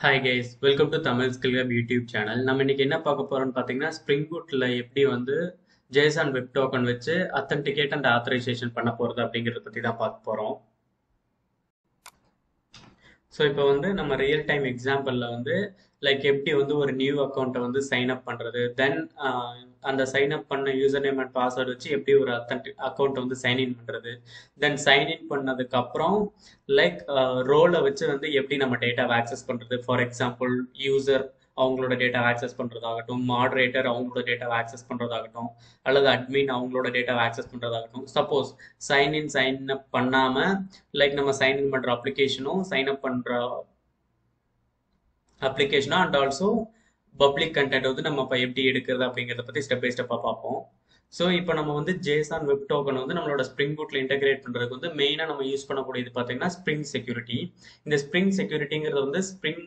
Hi guys welcome to Tamil skill web YouTube channel நம்ம இன்னைக்கு என்ன பார்க்க போறோம்னு பார்த்தீங்கன்னா ஸ்ப்ரிங் பூட்டில் எப்படி வந்து ஜேசான் வெப் டோக்கன் வச்சு அத்தன்டிகேட் அண்ட் ஆத்தரைசேஷன் பண்ண போகிறது அப்படிங்கிறத பற்றி தான் பார்க்க போகிறோம் ஸோ இப்போ வந்து நம்ம ரியல் டைம் எக்ஸாம்பிளில் வந்து லைக் எப்படி வந்து ஒரு நியூ அக்கௌண்ட்டை வந்து சைன் அப் பண்ணுறது தென் அந்த சைன் அப் பண்ண யூசர் நேம் அண்ட் பாஸ்வேர்டு வச்சு எப்படி ஒரு அத்தன்டி அக்கௌண்ட் வந்து சைன் இன் பண்ணுறது தென் சைன் இன் பண்ணதுக்கப்புறம் லைக் ரோலை வச்சு வந்து எப்படி நம்ம டேட்டாவை ஆக்சஸ் பண்ணுறது ஃபார் எக்ஸாம்பிள் யூசர் அவங்களோட டேட்டாவை ஆக்சஸ் பண்ணுறதாகட்டும் மாடரேட்டர் அவங்களோட டேட்டாவை ஆக்சஸ் பண்ணுறதாகட்டும் அல்லது அட்மின் அவங்களோட டேட்டாவை access பண்ணுறதாகட்டும் suppose sign in sign up பண்ணாமல் லைக் நம்ம சைன் இன் பண்ணுற அப்ளிகேஷனும் சைன் அப் பண்ணுற அப்ளிகேஷனும் அண்ட் ஆல்சோ பப்ளிக் கண்டென்ட் வந்து நம்ம இப்போ எப்படி எடுக்கிறது அப்படிங்கிறத பற்றி ஸ்டெப் பை ஸ்டெப்பாக பார்ப்போம். ஸோ இப்போ நம்ம வந்து ஜேசான் வெப் டோக்கன் வந்து நம்மளோட ஸ்ப்ரிங் பூட்டில் இன்டகிரேட் பண்ணுறதுக்கு வந்து மெயினாக நம்ம யூஸ் பண்ணக்கூடியது பார்த்தீங்கன்னா ஸ்ப்ரிங் செக்யூரிட்டி இந்த ஸ்ப்ரிங் செக்யூரிட்டிங்கிறது வந்து ஸ்ப்ரிங்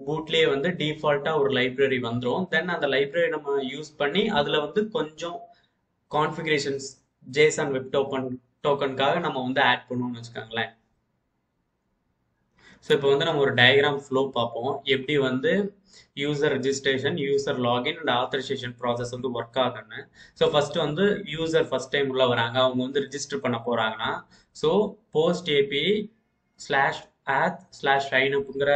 பூட்லேயே வந்து டிஃபால்ட்டாக ஒரு லைப்ரரி வந்துடும் தென் அந்த லைப்ரரி நம்ம யூஸ் பண்ணி அதில் வந்து கொஞ்சம் கான்ஃபிகரேஷன்ஸ் ஜேசான் வெப் டோக்கன் டோக்கனுக்காக நம்ம வந்து ஆட் பண்ணுவோம்னு வச்சுக்கோங்களேன். ஸோ இப்போ வந்து நம்ம ஒரு டயக்ராம் ஃப்ளோ பார்ப்போம். எப்படி வந்து user registration user login and authorization process வந்து ஒர்க் ஆகுன்னு ஸோ ஃபஸ்ட்டு வந்து யூசர் ஃபஸ்ட் டைம் உள்ள வராங்க. அவங்க வந்து ரிஜிஸ்டர் பண்ண போகிறாங்கன்னா so post API slash auth slash ஷைனப்புங்கிற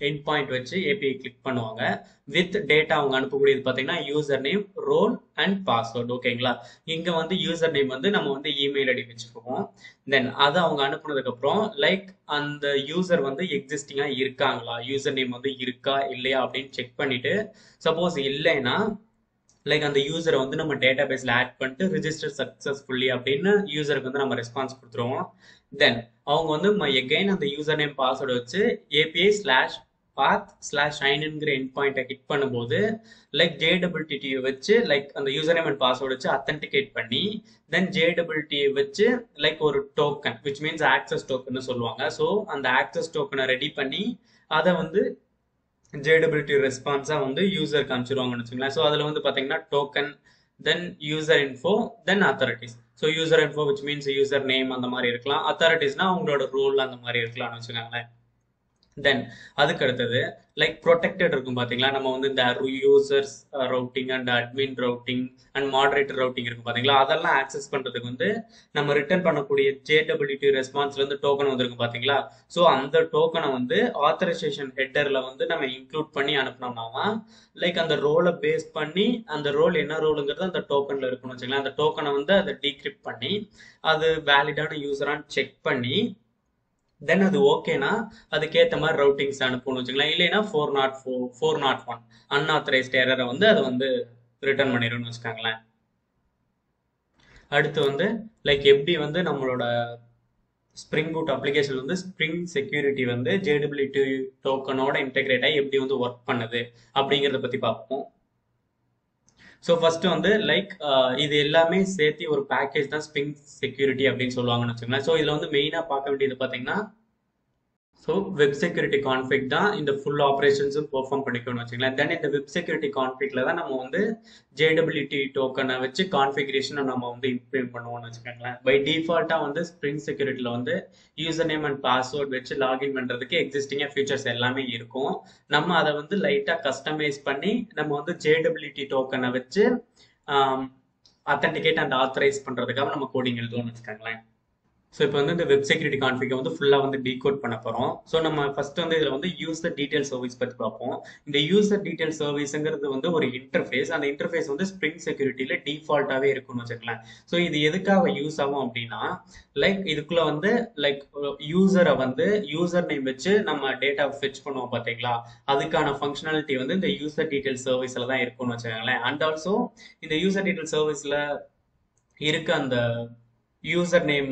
endpoint வச்சு ஏபிஐ கிளிக் பண்ணுவாங்க. வித் டேட்டா அவங்க அனுப்பக்கூடியது பார்த்தீங்கன்னா user name role and password ஓகேங்களா இங்கே வந்து யூசர் நேம் வந்து நம்ம வந்து இமெயில் ஐடி வச்சுக்குவோம் தென் அதை அவங்க அனுப்புனதுக்கப்புறம் லைக் அந்த யூசர் வந்து எக்ஸிஸ்டிங்காக இருக்காங்களா? யூசர் நேம் வந்து இருக்கா? இல்லையா? அப்படின்னு செக் பண்ணிவிட்டு சப்போஸ் இல்லைன்னா லைக் அந்த யூசரை வந்து நம்ம டேட்டா பேஸில் ஆட் பண்ணிட்டு ரிஜிஸ்டர் சக்ஸஸ்ஃபுல்லி அப்படின்னு யூசருக்கு வந்து நம்ம ரெஸ்பான்ஸ் கொடுத்துருவோம். தென் அவங்க வந்து எகைன் அந்த யூசர் நேம் பாஸ்வேர்டு வச்சு ஏபிஐ ஸ்லாஷ் பாத் ஸ்லாஷ் ஷைனுங்கிற எண்ட் பாயிண்ட்டை கிளிக் பண்ணும்போது லைக் ஜேடபிள்டிடி வச்சு லைக் அந்த யூசர் நேம் அண்ட் பாஸ்வேர்டு வச்சு அத்தன்டிகேட் பண்ணி தென் ஜேடபிள்டி வச்சு லைக் ஒரு token which means access token சொல்லுவாங்க. ஸோ அந்த ஆக்சஸ் டோக்கனை ரெடி பண்ணி அதை வந்து ஜேடபிலிட்டி ரெஸ்பான்ஸாக வந்து யூசருக்கு அனுப்பிச்சிருவாங்கன்னு வச்சுங்களேன் ஸோ அதில் வந்து பார்த்தீங்கன்னா token then user info then authorities so user info which means username அந்த மாதிரி இருக்கலாம். அத்தாரிட்டிஸ்னா அவங்களோட ரோல் அந்த மாதிரி இருக்கலாம்னு வச்சுக்கோங்களேன். தென் அதுக்கு அடுத்தது லைக் ப்ரொடெக்டட் இருக்கும் பார்த்தீங்களா நம்ம வந்து இந்த users routing and admin routing and moderator routing இருக்கும் பார்த்தீங்களா அதெல்லாம் ஆக்சஸ் பண்ணுறதுக்கு வந்து நம்ம ரிட்டர்ன் பண்ணக்கூடிய ஜேடபிள்யூடி ரெஸ்பான்ஸ்லேருந்து டோக்கன் வந்திருக்கும் பார்த்தீங்களா ஸோ அந்த டோக்கனை வந்து ஆத்தரைசேஷன் ஹெட்டரில் வந்து நம்ம இன்க்ளூட் பண்ணி அனுப்பினோம்னா லைக் அந்த ரோலை பேஸ் பண்ணி அந்த ரோல் என்ன ரோலுங்கிறது அந்த டோக்கனில் இருக்கணும்னு வச்சுக்கலாம் அந்த டோக்கனை வந்து அதை டீக்ரிப்ட் பண்ணி அது வேலிடான யூசரான்னு செக் பண்ணி தென் அது ஓகேனா அதுக்கேற்ற மாதிரி ரவுட்டிங்ஸ் அனுப்பணும்னு வச்சுக்கலாம். இல்லைன்னா four naught four four naught one unauthorised எரரை வந்து அதை வந்து ரிட்டர்ன் பண்ணிடும்னு வச்சுக்கோங்களேன். அடுத்து வந்து லைக் எப்படி வந்து நம்மளோட ஸ்ப்ரிங் பூட் அப்ளிகேஷன் வந்து ஸ்ப்ரிங் செக்யூரிட்டி வந்து ஜேடபிலிட்டி டோக்கனோட இன்டெகிரேட் ஆகி எப்படி வந்து ஒர்க் பண்ணுது அப்படிங்கிறத பற்றி பார்ப்போம். ஸோ ஃபர்ஸ்ட் வந்து லைக் uh, இது எல்லாமே சேர்த்து ஒரு பேக்கேஜ் தான் ஸ்பிங் செக்யூரிட்டி அப்படின்னு சொல்லுவாங்கன்னு வச்சுக்கோங்களேன். ஸோ இதில் வந்து மெயினாக பார்க்க வேண்டியது பார்த்தீங்கன்னா ஸோ வெப் செக்யூரிட்டி கான்ஃபிக் தான் இந்த ஃபுல் ஆப்ரேஷன்ஸும் பெர்ஃபார்ம் பண்ணிக்கணும்னு வச்சுக்கலாம் தென் இந்த வெப் செக்யூரிட்டி கான்ஃபிக்ல தான் நம்ம வந்து ஜேடபிலிட்டி டோக்கனை வச்சு கான்ஃபிகரேஷனை நம்ம வந்து இம்ப்ரூவ் பண்ணுவோம்னு வச்சுக்கோங்களேன். பை டிஃபால்ட்டாக வந்து ஸ்ப்ரிங் செக்யூரிட்டியில் வந்து யூசர் நேம் அண்ட் பாஸ்வேர்ட் வச்சு லாகின் பண்ணுறதுக்கு எக்ஸிஸ்டிங்காக ஃபீச்சர்ஸ் எல்லாமே இருக்கும். நம்ம அதை வந்து லைட்டாக கஸ்டமைஸ் பண்ணி நம்ம வந்து ஜேடபிள்யூடி டோக்கனை வச்சு அத்தன்டிகேட் அண்ட் ஆத்தரைஸ் பண்ணுறதுக்காக நம்ம கோடிங் எழுதுவோம்னு வச்சுக்கோங்களேன். ஸோ இப்போ வந்து இந்த வெப் செக்யூரிட்டி கான்ஃபிகை வந்து ஃபுல்லாக வந்து டீகோட் பண்ண போகிறோம் ஸோ நம்ம ஃபர்ஸ்ட் வந்து இதில் வந்து யூசர் டீடைல் சர்வீஸ் பற்றி பார்ப்போம். இந்த யூசர் டீடைல் சர்வீஸுங்கிறது வந்து ஒரு இன்டர்ஃபேஸ் அந்த இன்டர்ஃபேஸ் வந்து ஸ்ப்ரிங் செக்யூரிட்டியில் டிஃபால்ட்டாகவே இருக்கும்னு வச்சுக்கலாம் ஸோ இது எதுக்காக யூஸ் ஆகும் அப்படின்னா லைக் இதுக்குள்ள வந்து லைக் யூசரை வந்து யூசர் நேம் வச்சு நம்ம டேட்டா ஃபெச் பண்ணுவோம் பார்த்தீங்களா அதுக்கான ஃபங்க்ஷனாலிட்டி வந்து இந்த யூசர் டீடைல் சர்வீஸில் தான் இருக்கும்னு வச்சுக்கோங்களேன். அண்ட் ஆல்சோ இந்த யூசர் டீடைல் சர்வீஸில் இருக்க அந்த யூசர் நேம்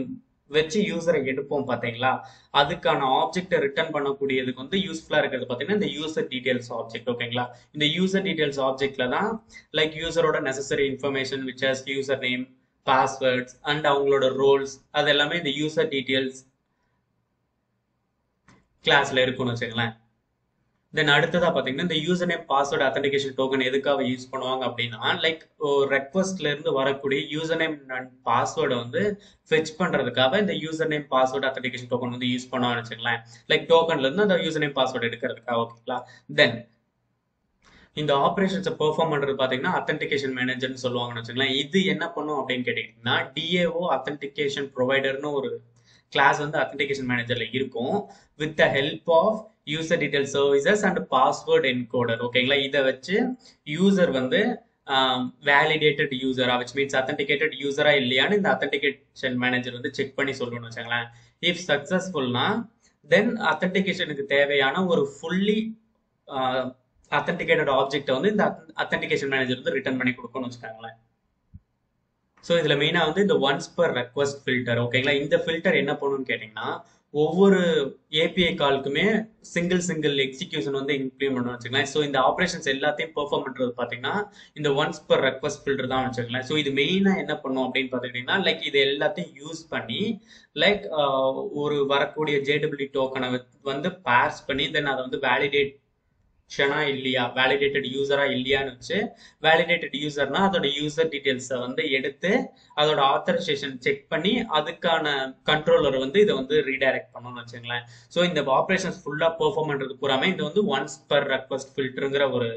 வச்சு யூசரை எடுப்போம் பார்த்தீங்களா அதுக்கான ஆப்ஜெக்டை ரிட்டர்ன் பண்ணக்கூடியதுக்கு வந்து யூஸ்ஃபுல்லாக இருக்கிறது பார்த்தீங்கன்னா இந்த யூசர் டீடைல்ஸ் ஆப்ஜெக்ட் ஓகேங்களா இந்த யூசர் டீடைல்ஸ் ஆப்ஜெக்ட்ல தான் like யூசரோட necessary information which has username passwords and அவங்களோட ரோல்ஸ் அது எல்லாமே இந்த யூசர் டீடைல்ஸ் கிளாஸ்ல இருக்கும்னு வச்சுக்கலாம் தென் அடுத்ததா பாத்தீங்கன்னா இந்த user name password authentication token எதுக்காக யூஸ் பண்ணுவாங்க அப்படின்னா லைக் ரெக்வஸ்ட்ல இருந்து வரக்கூடிய யூசர் நேம் அண்ட் பாஸ்வேர்டை வந்து ஃபெச் பண்றதுக்காக இந்த user name password authentication token வந்து யூஸ் பண்ணுவாங்கன்னு வச்சுக்கலாம் லைக் டோக்கன்ல இருந்து அந்த யூசர் நேம் பாஸ்வேர்டு எடுக்கிறதுக்காக ஓகேங்களா தென் இந்த ஆப்ரேஷன்ஸை பெர்ஃபார்ம் பண்றது பாத்தீங்கன்னா அத்தன்டிகேஷன் மேனேஜர்னு சொல்லுவாங்கன்னு வச்சுங்களேன் இது என்ன பண்ணும் அப்படின்னு கேட்டீங்கன்னா டிஏஓ அத்தன்டிகேஷன் ப்ரொவைடர்னு ஒரு கிளாஸ் வந்து அத்தன்டிகேஷன் மேனேஜர்ல இருக்கும். With the help of user detail services and password encoder ஓகேங்களா இதை வச்சு யூசர் வந்து வேலிடேட்டட் யூசரா விச் மீன்ஸ் அத்தன்டிகேட்டட் யூசரா இல்லையான்னு இந்த அத்தன்டிகேஷன் மேனேஜர் வந்து செக் பண்ணி சொல்லணும்னு வச்சுங்களேன் இஃப் சக்சஸ்ஃபுல்னா தென் அத்தன்டிகேஷனுக்கு தேவையான ஒரு ஃபுல்லி அத்தன்டிகேட்டட் ஆப்ஜெக்டை வந்து இந்த அத்தன்டிகேஷன் மேனேஜர் வந்து ரிட்டர்ன் பண்ணி கொடுக்கணும்னு வச்சுக்காங்களேன். ஸோ இதில் மெயினாக வந்து இந்த ஒன்ஸ் பர் ரெக்வஸ்ட் ஃபில்டர் ஓகேங்களா இந்த ஃபில்டர் என்ன பண்ணுன்னு கேட்டிங்கன்னா ஒவ்வொரு ஏபிஐ காலுக்குமே சிங்கிள் சிங்கிள் எக்ஸிக்யூஷன் வந்து இம்ப்ளிமெண்ட் பண்ணணும் வச்சுக்கலாம் ஸோ இந்த ஆப்ரேஷன்ஸ் எல்லாத்தையும் பெர்ஃபார்ம் பண்ணுறது பார்த்தீங்கன்னா இந்த ஒன்ஸ் பர் ரெக்வஸ்ட் ஃபில்டர் தான் வச்சுக்கலாம் ஸோ இது மெயினாக என்ன பண்ணும் அப்படின்னு பார்த்துக்கிட்டிங்கன்னா லைக் இது எல்லாத்தையும் யூஸ் பண்ணி லைக் ஒரு வரக்கூடிய ஜேடபிள்யூ டோக்கனை வந்து பேர்ஸ் பண்ணி தென் அதை வந்து வேலிடேட் ஷனா இல்லையா? வேலிடேட்டட் யூசரா இல்லையான்னு வச்சு வேலிடேட்டட் யூசர்னா அதோட யூசர் டீடைல்ஸை வந்து எடுத்து அதோட ஆத்தரைசேஷன் செக் பண்ணி அதுக்கான கண்ட்ரோலர் வந்து இதை வந்து ரீடைரக்ட் பண்ணணும்னு வச்சுங்களேன் ஸோ இந்த ஆப்ரேஷன்ஸ் ஃபுல்லாக பெர்ஃபார்ம் பண்ணுறது பூராமே இது வந்து ஒன்ஸ் பர் ரெக்வஸ்ட் ஃபில்டருங்கிற ஒரு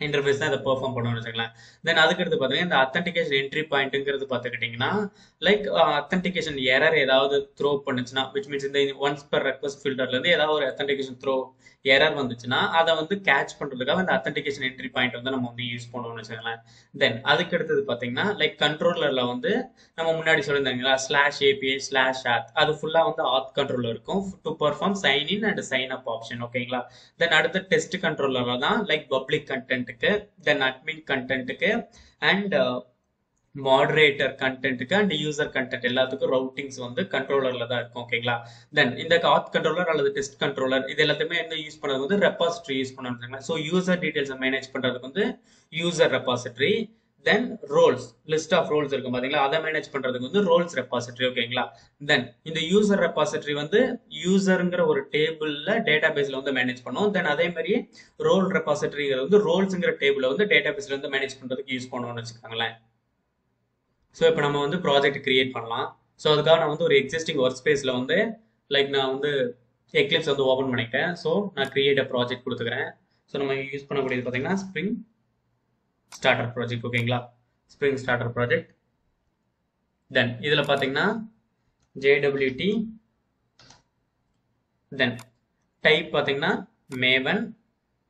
இன்டர்ஃபேஸ் தான் இதை பெர்ஃபார்ம் பண்ணணும்னு வச்சுக்கலாம் தென் அதுக்கடுத்து பார்த்தீங்கன்னா இந்த அத்தன்டிகேஷன் என்ட்ரி பாயிண்ட்டுங்கிறது பார்த்துக்கிட்டிங்கன்னா லைக் அத்தன்டிகேஷன் எரர் ஏதாவது த்ரோ பண்ணுச்சுன்னா விச் மீன்ஸ் இந்த ஒன்ஸ் பர் ரெக்வஸ்ட் ஃபில்டர்லேருந்து ஏதாவது ஒரு அத்தன்டிகேஷன் த்ரோ எரர் வந்துச்சுன்னா அதை வந்து கேட்ச் பண்றதுக்காக அந்த அத்தன்டிகேஷன் என்ட்ரி பாயிண்ட் வந்து நம்ம வந்து யூஸ் பண்ணுவோம்னு வச்சுக்கலாம் தென் அதுக்கு அடுத்தது பார்த்தீங்கன்னா லைக் கண்ட்ரோலர்ல வந்து நம்ம முன்னாடி சொல்லியிருந்தாங்களா ஸ்லாஷ் ஏபிஐ ஸ்லாஷ் ஆத் அது ஃபுல்லா வந்து ஆத் கண்ட்ரோலர் இருக்கும். To perform sign in and sign up option ஓகேங்களா தென் அடுத்து டெஸ்ட் கண்ட்ரோலர்ல தான் லைக் பப்ளிக் கண்டென்ட்டுக்கு தென் அட்மின் கண்டென்ட்டுக்கு அண்ட் மாடரேட்டர் கண்டென்ட்டுக்கு அண்ட் யூசர் கண்டென்ட் எல்லாத்துக்கும் ரவுட்டிங்ஸ் வந்து கண்ட்ரோலர்ல தான் இருக்கும் ஓகேங்களா தென் இந்த ஆத் கண்ட்ரோலர் அல்லது டெஸ்ட் கண்ட்ரோலர் இது எல்லாத்தையுமே என்ன யூஸ் பண்ணுறது வந்து ரெபாசிட்ரி யூஸ் பண்ணுறாங்க ஸோ யூசர் டீடைல்ஸை மேனேஜ் பண்ணுறதுக்கு வந்து user repository then roles list of roles இருக்கும் பாத்தீங்களா? அதை மேனேஜ் பண்றதுக்கு வந்து ரோல்ஸ் ரெபாசிட்ரி ஓகேங்களா தென் இந்த யூசர் ரெபாசிட்ரி வந்து யூசருங்கிற ஒரு டேபிள்ல டேட்டா பேஸ்ல வந்து மேனேஜ் பண்ணும். தென் அதே மாதிரி ரோல் ரெபாசிட்ரிங்கிறது வந்து ரோல்ஸ்ங்கிற டேபிள வந்து டேட்டா பேஸ்ல வந்து மேனேஜ் பண்றதுக்கு யூஸ் பண்ணுவோம்னு வச்சுக்கோங்களேன். ஸோ இப்போ நம்ம வந்து ப்ராஜெக்ட் கிரியேட் பண்ணலாம். ஸோ அதுக்காக நான் வந்து ஒரு எக்ஸிஸ்டிங் ஒர்க் ஸ்பேஸில் வந்து லைக் நான் வந்து எக்லிப்ஸ் வந்து ஓப்பன் பண்ணிட்டேன். ஸோ நான் கிரியேட் அ ப்ராஜெக்ட் கொடுத்துக்கிறேன். ஸோ நம்ம யூஸ் பண்ணக்கூடியது பார்த்தீங்கன்னா ஸ்ப்ரிங் ஸ்டார்டர் ப்ராஜெக்ட் ஓகேங்களா ஸ்ப்ரிங் ஸ்டார்டர் ப்ராஜெக்ட் தென் இதில் பார்த்தீங்கன்னா ஜேடபிள்யூடி தென் டைப் பார்த்தீங்கன்னா Maven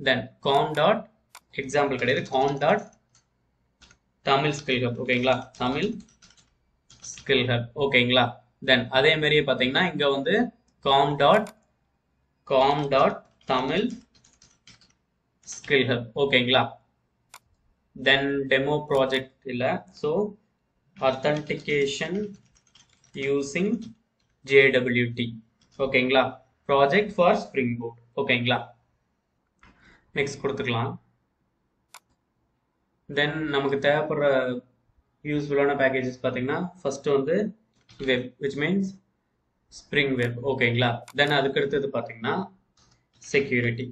then com dot example கிடையாது. Com dot Tamil skill hub ஓகேங்களா தமிழ் ஸ்கில் ஹப் ஓகேங்களா தென் அதே மாதிரியே பார்த்தீங்கன்னா இங்கே வந்து com dot com dot Tamil skill hub ஓகேங்களா தென் டெமோ ப்ராஜெக்ட் இல்லை. ஸோ அத்தன்டிகேஷன் யூஸிங் ஜேடபிள்யூடி ஓகேங்களா ப்ராஜெக்ட் ஃபார் ஸ்ப்ரிங் போர்ட் ஓகேங்களா நெக்ஸ்ட் கொடுத்துக்கலாம். தென் நமக்கு தேவைப்படுற யூஸ்ஃபுல்லான பேக்கேஜஸ் பார்த்தீங்கன்னா ஃபர்ஸ்ட் வந்து web which means Spring web ஓகேங்களா தென் அதுக்கு அடுத்தது பார்த்தீங்கன்னா செக்யூரிட்டி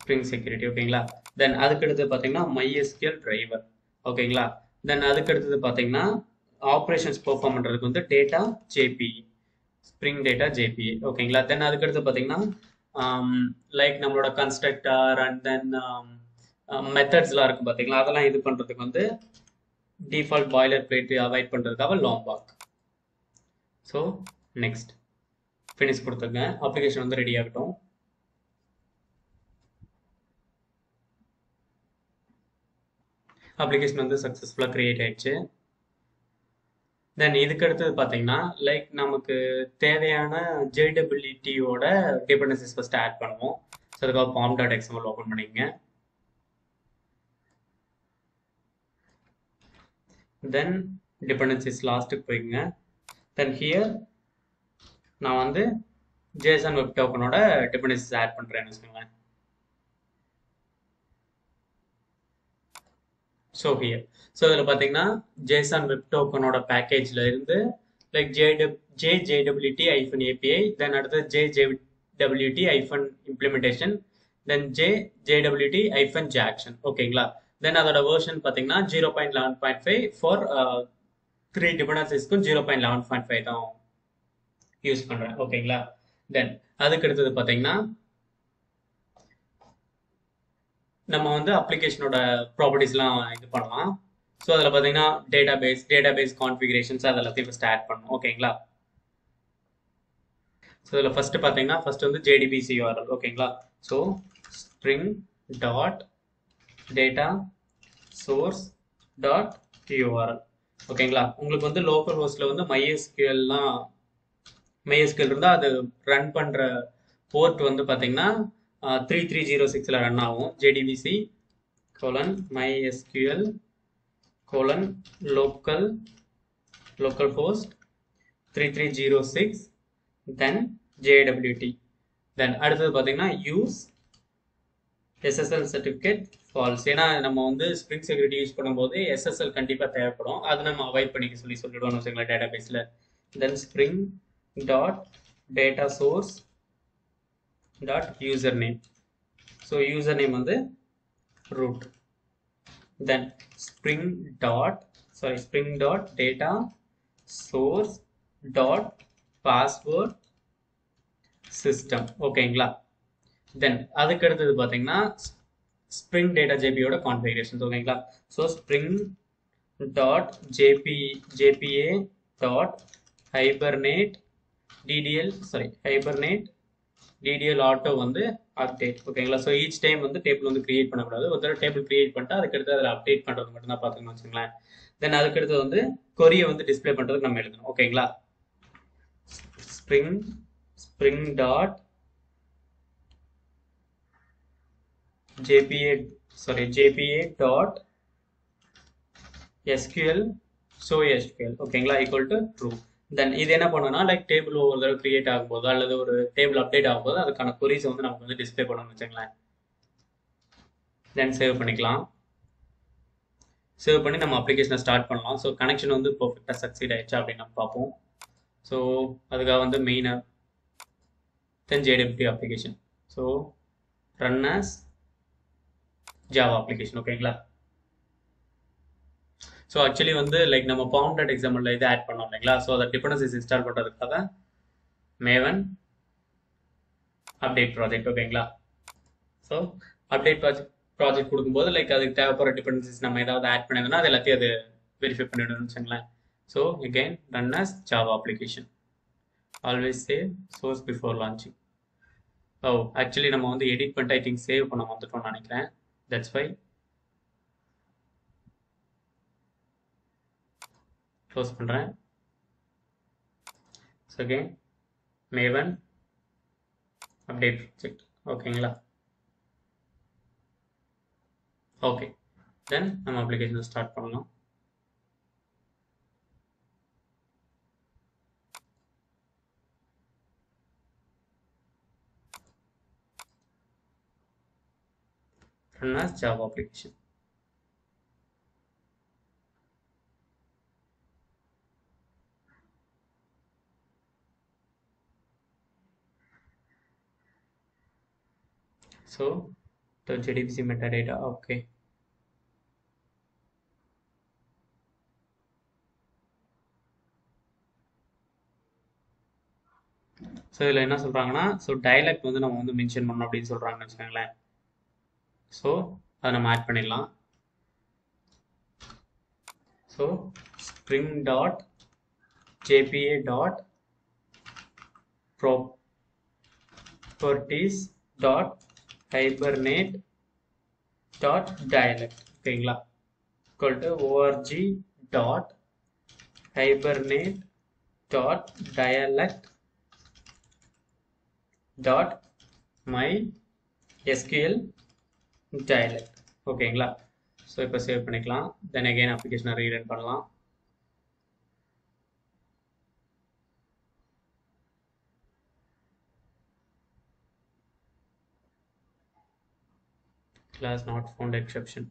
ஸ்ப்ரிங் செக்யூரிட்டி ஓகேங்களா தென் அதுக்கு அடுத்தது பார்த்தீங்கன்னா மைஎஸ்கியல் டிரைவர் ஓகேங்களா தென் அதுக்கு அடுத்தது பார்த்தீங்கன்னா ஆப்ரேஷன்ஸ் பெர்ஃபார்ம் பண்ணுறதுக்கு வந்து data JP spring data JP ஓகேங்களா தென் அதுக்கடுத்து பார்த்தீங்கன்னா um, லைக் நம்மளோட கன்ஸ்ட்ரக்டர் அண்ட் தென் மெத்தட்ஸ்லாம் இருக்கும் பார்த்தீங்களா அதெல்லாம் இது பண்ணுறதுக்கு வந்து டிஃபால்ட் பாய்லர் பிளேட் அவாய்ட் பண்ணுறதுக்காக Lombok so next finish கொடுத்துருங்க. அப்ளிகேஷன் வந்து ரெடி ஆகட்டும். அப்ளிகேஷன் வந்து சக்ஸஸ்ஃபுல்லாக க்ரியேட் ஆயிடுச்சு. தென் இதுக்கு அடுத்தது பார்த்தீங்கன்னா லைக் நமக்கு தேவையான ஜேடபிள்யூடியோட டிபெண்டன்சிஸ் ஃபஸ்ட் ஆட் பண்ணுவோம். ஸோ அதுக்காக பாம் டாட் எக்ஸ்எம்எல் ஓப்பன் பண்ணிக்கங்க. தென் டிபெண்டன்சிஸ் லாஸ்ட்டுக்கு போய்க்குங்க. தென் ஹியர் நான் வந்து ஜேசன் வெப் டோக்கனோட டிபெண்டன்சிஸ் ஆட் பண்ணுறேன்னு வச்சுக்கோங்களேன். ஸோ ஹியர் ஸோ இதில் பார்த்தீங்கன்னா ஜேசான் வெப் டோக்கனோட பேக்கேஜில் இருந்து like J JW J JWT hyphen API then அடுத்து J J JWT hyphen implementation then J JWT hyphen Jackson ஓகேங்களா தென் அதோட வேர்ஷன் பார்த்தீங்கன்னா zero point eleven point five for three டிபெண்டன்சிஸ்க்கும் zero point eleven point five தான் use பண்ணுறேன் ஓகேங்களா then அதுக்கு அடுத்தது பார்த்தீங்கன்னா நம்ம வந்து அப்ளிகேஷனோட ப்ராப்பர்ட்டிஸ்லாம் இது பண்ணலாம். ஸோ அதில் பார்த்தீங்கன்னா database database configurations அது எல்லாத்தையும் ஃபஸ்ட் ஆட் பண்ணணும். ஓகேங்களா ஸோ இதில் ஃபஸ்ட்டு பார்த்தீங்கன்னா ஃபஸ்ட் வந்து ஜேடிபிசி ஓகேங்களா so spring dot data source dot URL ஓகேங்களா உங்களுக்கு வந்து லோக்கல் ஹோஸ்ட்டில் வந்து மைஎஸ்கியூஎல்லாம் மைஎஸ்கியூஎல் இருந்தால் அது ரன் பண்ணுற போர்ட் வந்து பார்த்தீங்கன்னா த்ரீ த்ரீ ஜீரோ சிக்ஸில் ரன் ஆகும். JDBC colon MySQL colon local local host three three zero six then JWT then அடுத்தது பார்த்தீங்கன்னா யூஸ் எஸ்எஸ்எல் சர்டிஃபிகேட் ஃபால்ஸ். ஏன்னா நம்ம வந்து ஸ்ப்ரிங் செக்யூரிட்டி யூஸ் பண்ணும்போது எஸ்எஸ்எல் கண்டிப்பாக தேவைப்படும். அதை நம்ம அவாய்ட் பண்ணிக்க சொல்லி சொல்லிடுவோம் வச்சுங்களேன் டேட்டா பேஸில் then spring dot data source dot username so username வந்து root then spring dot sorry spring dot data source dot password system ஓகேங்களா தென் அதுக்கு அடுத்தது பார்த்தீங்கன்னா ஸ்ப்ரிங் டேட்டா ஜேபியோட கான்ஃபிகரேஷன் ஓகேங்களா so spring dot JP JPA dot hibernate DDL sorry hibernate DDL auto வந்து update ஓகேங்களா so each time வந்து table வந்து கிரியேட் பண்ணக்கூடாது. ஒரு தடவை டேபிள் கிரியேட் பண்ணிட்டு அதுக்கடுத்து அதில் அப்டேட் பண்ணுறது மட்டும் தான் பார்த்துக்கணும் வச்சுங்களேன் தென் அதுக்கடுத்து வந்து கொரியை வந்து டிஸ்பிளே பண்ணுறதுக்கு நம்ம எழுதணும். ஓகேங்களா spring spring dot jpa sorry jpa dot sql so sql ஓகேங்களா equal to true. தென் இது என்ன பண்ணணும்னா லைக் டேபிள் ஒவ்வொரு தடவை கிரியேட் ஆகும்போது அல்லது ஒரு டேபிள் அப்டேட் ஆகும்போது அதுக்கான கொரிஸ் வந்து நமக்கு வந்து டிஸ்பிளே பண்ணணும்னு வச்சுங்களேன். தென் சேவ் பண்ணிக்கலாம். சேவ் பண்ணி நம்ம அப்ளிகேஷனை ஸ்டார்ட் பண்ணலாம். ஸோ கனெக்ஷன் வந்து பர்ஃபெக்டாக சக்சீட் ஆயிடுச்சு அப்படின்னு நம்ம பார்ப்போம். ஸோ அதுக்காக வந்து மெயினாக then JDFT application so run as Java application ஓகேங்களா ஸோ ஆக்சுவலி வந்து லைக் நம்ம பவுண்டட் எக்ஸாம்பிளில் இது ஆட் பண்ணோம் இல்லைங்களா? ஸோ அதை டிபெண்டன்சிஸ் இன்ஸ்டால் பண்ணுறதுக்காக மேவன் அப்டேட் ப்ராஜெக்ட் ஓகேங்களா ஸோ அப்டேட் ப்ராஜெக்ட் ப்ராஜெக்ட் கொடுக்கும்போது லைக் அதுக்கு தேவைப்படுற டிபெண்டன்சிஸ் நம்ம ஏதாவது ஆட் பண்ணியிருந்தோம்னா அது எல்லாத்தையும் அது வெரிஃபை பண்ணிவிடணும்னு வச்சுங்களேன். So again run as Java application always save source before launching oh actually நம்ம வந்து எடிட் பண்ணிட்டு ஐ திங்க் சேவ் பண்ண வந்துட்டோம்னு நினைக்கிறேன். That's why க்ளோஸ் பண்ணுறேன் okay again Maven update project ஓகேங்களா ஓகே தென் நம்ம அப்ளிகேஷனை ஸ்டார்ட் பண்ணலாம். Run as Java application. So the JDBC metadata, okay. So இதில் என்ன சொல்கிறாங்கன்னா ஸோ டைலக்ட் வந்து நம்ம வந்து மென்ஷன் பண்ணணும் அப்படின்னு சொல்கிறாங்கன்னு வச்சுக்கோங்களேன் ஸோ அதை நம்ம ஆட் பண்ணிடலாம் so spring dot JPA dot properties dot hibernate dot dialect ஓகேங்களா? Equal to ORG dot hibernate dot dialect dot MySQL dialect ஓகேங்களா? ஸோ இப்போ சேவ் பண்ணிக்கலாம். தென் அகெயின் அப்ளிகேஷனை ரீரன் பண்ணலாம். Class not found exception.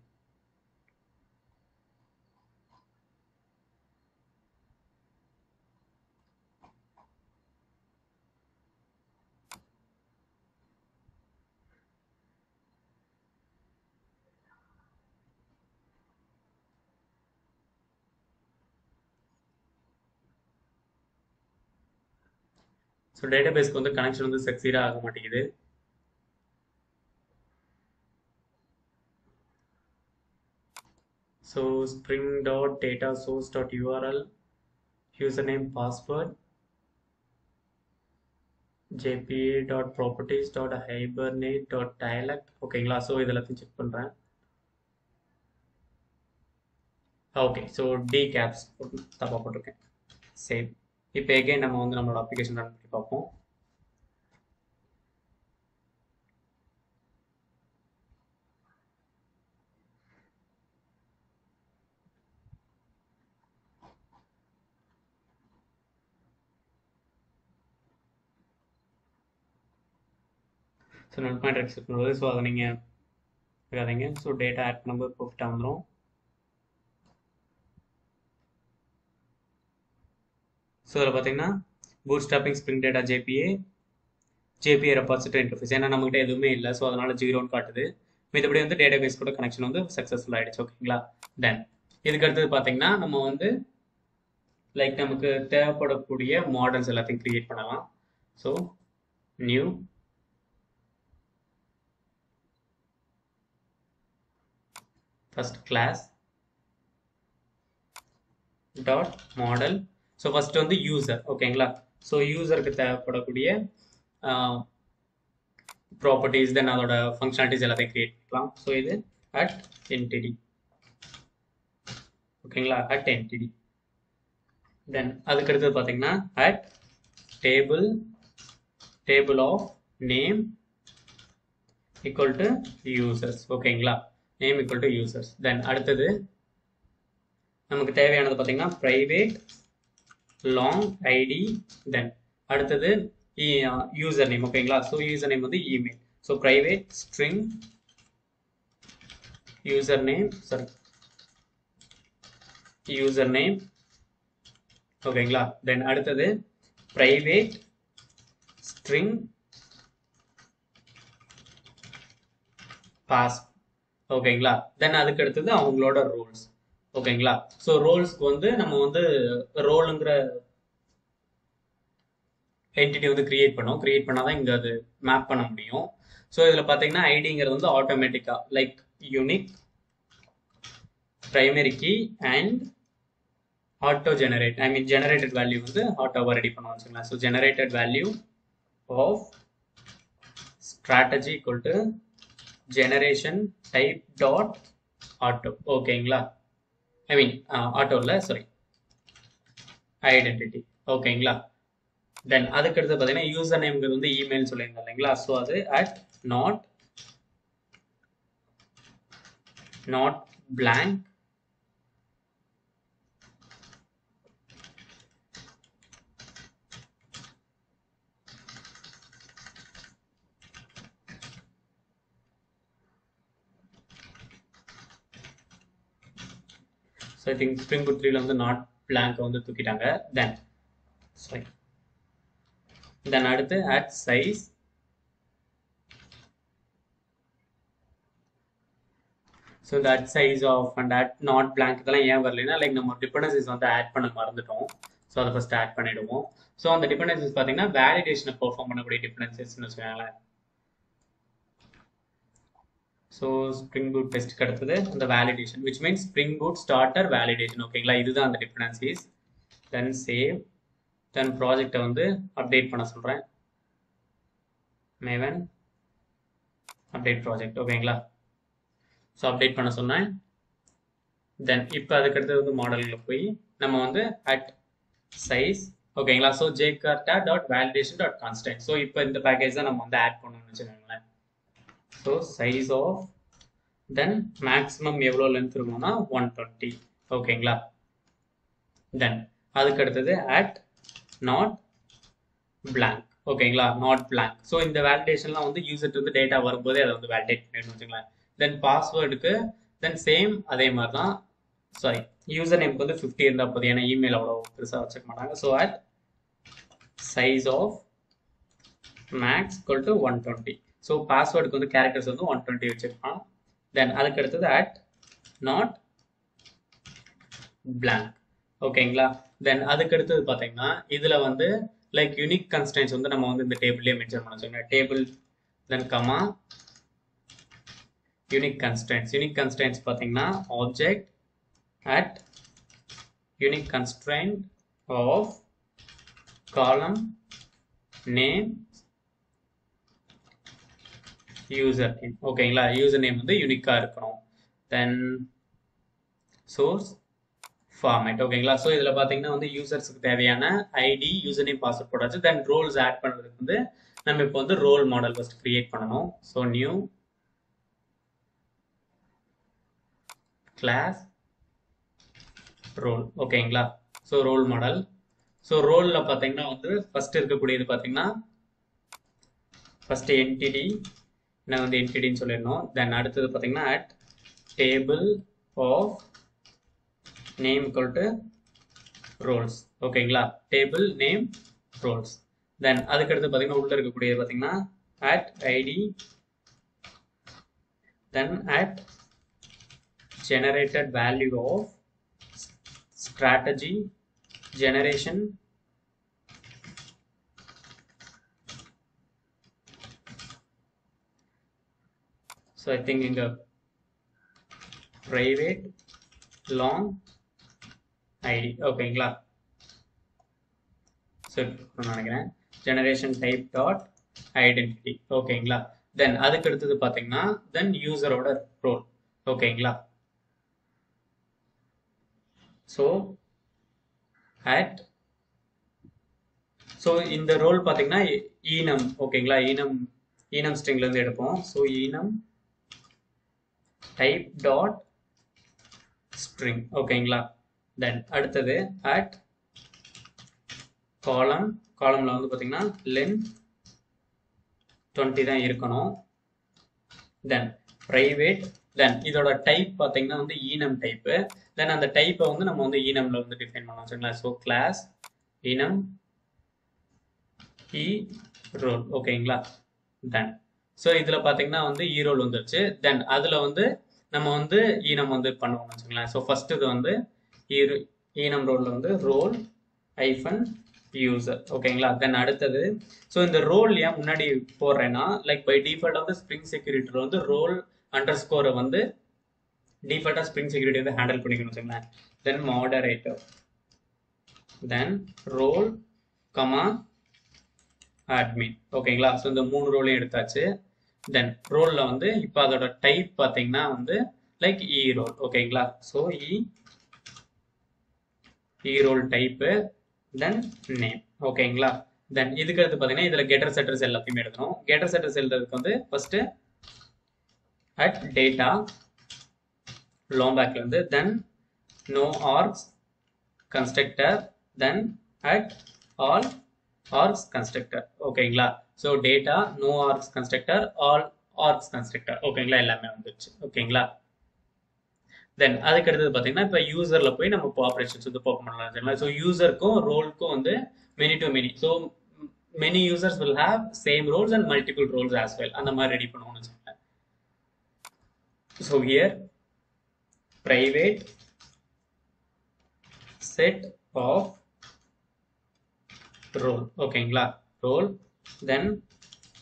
So data பேஸ்க்கு வந்து connection வந்து சக்சீடாக ஆக மாட்டேங்குது. So spring dot data source dot URL username password jpa.properties.hibernate.dialect ஓகேங்களா ஸோ இது எல்லாத்தையும் செக் பண்ணுறேன் ஓகே ஸோ டி கேப்ஸ் தப்பாக போட்டிருக்கேன். சேவ் இப்போ எகைன் நம்ம வந்து நம்மளோட அப்ளிகேஷன் ரன் பண்ணி பார்ப்போம். ஸோ நல் பாயிண்ட் அக்செப்ட் பண்ணுறது ஸோ அதை நீங்கள் இருக்காதீங்க ஸோ டேட்டா ஆட் பண்ணும்போது பர்ஃபெக்டாக வந்துடும் ஸோ இதில் பார்த்தீங்கன்னா boot stopping spring data JPA JPA repository interface ஏன்னா நம்மகிட்ட எதுவுமே இல்லை. ஸோ அதனால் ஜீரோன்னு காட்டுது. மித்தபடி வந்து டேட்டா பேஸ் கூட கனெக்ஷன் வந்து சக்ஸஸ்ஃபுல் ஆகிடுச்சு ஓகேங்களா தென் இதுக்கு அடுத்தது பார்த்தீங்கன்னா நம்ம வந்து லைக் நமக்கு தேவைப்படக்கூடிய மாடல்ஸ் எல்லாத்தையும் க்ரியேட் பண்ணலாம். So new first class. Dot model. So first வந்து யூசர் ஓகேங்களா ஸோ யூசருக்கு தேவைப்படக்கூடிய ப்ராப்பர்ட்டிஸ் தென் அதோட ஃபங்க்ஷனாலிட்டிஸ் எல்லாத்தையும் கிரியேட் பண்ணலாம். ஸோ இது அட் என்டிடி ஓகேங்களா அட் என்டிடி தென் அதுக்கு அடுத்தது பார்த்தீங்கன்னா at table table of name equal to users ஓகேங்களா name equal to users then அடுத்தது நமக்கு தேவையானது பார்த்தீங்கன்னா ப்ரைவேட் லாங் ஐடி தென் அடுத்தது யூசர் நேம் ஓகேங்களா ஸோ யூசர் நேம் வந்து email so private string username sorry username ஓகேங்களா தென் அடுத்தது ப்ரைவேட் ஸ்ட்ரிங் பாஸ் ஓகேங்களா தென் அதுக்கு அடுத்தது அவங்களோட ரூல்ஸ் ஓகேங்களா? ஸோ ரோல்ஸ்க்கு வந்து நம்ம வந்து ரோலுங்கிற என்டிட்டி வந்து கிரியேட் பண்ணோம். கிரியேட் பண்ணால் தான் இங்கே அது மேப் பண்ண முடியும். ஸோ இதில் பார்த்தீங்கன்னா ஐடிங்கிறது வந்து ஆட்டோமேட்டிக்காக like unique primary key and auto generate I mean generated value வந்து ஆட்டோவாக ரெடி பண்ண வச்சுக்கலாம் so generated value of strategy equal to generation type dot auto ஓகேங்களா? ஐ மீன் ஆட்டோவில் uh, சாரி ஐடென்டிட்டி ஓகேங்களா தென் அதுக்கடுத்து பார்த்தீங்கன்னா யூசர் நேம்ங்கிறது வந்து இமெயில் சொல்லியிருந்தோம் இல்லைங்களா? ஸோ அது at not not blank I think spring boot த்ரீல வந்து நாட் பிளாங்கை வந்து தூக்கிட்டாங்க. தென் சாரி தென் அடுத்து at size so that at size of and at not blank இதெல்லாம் ஏன் வரலைன்னா லைக் நம்ம டிபெண்டன்சிஸ் வந்து ஆட் பண்ண மறந்துட்டோம். ஸோ அதை ஃபஸ்ட் ஆட் பண்ணிடுவோம். ஸோ அந்த டிபெண்டன்சிஸ் பார்த்தீங்கன்னா வேலிடேஷனை பெர்ஃபார்ம் பண்ணக்கூடிய டிபெண்டன்சிஸ்னு வச்சுக்கோங்களேன். ஸோ ஸ்ப்ரிங் பூட் டெஸ்ட்டுக்கு அடுத்தது இந்த validation which means spring boot starter validation ஓகேங்களா இதுதான் அந்த டிபெண்டன்சிஸ் தென் சேவ் தென் ப்ராஜெக்டை வந்து அப்டேட் பண்ண சொல்கிறேன் மேவன் அப்டேட் ப்ராஜெக்ட் ஓகேங்களா ஸோ அப்டேட் பண்ண சொன்னேன். தென் இப்போ அதுக்கடுத்தது வந்து மாடலில் போய் நம்ம வந்து அட் சைஸ் ஓகேங்களா so Jakarta dot validation dot constant so இப்போ இந்த பேக்கேஜ் தான் நம்ம வந்து ஆட் பண்ணணும்னு வச்சுக்கோங்களேன். So size of then maximum எவ்வளோ லென்த் இருக்கணும்னா ஒன் டுவெண்ட்டி ஓகேங்களா தென் அதுக்கு அடுத்தது அட் நாட் பிளாங்க் ஓகேங்களா நாட் பிளாங்க் ஸோ இந்த வேலிடேஷன்லாம் வந்து யூசர்ட்டு வந்து டேட்டா வரும்போதே அதை வந்து வேலிடேட் பண்ணிடணும் வச்சுங்களேன் தென் பாஸ்வேர்டுக்கு தென் சேம் அதே மாதிரி தான் சாரி யூசர் நேம்க்கு வந்து ஃபிஃப்டி இருந்தால் போதும். ஏன்னா இமெயில் அவ்வளோ பெருசாக வச்சுக்க மாட்டாங்க. So at size of max equal one twenty so பாஸ்வேர்டுக்கு வந்து கேரக்டர்ஸ் வந்து ஒன் டுவெண்ட்டி வச்சுருப்பான். தென் அதுக்கு அடுத்தது அட் நாட் பிளாங்க் ஓகேங்களா தென் அதுக்கு அடுத்தது பார்த்தீங்கன்னா இதில் வந்து லைக் யூனிக் கன்ஸ்டன்ஸ் வந்து நம்ம வந்து இந்த டேபிள்லேயே மென்ஷன் பண்ண வச்சுக்கோங்க table then comma unique constraints unique constraints பார்த்தீங்கன்னா object at unique constant of column name username ஓகேங்களா யூசர் நேம் வந்து யூனிக்காக இருக்கணும். தென் சோர்ஸ் ஃபார்மேட் ஓகேங்களா ஸோ இதில் பார்த்தீங்கன்னா வந்து யூசர்ஸுக்கு தேவையான ஐடி யூசர் நேம் பாஸ்வேர்ட் போடாச்சு தென் ரோல்ஸ் ஆட் பண்ணுறதுக்கு வந்து நம்ம இப்போ வந்து ரோல் மாடல் ஃபஸ்ட் கிரியேட் பண்ணணும். ஸோ நியூ கிளாஸ் ரோல் ஓகேங்களா ஸோ ரோல் மாடல் ஸோ ரோலில் பார்த்தீங்கன்னா வந்து ஃபஸ்ட் இருக்கக்கூடியது பார்த்தீங்கன்னா ஃபர்ஸ்ட் என்டிடி நான் வந்து என்டிடின்னு சொல்லிடணும். தென் அடுத்தது பார்த்தீங்கன்னா at table of name equal to roles ஓகேங்களா டேபிள் நேம் ரோல்ஸ் தென் அதுக்கடுத்து பார்த்தீங்கன்னா உள்ளே இருக்கக்கூடியது பார்த்தீங்கன்னா at ID then at generated value of strategy generation so I think இங்கே பிரைவேட் லாங் ஐடி ஓகேங்களா ஸோ நினைக்கிறேன். ஜெனரேஷன் டைப் டாட் ஐடென்டிட்டி ஓகேங்களா தென் அதுக்கு அடுத்தது பார்த்தீங்கன்னா தென் யூசரோட ரோல் ஓகேங்களா ஸோ அட் ஸோ இந்த ரோல் பார்த்தீங்கன்னா ஈனம் ஓகேங்களா ஈனம் ஈனம் ஸ்ட்ரிங்லேருந்து எடுப்போம். So enum type dot string ஓகேங்களா தென் அடுத்தது அட் காலம் காலம்ல வந்து பார்த்தீங்கன்னா லென் டுவெண்ட்டி தான் இருக்கணும். தென் ப்ரைவேட் தென் இதோட டைப் பார்த்தீங்கன்னா வந்து ஈனம் டைப்பு தென் அந்த டைப்பை வந்து நம்ம வந்து ஈனமில் வந்து டிஃபைன் பண்ணலாம் சரிங்களா? So class enum e E role ஓகேங்களா தென் ஸோ இதில் பார்த்தீங்கன்னா வந்து e ஈரோல் ரோல் வந்துருச்சு. தென் அதில் வந்து நம்ம வந்து e ஈனம் வந்து பண்ணுவோம் வச்சுக்கலாம் ஸோ ஃபர்ஸ்ட் இது வந்து e, e ஈனம் ரோலில் வந்து ரோல் ஐஃபன் யூசர் ஓகேங்களா தென் அடுத்தது ஸோ இந்த ரோல் ஏன் முன்னாடி போடுறேன்னா லைக் பை டிஃபால்ட் வந்து ஸ்ப்ரிங் செக்யூரிட்டியில் வந்து ரோல் அண்டர் ஸ்கோரை வந்து டிஃபால்ட்டாக ஸ்ப்ரிங் செக்யூரிட்டி வந்து ஹேண்டில் பண்ணிக்கணும் வச்சுங்களேன் then moderator then role comma admin ஓகேங்களா ஸோ இந்த மூணு ரோலையும் எடுத்தாச்சு. தென் ரோலில் வந்து இப்போ அதோட டைப் பார்த்தீங்கன்னா வந்து லைக் இ ரோல் ஓகேங்களா so E E role type then name ஓகேங்களா தென் இதுக்கு அடுத்து பார்த்தீங்கன்னா இதில் கெட்டர் செட்டர்ஸ் எல்லாத்தையுமே எடுக்கணும். கெட்டர் செட்டர்ஸ் எழுதுறதுக்கு வந்து first at data லோம்பேக்லேருந்து then no args constructor then at all args constructor ஓகேங்களா so data no args constructor all args constructor ஓகேங்களா எல்லாமே வந்துருச்சு. ஓகேங்களா தென் அதுக்கு அடுத்தது பார்த்தீங்கன்னா இப்போ யூசரில் போய் நம்ம இப்போ ஆப்ரேஷன்ஸ் வந்து பர்ஃபார்ம் பண்ணலாம். சரிங்களா? ஸோ யூசருக்கும் ரோலுக்கும் வந்து many to many so many users will have same roles and multiple roles as well அந்த மாதிரி ரெடி பண்ணுவோம்னு வச்சுக்கோங்க so here private set of role ஓகேங்களா ரோல் தென்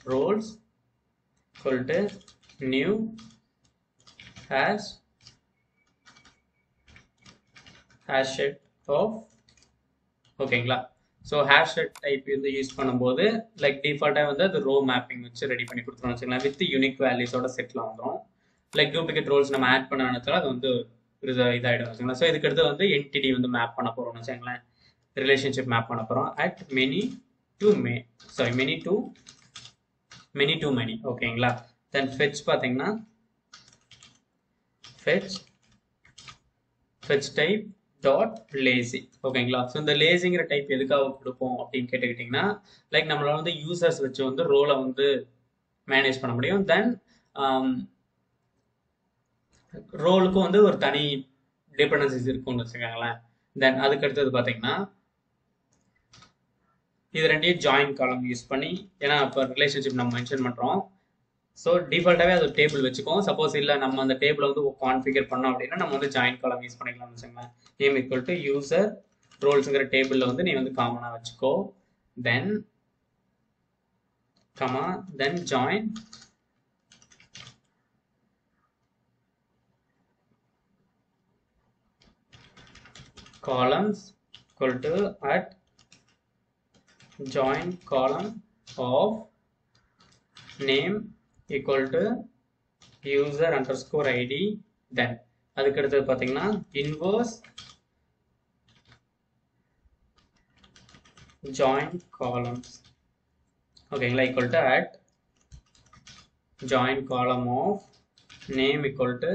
ரோல்ஸ் சொல்லிட்டு new hash hash hash of ஓகேங்களா ஸோ ஹேஷ் செட் டைப் வந்து use பண்ணும்போது like டிஃபால்ட்டாக வந்து அது ரோ மேப்பிங் வச்சு ரெடி பண்ணி கொடுத்துருவோம் வச்சுக்கலாம் வித் யூனிக் வேல்யூஸோட செட்டில் வந்துடும் லைக் டூப்ளிகேட் ரோல்ஸ் நம்ம ஆட் பண்ண நினைச்சாலும் அது வந்து இதாகிடும் வச்சுங்களேன் ஸோ இதுக்கடுத்து வந்து என்டிடி வந்து மேப் பண்ண போகிறோம்னு வச்சுக்கலாம் ரிலேஷன்ஷிப் மேப் பண்ண போகிறோம் at many to may sorry many to many to many ஓகேங்களா தென் ஃபெச் பார்த்தீங்கன்னா fetch fetch type dot lazy ஓகேங்களா ஸோ இந்த லேசிங்கிற டைப் எதுக்காக கொடுப்போம் அப்படின்னு கேட்டுக்கிட்டிங்கன்னா லைக் நம்மளால் வந்து யூசர்ஸ் வச்சு வந்து ரோலை வந்து மேனேஜ் பண்ண முடியும். தென் ரோலுக்கும் um, வந்து ஒரு தனி டிபெண்டன்சிஸ் இருக்கும்னு வச்சுக்கோங்களேன். தென் அதுக்கு அடுத்தது பார்த்தீங்கன்னா இது ரெண்டையும் ஜாயின் காலம் யூஸ் பண்ணி ஏன்னா இப்போ ரிலேஷன்ஷிப் நம்ம மென்ஷன் பண்ணுறோம் ஸோ டிஃபால்ட்டாகவே அது டேபிள் வச்சுக்கோம் சப்போஸ் இல்லை நம்ம அந்த டேபிளை வந்து கான்ஃபிகர் பண்ணோம் அப்படின்னா நம்ம வந்து ஜாயின் காலம் யூஸ் பண்ணிக்கலாம்னு வச்சுக்கோங்க நேம் ஈக்குவல் டு யூசர் ரோல்ஸுங்கிற டேபிளில் வந்து நீ வந்து காமனாக வச்சுக்கோ. Then comma then join columns equal to at join column of name equal to user underscore id then அதுக்கு அடுத்தது பார்த்தீங்கன்னா inverse join columns ஓகேங்களா equal to at join column of name equal to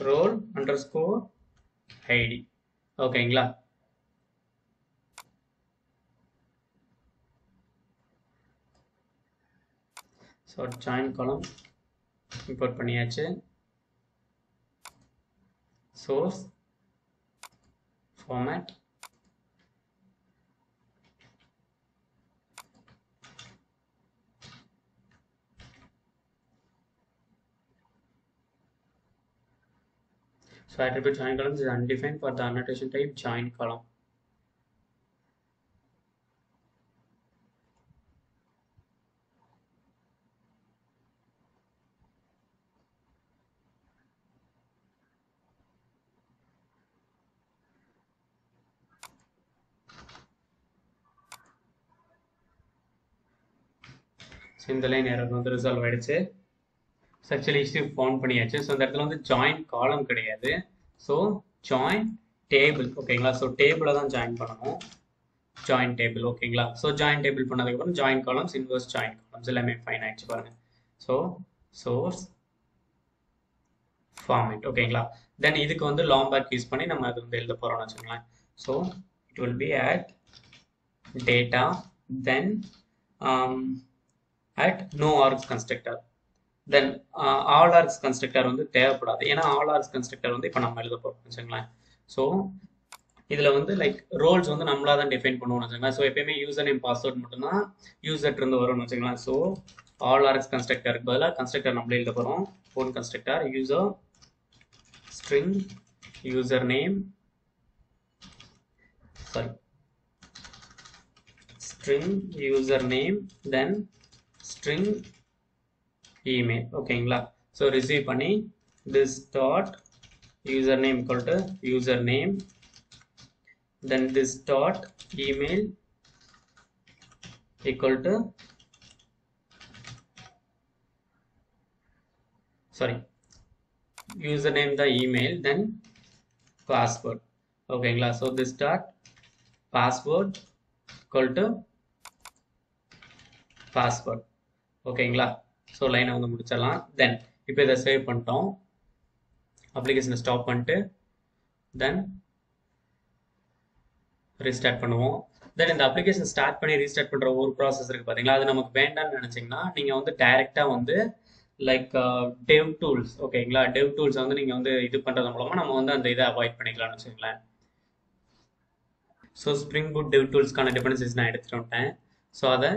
roll underscore id ஓகேங்களா so join column import பண்ணியாச்சு source format So attribute join columns is undefined for the annotation type join column. So இந்த line error வந்து resolve ஆயிடுச்சு. So actually issue found பண்ணியாச்சு. So இந்த இடத்துல வந்து join column கிடையாது. ஸோ ஜாயின் டேபிள் ஓகேங்களா ஸோ டேபிளை தான் ஜாயின் பண்ணணும். ஜாயின் டேபிள் ஓகேங்களா ஸோ ஜாயின் டேபிள் பண்ணதுக்கப்புறம் join columns inverse join columns எல்லாமே ஃபைன் ஆயிடுச்சு பாருங்க. ஸோ சோர்ஸ் ஃபார்மேட் ஓகேங்களா தென் இதுக்கு வந்து லாங் பேக் யூஸ் பண்ணி நம்ம அது வந்து எழுத போகிறோம்னு வச்சுக்கலாம் so it will be at data then at no args constructor then all args constructor வந்து தேவைப்படாது. ஏன்னா ஆல் ஆர்க்ஸ் கன்ஸ்ட்ரக்டர் வந்து இப்போ நம்ம எழுத போகிறோம் வச்சுங்களேன் ஸோ இதில் வந்து லைக் ரோல்ஸ் வந்து நம்மளா தான் டிஃபைன் பண்ணுவோம்னு வச்சுக்கலாம் ஸோ எப்பயுமே யூசர் நேம் பாஸ்வேர்ட் மட்டும்தான் யூசர் இருந்து வரும்னு வச்சுக்கலாம் ஸோ ஆல் ஆர்எஸ் கன்ஸ்ட்ரக்டருக்கு பதிலாக கன்ஸ்ட்ரக்டர் நம்மளே எழுத போகிறோம் phone constructor user string username sorry string username then string email ஓகேங்களா ஸோ ரிசீவ் பண்ணி this dot user name equal to user name then this dot email equal to sorry username the email then password ஓகேங்களா so this dot password equal to password ஓகேங்களா? So லைனை வந்து முடிச்சிடலாம். தென் இப்போ இதை save பண்ணிட்டோம். அப்ளிகேஷனை ஸ்டாப் பண்ணிட்டு தென் ரீஸ்டார்ட் பண்ணுவோம். தென் இந்த அப்ளிகேஷன் ஸ்டார்ட் பண்ணி ரீஸ்டார்ட் பண்ணுற ஒரு ப்ராசஸ் இருக்குது பார்த்தீங்களா அது நமக்கு வேண்டாம்னு நினச்சிங்கன்னா நீங்கள் வந்து டைரெக்டாக வந்து லைக் டெவ் டூல்ஸ் ஓகேங்களா? டெவ் டூல்ஸை வந்து நீங்கள் வந்து இது பண்ணுறது மூலமாக நம்ம வந்து அந்த இதை அவாய்ட் பண்ணிக்கலாம்னு வச்சுங்களேன் ஸோ ஸ்ப்ரிங் புட் டெவ் டூல்ஸ்க்கான டிபெண்டன்சிஸ் நான் எடுத்துகிட்டு வந்துட்டேன். ஸோ அதை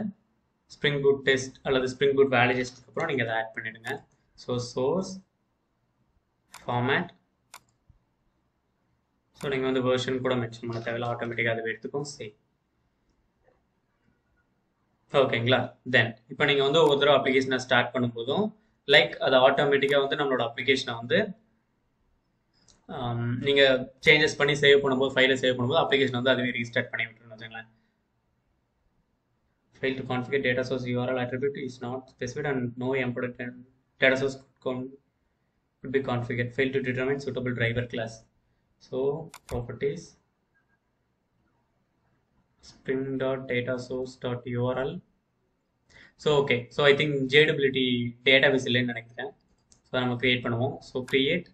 ஸ்ப்ரிங் பூட் டெஸ்ட் அல்லது ஸ்ப்ரிங் பூட் வேலிடேஷனுக்கு அப்புறம் நீங்கள் அதை ஆட் பண்ணிடுங்க. ஸோ சோர்ஸ் ஃபார்மேட் ஸோ நீங்கள் வந்து வேர்ஷன் கூட மென்ஷன் பண்ண தேவையில்ல. ஆட்டோமேட்டிக்காக அதை எடுத்துக்கும் சேவ் ஓகேங்களா தென் இப்போ நீங்கள் வந்து ஒவ்வொரு தடவை அப்ளிகேஷனை ஸ்டார்ட் பண்ணும்போதும் லைக் அது ஆட்டோமேட்டிக்காக வந்து நம்மளோட அப்ளிகேஷனை வந்து um, நீங்கள் சேஞ்சஸ் பண்ணி சேவ் பண்ணும்போது ஃபைலை சேவ் பண்ணும்போது அப்ளிகேஷன் வந்து அதுவே ரீஸ்டார்ட் பண்ணி விட்டுருங்க fail to configure data source URL attribute is not specified and no embedded data source could be configured. Fail to determine suitable driver class. So properties spring.datasource.url. So okay, so I think JWT database இல்லைன்னு நினைக்கிறேன் so நம்ம create பண்ணுவோம் so create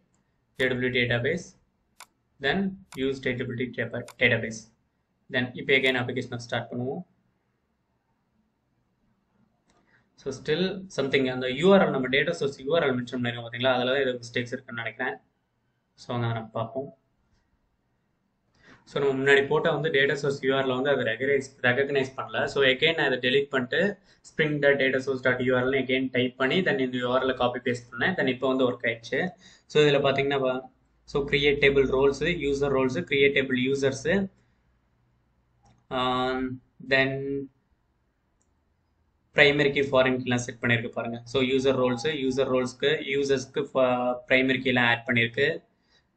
JWT database then use JWT database then இப்போ again application start பண்ணுவோம் So still something அந்த URL நம்ம data source URL mention பண்ணிருக்கோம் பார்த்தீங்களா? அதில் தான் ஏதோ மிஸ்டேக்ஸ் இருக்குன்னு நினைக்கிறேன். ஸோ அங்கே நம்ம பார்ப்போம். ஸோ நம்ம முன்னாடி போட்டால் வந்து டேட்டா சோர்ஸ் யூஆரில் வந்து அதை ரெகனைஸ் ரெகக்னைஸ் பண்ணல. ஸோ எகெயின் நான் அதை டெலிட் பண்ணிட்டு spring dot data source dot URL again type பண்ணி தென் இந்த யூஆரில் காப்பி பேஸ்ட் பண்ணேன். தென் இப்போ வந்து ஒர்க் ஆயிடுச்சு. ஸோ இதில் பார்த்தீங்கன்னா so create table roles user roles create table users then primary key foreign கீலாம் set பண்ணியிருக்கு பாருங்க. ஸோ யூசர் ரோல்ஸு யூசர் ரோல்ஸ்க்கு யூசர்ஸ்க்கு பிரைமரி கீலாம் ஆட் பண்ணியிருக்கு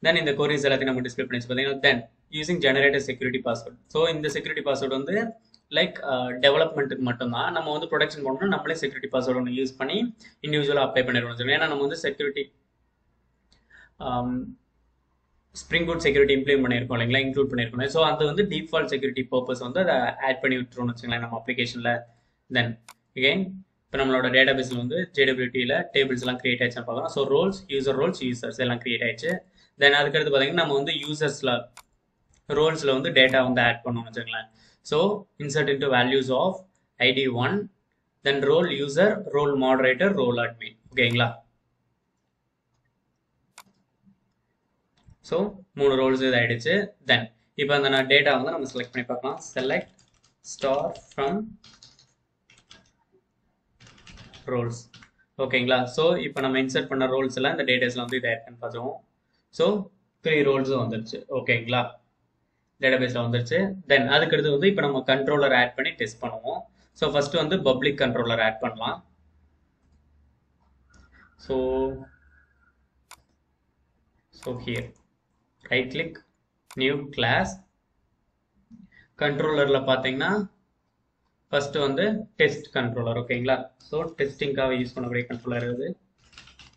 தென் இந்த கோரிஸ் எல்லாத்தையும் நம்ம டிஸ்பிளே பண்ணி பார்த்தீங்கன்னா then using generator security password so இந்த செக்யூரிட்டி பாஸ்வேர்டு வந்து லைக் டெவலப்மெண்ட்டுக்கு uh, மட்டும்தான். நம்ம வந்து ப்ரொடக்ஷன் பண்ணணும் நம்மளே செக்யூரிட்டி பாஸ்வேர்டு ஒன்று யூஸ் பண்ணி இண்டிவிஜுவலாக அப்ளை பண்ணிடுவோம் சொல்லி. ஏன்னா நம்ம வந்து security Spring good security implement பண்ணியிருக்கோம் இல்லைங்களா? இன்க்ளூட் பண்ணியிருக்கோம் ஸோ அது வந்து டிஃபால்ட் செக்யூரிட்டி பர்பஸ் வந்து அதை ஆட் பண்ணி விட்டுருவோம்னு வச்சுங்களேன் நம்ம அப்ளிகேஷனில் தென் அகைன் இப்போ நம்மளோட டேட்டா பேஸில் வந்து ஜேடபிலிட்டியில் டேபிள்ஸ் எல்லாம் கிரியேட் ஆயிடுச்சுன்னு பார்க்கலாம் so roles user roles users எல்லாம் கிரியேட் ஆயிடுச்சு. தென் அதுக்கடுத்து பார்த்தீங்கன்னா நம்ம வந்து யூசர்ஸில் ரோல்ஸில் வந்து டேட்டா வந்து ஆட் பண்ணோம்னு வச்சுக்கலாம் so insert into values of ID one then role user role moderator role admin ஓகேங்களா ஸோ மூணு ரோல்ஸ் இது ஆயிடுச்சு. தென் இப்போ அந்த நான் டேட்டா வந்து நம்ம செலக்ட் பண்ணி பார்க்கலாம். செலக்ட் ஸ்டார் ஃப்ரம் ரோல்ஸ் ஓகேங்களா ஸோ இப்போ நம்ம இன்சர்ட் பண்ண ரோல்ஸ் எல்லாம் இந்த டேட்டாஸில் வந்து இதை ஆட் பார்த்துவோம் ஸோ த்ரீ ரோல்ஸும் வந்துருச்சு. ஓகேங்களா டேட்டாபேஸில் வந்துருச்சு. தென் அதுக்கடுத்து வந்து இப்போ நம்ம கண்ட்ரோலர் ஆட் பண்ணி டெஸ்ட் பண்ணுவோம். ஸோ ஃபஸ்ட்டு வந்து பப்ளிக் கண்ட்ரோலர் ஆட் பண்ணலாம். So so here right click new class கண்ட்ரோலரில் பார்த்தீங்கன்னா ஃபஸ்ட்டு வந்து டெஸ்ட் கண்ட்ரோலர் ஓகேங்களா? ஸோ டெஸ்டிங்காக யூஸ் பண்ணக்கூடிய கண்ட்ரோலர் இது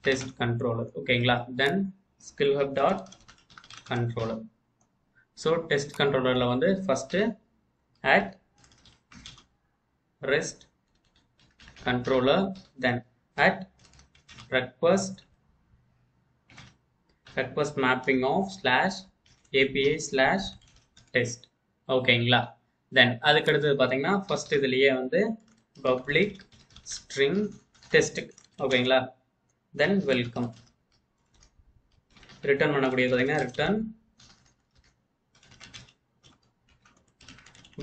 டெஸ்ட் கண்ட்ரோலர் ஓகேங்களா? Then skill hub dot controller so test கண்ட்ரோலரில் வந்து first add rest controller then add request request mapping of slash API slash test ஓகேங்களா? Then அதுக்கடுத்தது பார்த்தீங்கன்னா ஃபர்ஸ்ட் இதுலேயே வந்து பப்ளிக் ஸ்ட்ரிங் டெஸ்ட் ஓகேங்களா தென் வெல்கம் ரிட்டர்ன் பண்ணக்கூடியது பார்த்தீங்கன்னா return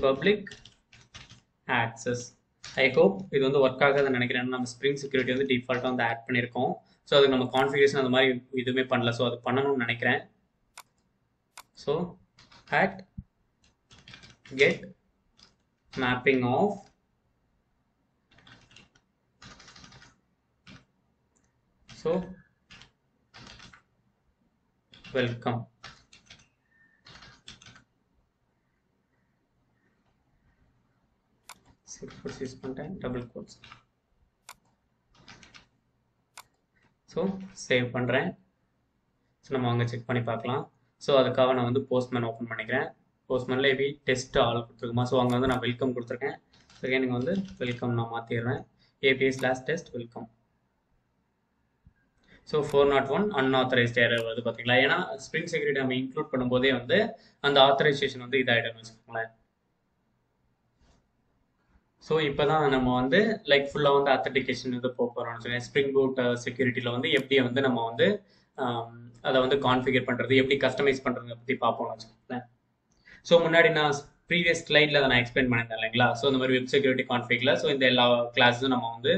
public access I hope இது வந்து ஒர்க் ஆகாதுன்னு நினைக்கிறேன். நம்ம ஸ்ப்ரிங் செக்யூரிட்டி வந்து டிஃபால்ட்டாக வந்து ஆட் பண்ணியிருக்கோம். ஸோ அதுக்கு நம்ம கான்ஃபிகரேஷன் அந்த மாதிரி எதுவுமே பண்ணல. ஸோ அது பண்ணணும்னு நினைக்கிறேன். So add get mapping of so welcome. Quotes use பண்ணிட்டேன் டபுள் கோட்ஸ் ஸோ சேவ் பண்ணுறேன் ஸோ நம்ம அங்கே செக் பண்ணி பார்க்கலாம். ஸோ அதுக்காக நான் வந்து போஸ்ட்மேன் ஓப்பன் பண்ணிக்கிறேன். போஸ்ட்மேனில் எப்படி டெஸ்ட் ஆல் கொடுத்துருக்குமா? ஸோ அங்கே வந்து நான் வெல்கம் கொடுத்துருக்கேன். செகண்ட் நீங்கள் வந்து வெல்கம் நான் மாற்றிடுறேன் API slash test welcome so four not one unauthorized error வருது பார்த்தீங்களா ஏன்னா ஸ்ப்ரிங் செக்யூரிட்டி நம்ம இன்க்ளூட் பண்ணும்போதே வந்து அந்த ஆத்தரைசேஷன் வந்து இதாகிடும்னு வச்சுக்கோங்களேன். ஸோ இப்போ தான் நம்ம வந்து லைக் ஃபுல்லாக வந்து அத்தன்டிகேஷன் இது போக போகிறோம்னு சொல்லி ஸ்ப்ரிங் பூட் செக்யூரிட்டியில் வந்து எப்படி வந்து நம்ம வந்து um, அதை வந்து கான்ஃபிகர் பண்ணுறது எப்படி கஸ்டமைஸ் பண்ணுறதை பற்றி பார்ப்போம்னு வச்சுக்கோங்களேன். ஸோ முன்னாடி நான் ப்ரீவியஸ் ஸ்லைடில் அதை நான் எக்ஸ்பிளைன் பண்ணியிருந்தேன் இல்லைங்களா? ஸோ இந்த மாதிரி வெப் செக்யூரிட்டி கான்ஃபிகில் ஸோ இந்த எல்லா கிளாஸும் நம்ம வந்து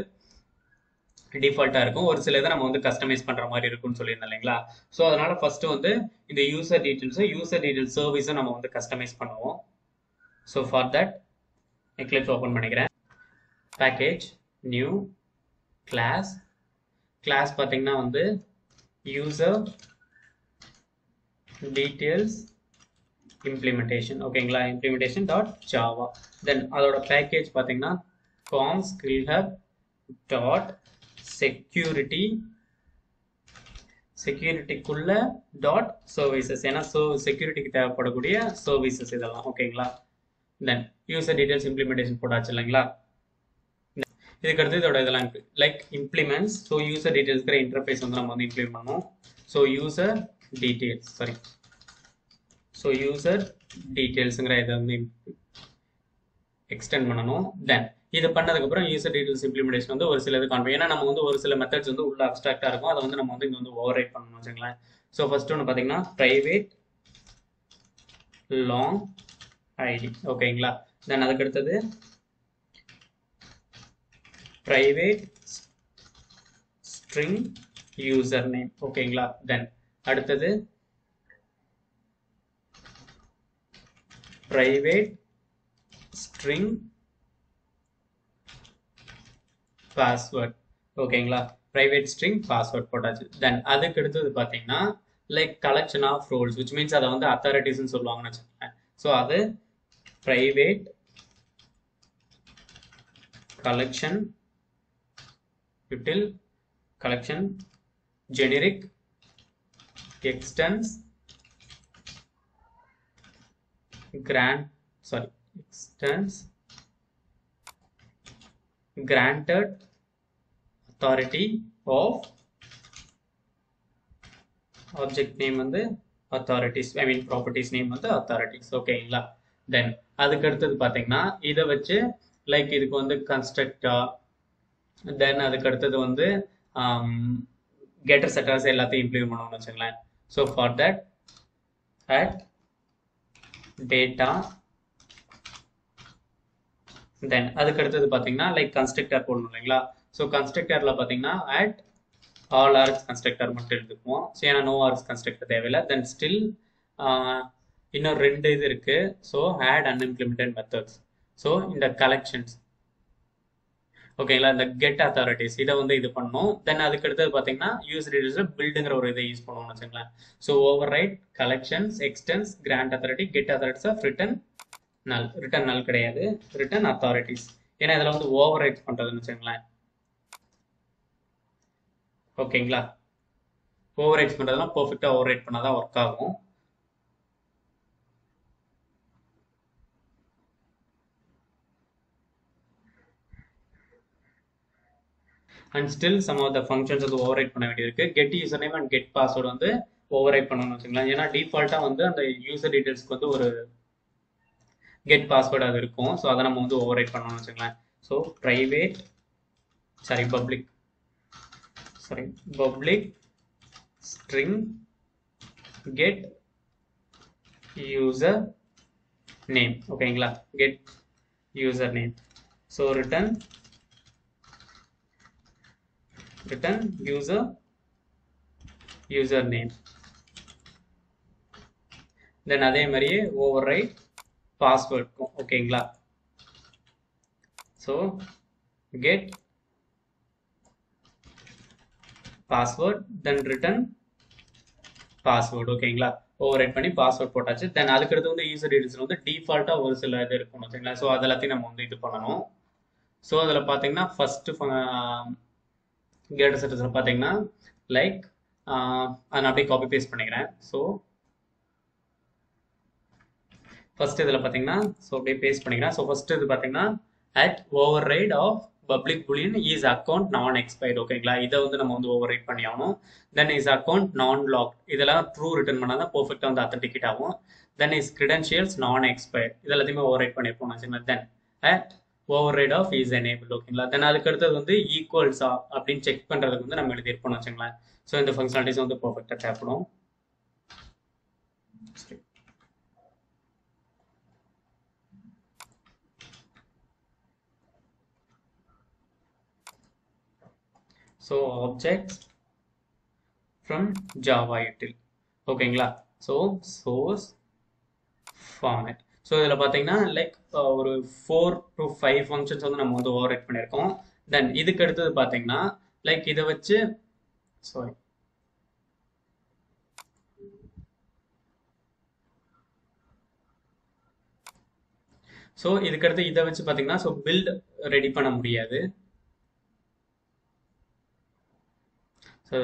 டிஃபால்ட்டாக இருக்கும். ஒரு சில இதை நம்ம வந்து கஸ்டமைஸ் பண்ணுற மாதிரி இருக்கும்னு சொல்லியிருந்தேன் இல்லைங்களா? ஸோ அதனால் ஃபஸ்ட்டு வந்து இந்த யூசர் டீட்டெயில்ஸும் யூசர் டீட்டெயில் சர்வீஸும் நம்ம வந்து கஸ்டமைஸ் பண்ணுவோம். So for that Eclipse open பண்ணிக்கிறேன். பேக்கேஜ் நியூ கிளாஸ் கிளாஸ் பார்த்தீங்கன்னா வந்து யூசர் டீட்டெயில்ஸ் இம்ப்ளிமெண்டேஷன் ஓகேங்களா இம்ப்ளிமெண்டேஷன் டாட் ஜாவா தென் அதோட பேக்கேஜ் பார்த்தீங்கன்னா com skill hub dot security செக்யூரிட்டிக்குள்ள dot services ஏன்னா ஸோ செக்யூரிட்டிக்கு தேவைப்படக்கூடிய சர்வீசஸ் இதெல்லாம். ஓகேங்களா தென் யூசர் டீடைல்ஸ் இம்ப்ளிமெண்டேஷன் போட்டாச்சு இல்லைங்களா? இதுக்கடுத்து இதோட இதெல்லாம் இருக்கு. லைக் இம்ப்ளிமெண்ட்ஸ் ஸோ யூசர் டீடைல்ஸ்க்கிற இன்டர்ஃபேஸ் வந்து நம்ம வந்து இம்ப்ளிமெண்ட் பண்ணுவோம். So user details sorry so user டீட்டெயில்ஸுங்கிற இதை வந்து எக்ஸ்டெண்ட் பண்ணணும். தென் இது பண்ணதுக்கப்புறம் யூசர் டீட்டெயில்ஸ் இம்ப்ளிமெண்டேஷன் வந்து ஒரு சில இது காண்போம் ஏன்னா நம்ம வந்து ஒரு சில மெத்தட்ஸ் வந்து உள்ள அப்டாக்டாக இருக்கும். அதை வந்து நம்ம வந்து இங்கே வந்து ஓவர் ரைட் பண்ணணும் வச்சுங்களேன் ஸோ ஃபர்ஸ்ட் ஒன்று பார்த்தீங்கன்னா ப்ரைவேட் லாங் ஐடி ஓகேங்களா தென் அதுக்கு அடுத்தது ப்ரைவேட் ஸ்ட்ரிங் யூசர் நேம் ஓகேங்களா தென் அடுத்தது ப்ரைவேட் string password. ஓகேங்களா ப்ரைவேட் ஸ்ட்ரிங் password போட்டாச்சு. தென் அதுக்கு அடுத்தது பார்த்தீங்கன்னா like collection of rules which means அதை வந்து அத்தாரிட்டிஸ்னு சொல்லுவாங்கன்னு வச்சுக்கோங்களேன். ஸோ அது private collection util collection generic extends grant sorry extends. Granted authority of object name வந்து authorities I mean properties name வந்து authorities ஓகேங்களா தென் அதுக்கு அடுத்தது பார்த்தீங்கன்னா இதை வச்சு லைக் இதுக்கு வந்து கன்ஸ்ட்ரக்டா தென் அதுக்கு அடுத்தது வந்து um, கெட்டர் செட்டர்ஸ் எல்லாத்தையும் இம்ப்ளிமெண்ட் பண்ணணும்னு வச்சுங்களேன் so for that at data then அதுக்கு அடுத்தது பார்த்தீங்கன்னா லைக் கன்ஸ்ட்ரக்டர் போடணும் இல்லைங்களா? ஸோ கன்ஸ்ட்ரக்டரில் பார்த்தீங்கன்னா அட் ஆல் ஆர்ஸ் கன்ஸ்ட்ரக்டர் மட்டும் எடுத்துக்குவோம் ஸோ ஏன்னா நோ ஆர்ஸ் கன்ஸ்ட்ரக்டர் தேவையில்லை. தென் ஸ்டில் இன்னும் ரெண்டு இது இருக்கு. So add unimplemented methods so இந்த கலெக்ஷன்ஸ் ஓகேங்களா இந்த கெட் அத்தாரிட்டிஸ் இதை வந்து இது பண்ணும். தென் அதுக்கு அடுத்தது பார்த்தீங்கன்னா யூஸ் ரீடியூஸில் பில்டுங்கிற ஒரு இதை யூஸ் பண்ணுவோம்னு வச்சுங்களேன் so override collections extends grant authority get authorities of return null return null கிடையாது. ரிட்டன் அத்தாரிட்டிஸ் ஏன்னா இதில் வந்து ஓவர் ரைட் பண்ணுறதுன்னு வச்சுங்களேன் ஓகேங்களா ஓவர் ரைட் பண்ணுறதுலாம் பர்ஃபெக்டாக ஓவர் ரைட் பண்ணால் தான் ஒர்க் ஆகும். And still some of the functions வந்து ஓவர் ரைட் பண்ண வேண்டியிருக்கு. Get user name and get password வந்து ஓவர் ரைட் பண்ணணும்னு வச்சுக்கலாம் ஏன்னா டிஃபால்ட்டாக வந்து அந்த யூசர் டீட்டெயில்ஸ்க்கு வந்து ஒரு கெட் பாஸ்வேர்டு அது இருக்கும். ஸோ அதை நம்ம வந்து ஓவர் ரைட் பண்ணணும்னு வச்சுக்கலாம் so private sorry public sorry public string get user name ஓகேங்களா get user name so return return user username. தென் அதே மாதிரியே ஓவர் ரைட் பாஸ்வேர்ட்க்கும் ஓகேங்களா so get password then return password ஓகேங்களா ஓவர் ரைட் பண்ணி பாஸ்வேர்ட் போட்டாச்சு. தென் அதுக்கடுத்து வந்து யூசர் டீடைல்ஸ் வந்து டிஃபால்ட்டாக ஒரு சில இது இருக்கும் ஓகேங்களா ஸோ அது எல்லாத்தையும் நம்ம வந்து இது பண்ணணும். ஸோ அதில் பார்த்தீங்கன்னா ஃபஸ்ட்டு கேட் செட்டஸில் பார்த்தீங்கன்னா லைக் அதை நான் அப்படியே காப்பி பேஸ்ட் பண்ணிக்கிறேன். ஸோ ஃபர்ஸ்ட் இதில் பார்த்தீங்கன்னா ஸோ அப்படியே பேஸ்ட் பண்ணிக்கிறேன். ஸோ ஃபர்ஸ்ட் இது பார்த்தீங்கன்னா at override of public boolean is account non expired ஓகேங்களா இதை வந்து நம்ம வந்து ஓவர் ரைட் பண்ணி ஆகணும். Then is account non lock இதெல்லாம் ட்ரூ ரிட்டர்ன் பண்ணால் தான் பர்ஃபெக்டாக வந்து அத்தன்டிகேட் ஆகும். Then is credentials non expire இது எல்லாத்தையுமே ஓவர் ரைட் பண்ணியிருப்போம் வச்சுக்கோங்க then at override of is enable ஓகேங்களா தென் அதுக்கு அடுத்தது வந்து ஈக்குவல்ஸா அப்படின்னு செக் பண்ணுறதுக்கு வந்து நம்ம எழுதியிருப்போம் வச்சுங்களேன். ஸோ இந்த ஃபங்க்ஷனாலிட்டிஸ் வந்து பர்ஃபெக்டாக தேவைப்படும் so objects from Java util ஓகேங்களா ஸோ சோர்ஸ் ஃபார்மேட் ஸோ இதில் பார்த்தீங்கன்னா லைக் ஒரு ஃபோர் டு ஃபைவ் ஃபங்க்ஷன்ஸ் வந்து நம்ம வந்து ஓவர் பண்ணியிருக்கோம். தென் இதுக்கு அடுத்தது பார்த்தீங்கன்னா லைக் இதை வச்சு சாரி ஸோ இதுக்கடுத்து இதை வச்சு பார்த்தீங்கன்னா ஸோ பில்ட் ரெடி பண்ண முடியாது. ஸோ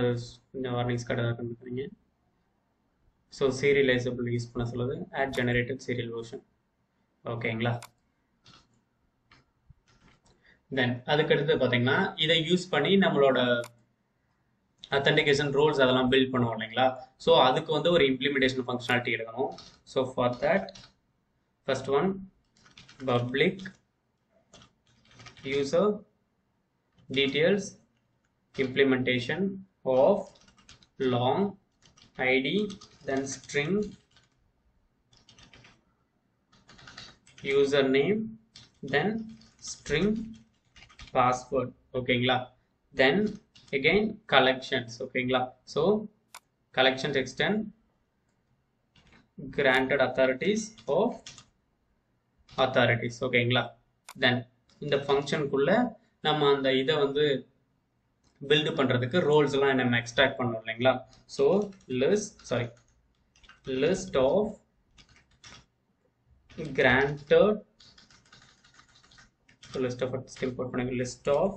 கொஞ்சம் வார்னிங்ஸ் கடை கண்டுக்கிறீங்க ஸோ சீரியலைசபிள் யூஸ் பண்ண சொல்லுது ஆட் ஜெனரேட்டட் சீரியல் வெர்ஷன் ஓகேங்களா தென் அதுக்கடுத்து பார்த்தீங்கன்னா இதை யூஸ் பண்ணி நம்மளோட அத்தன்டிகேஷன் ரோல்ஸ் அதெல்லாம் பில்ட் பண்ணுவோம் இல்லைங்களா? ஸோ அதுக்கு வந்து ஒரு இம்ப்ளிமெண்டேஷன் ஃபங்க்ஷனாலிட்டி எடுக்கணும். So for that first one public user details implementation of long id then string username then string password ஓகேங்களா then again collections ஓகேங்களா so collections extend granted authorities of authorities ஓகேங்களா then இந்த ஃபங்க்ஷனுக்குள்ள நம்ம அந்த இதை வந்து build பண்ணுறதுக்கு ரோல்ஸ் எல்லாம் நம்ம எக்ஸ்ட்ராக்ட் பண்ணோம் இல்லைங்களா so list sorry list of granted so list of first import பண்ணுங்க list of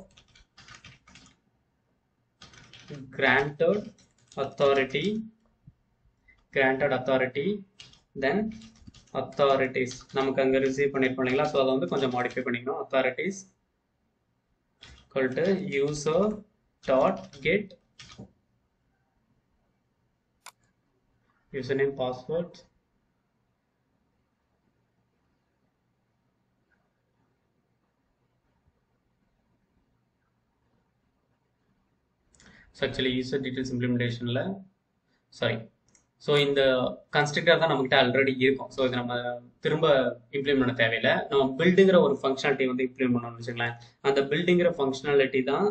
granted authority granted authority then authorities நமக்கு அங்க ரிசீவ் பண்ணிருப்போம் இல்லைங்களா ஸோ அதை வந்து கொஞ்சம் மாடிஃபை பண்ணிக்கணும் authorities equal to user dot get username password. So actually user details இம்ப்ளிமெண்டேஷனில் sorry so இந்த கன்ஸ்ட்ரக்டர் தான் நம்மகிட்ட ஆல்ரெடி இருக்கும். ஸோ இது நம்ம திரும்ப இம்ப்ளிமெண்ட் பண்ண தேவையில்லை. நம்ம பில்டுங்கிற ஒரு ஃபங்க்ஷனாலிட்டி வந்து இம்ப்ளிமெண்ட் பண்ணணும்னு வச்சுக்கலாம் அந்த பில்டிங்கிற ஃபங்க்ஷனாலிட்டி தான்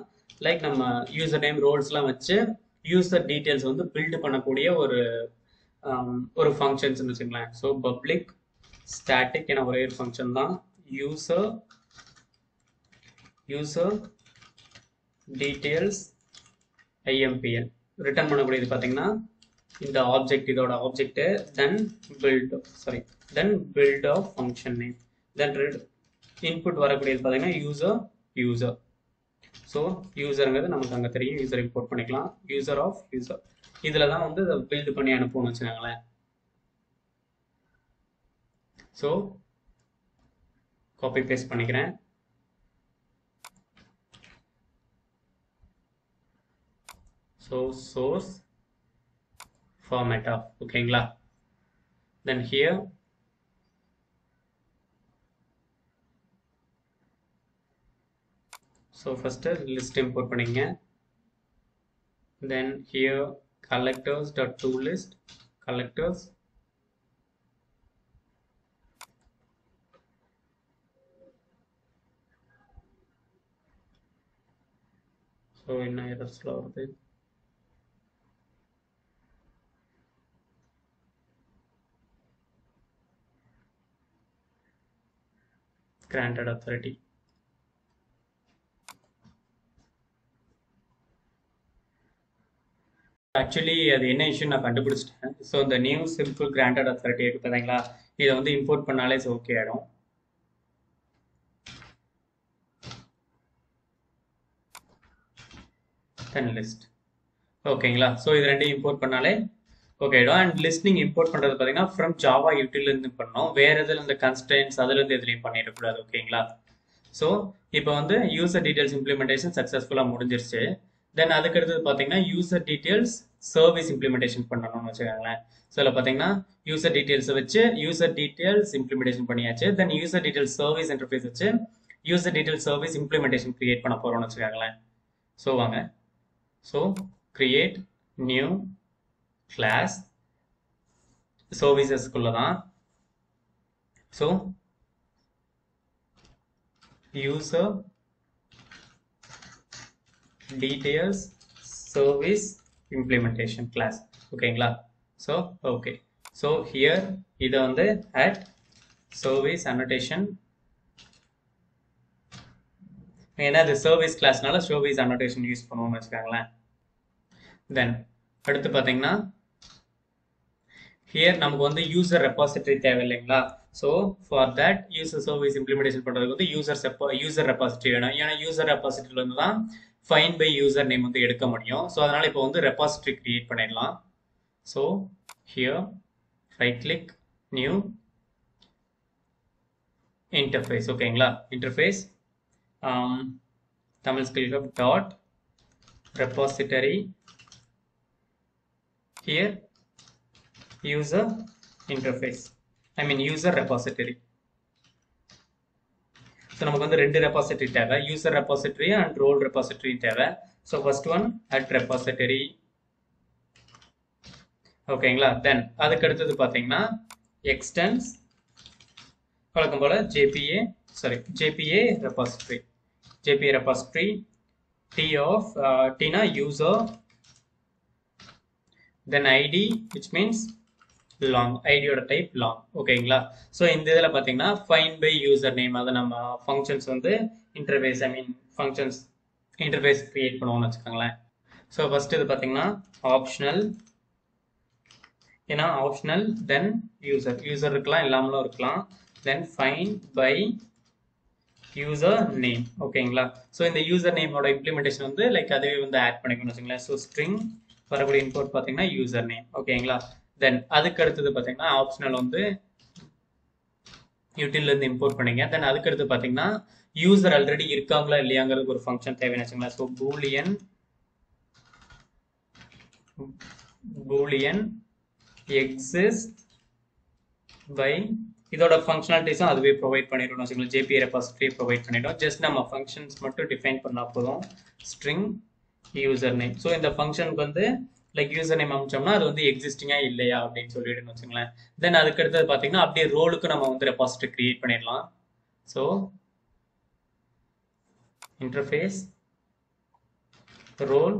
லைக் நம்ம யூசர் நேம் ரோல்ஸ்லாம் வச்சு யூசர் டீட்டெயில்ஸ் வந்து பில்டு பண்ணக்கூடிய ஒரு ஒரு ஃபங்க்ஷன்ஸ்னு வச்சுக்கலாம் ஸோ பப்ளிக் ஸ்டாட்டிக் என ஒரே ஒரு ஃபங்க்ஷன் தான். User user details IMPL return பண்ணக்கூடியது பார்த்தீங்கன்னா இந்த ஆப்ஜெக்ட் இதோட object then build sorry then build of function name then input வரக்கூடியது பார்த்தீங்கன்னா யூசர் யூசர் ஸோ யூசருங்கிறது நமக்கு அங்கே தெரியும். யூசர் இம்போர்ட் பண்ணிக்கலாம். யூசர் ஆஃப் யூசர் இதில் தான் வந்து இதை பில்டு பண்ணி அனுப்பணும்னு வச்சுக்கோங்களேன். ஸோ காப்பி பேஸ்ட் பண்ணிக்கிறேன். ஸோ சோர்ஸ் format of ஓகேங்களா? Then here so first list import பண்ணிங்க then here collectors dot to list collectors so என்ன errorsல வருது granted authority. ஆக்சுவலி அது என்ன இஷ்யூ நான் கண்டுபிடிச்சிட்டேன். ஸோ இந்த நியூ சிம்பிள் கிராண்டட் அத்தாரிட்டி இருக்கு பார்த்தீங்களா இதை வந்து இம்போர்ட் பண்ணாலே ஓகே ஆகிடும் தென் லிஸ்ட் ஓகேங்களா ஸோ இது ரெண்டையும் இம்போர்ட் பண்ணாலே ஓகே ஆகிடும் அண்ட் நீங்கள் இம்போர்ட் பண்ணுறது பார்த்தீங்கன்னா ஃப்ரம் ஜாவா யூட்டிலேருந்து பண்ணோம். வேற எதில் இந்த கன்ஸ்டன்ஸ் அதுலேருந்து எதுலையும் பண்ணிடக்கூடாது ஓகேங்களா ஸோ இப்போ வந்து யூசர் டீட்டெயில்ஸ் இம்ப்ளிமெண்டேஷன் சக்ஸஸ்ஃபுல்லாக முடிஞ்சிருச்சு. தென் அதுக்கு அடுத்தது பார்த்தீங்கன்னா யூசர் டீட்டெயில்ஸ் சர்வீஸ் இம்ப்ளிமெண்டேஷன் பண்ணணும்னு வச்சுக்கோங்களேன். ஸோ இதில் பார்த்தீங்கன்னா யூசர் டீட்டெயில்ஸை வச்சு யூசர் டீட்டெயில்ஸ் இம்ப்ளிமெண்டேஷன் பண்ணியாச்சு. Then user details service interface வச்சு user details service implementation create பண்ண போகிறோம்னு வச்சுக்கோங்களேன். ஸோ வாங்க. ஸோ கிரியேட் நியூ கிளாஸ் சர்வீசஸ்க்குள்ள தான் so user details service implementation class ஓகேங்களா ஸோ ஓகே ஸோ ஹியர் இதை வந்து அட் சர்வீஸ் அனோட்டேஷன் ஏன்னா இது சர்வீஸ் கிளாஸ்னால சர்வீஸ் அனோட்டேஷன் யூஸ் பண்ணுவோம்னு வச்சுக்கோங்களேன். தென் அடுத்து பார்த்தீங்கன்னா ஹியர் நமக்கு வந்து யூசர் ரெப்பாசிட்டரி தேவை இல்லைங்களா? So for that user service implementation பண்ணுறதுக்கு வந்து யூசர் யூசர் ரெப்பாசிட்டரி வேணும். ஏன்னா யூசர் ரெப்பாசிட்டரியில் வந்து தான் ஃபைன் பை யூசர் நேம் வந்து எடுக்க முடியும். ஸோ அதனால் இப்போ வந்து ரெப்பாசிட்டரி க்ரியேட் பண்ணிடலாம். So here right click new interface ஓகேங்களா interface Tamil skill hub dot repository here user interface. I mean user repository. So நமக்கு வந்து ரெண்டு ரெபாசிட்டரி தேவை. User repository and role repository தேவை. So first one at repository ஓகேங்களா then அதுக்கு அடுத்தது பார்த்தீங்கன்னா எக்ஸ்டென்ஸ் வழக்கம் போல் JPA sorry JPA repository JPA repository T of Tina user then ID which means long ஐடியோட type long ஓகேங்களா ஸோ இந்த இதில் பார்த்தீங்கன்னா ஃபைன் பை யூசர் நேம் அதை நம்ம ஃபங்க்ஷன்ஸ் வந்து interface I mean functions interface create பண்ணுவோம்னு வச்சுக்கோங்களேன். ஸோ ஃபஸ்ட்டு இது பார்த்தீங்கன்னா ஆப்ஷனல் ஏன்னா ஆப்ஷனல் தென் யூசர் யூசர் இருக்கலாம் இல்லாமலும் இருக்கலாம். Then fine by user name ஓகேங்களா ஸோ இந்த யூசர் நேமோட இம்ப்ளிமெண்டேஷன் வந்து லைக் அதுவே வந்து ஆட் பண்ணிக்கணும் வச்சுங்களேன் ஸோ ஸ்ட்ரிங் வரக்கூடிய இன்போர்ட் பார்த்தீங்கன்னா யூசர் நேம் ஓகேங்களா தென் அதுக்கு அடுத்தது பார்த்தீங்கன்னா ஆப்ஷனல் வந்து யூட்டிலிருந்து இம்போர்ட் பண்ணிங்க. தென் அதுக்கு அடுத்து பார்த்தீங்கன்னா யூசர் ஆல்ரெடி இருக்காங்களா இல்லையாங்கிறதுக்கு ஒரு ஃபங்க்ஷன் தேவைன்னு வச்சுங்களேன் so boolean boolean exist by இதோட ஃபங்க்ஷனாலிட்டிஸும் அதுவே ப்ரொவைட் பண்ணிடணும். வச்சுக்கலாம் ஜேபி ரெபாசிட்டரி ப்ரொவைட் பண்ணிடும். ஜஸ்ட் நம்ம ஃபங்க்ஷன்ஸ் மட்டும் டிஃபைன் பண்ணால் போதும். ஸ்ட்ரிங் யூசர் நேம் ஸோ இந்த ஃபங்க்ஷனுக்கு வந்து லைக் யூசர் நேம் அமைச்சோம்னா அது வந்து எக்ஸிஸ்டிங்கா இல்லையா அப்படின்னு சொல்லிடுன்னு வச்சுங்களேன். தென் அதுக்கு அடுத்தது பார்த்தீங்கன்னா அப்படியே ரோலுக்கு நம்ம வந்து ரெபாசிட்டரி கிரியேட் பண்ணிடலாம். ஸோ இன்டர்ஃபேஸ் ரோல்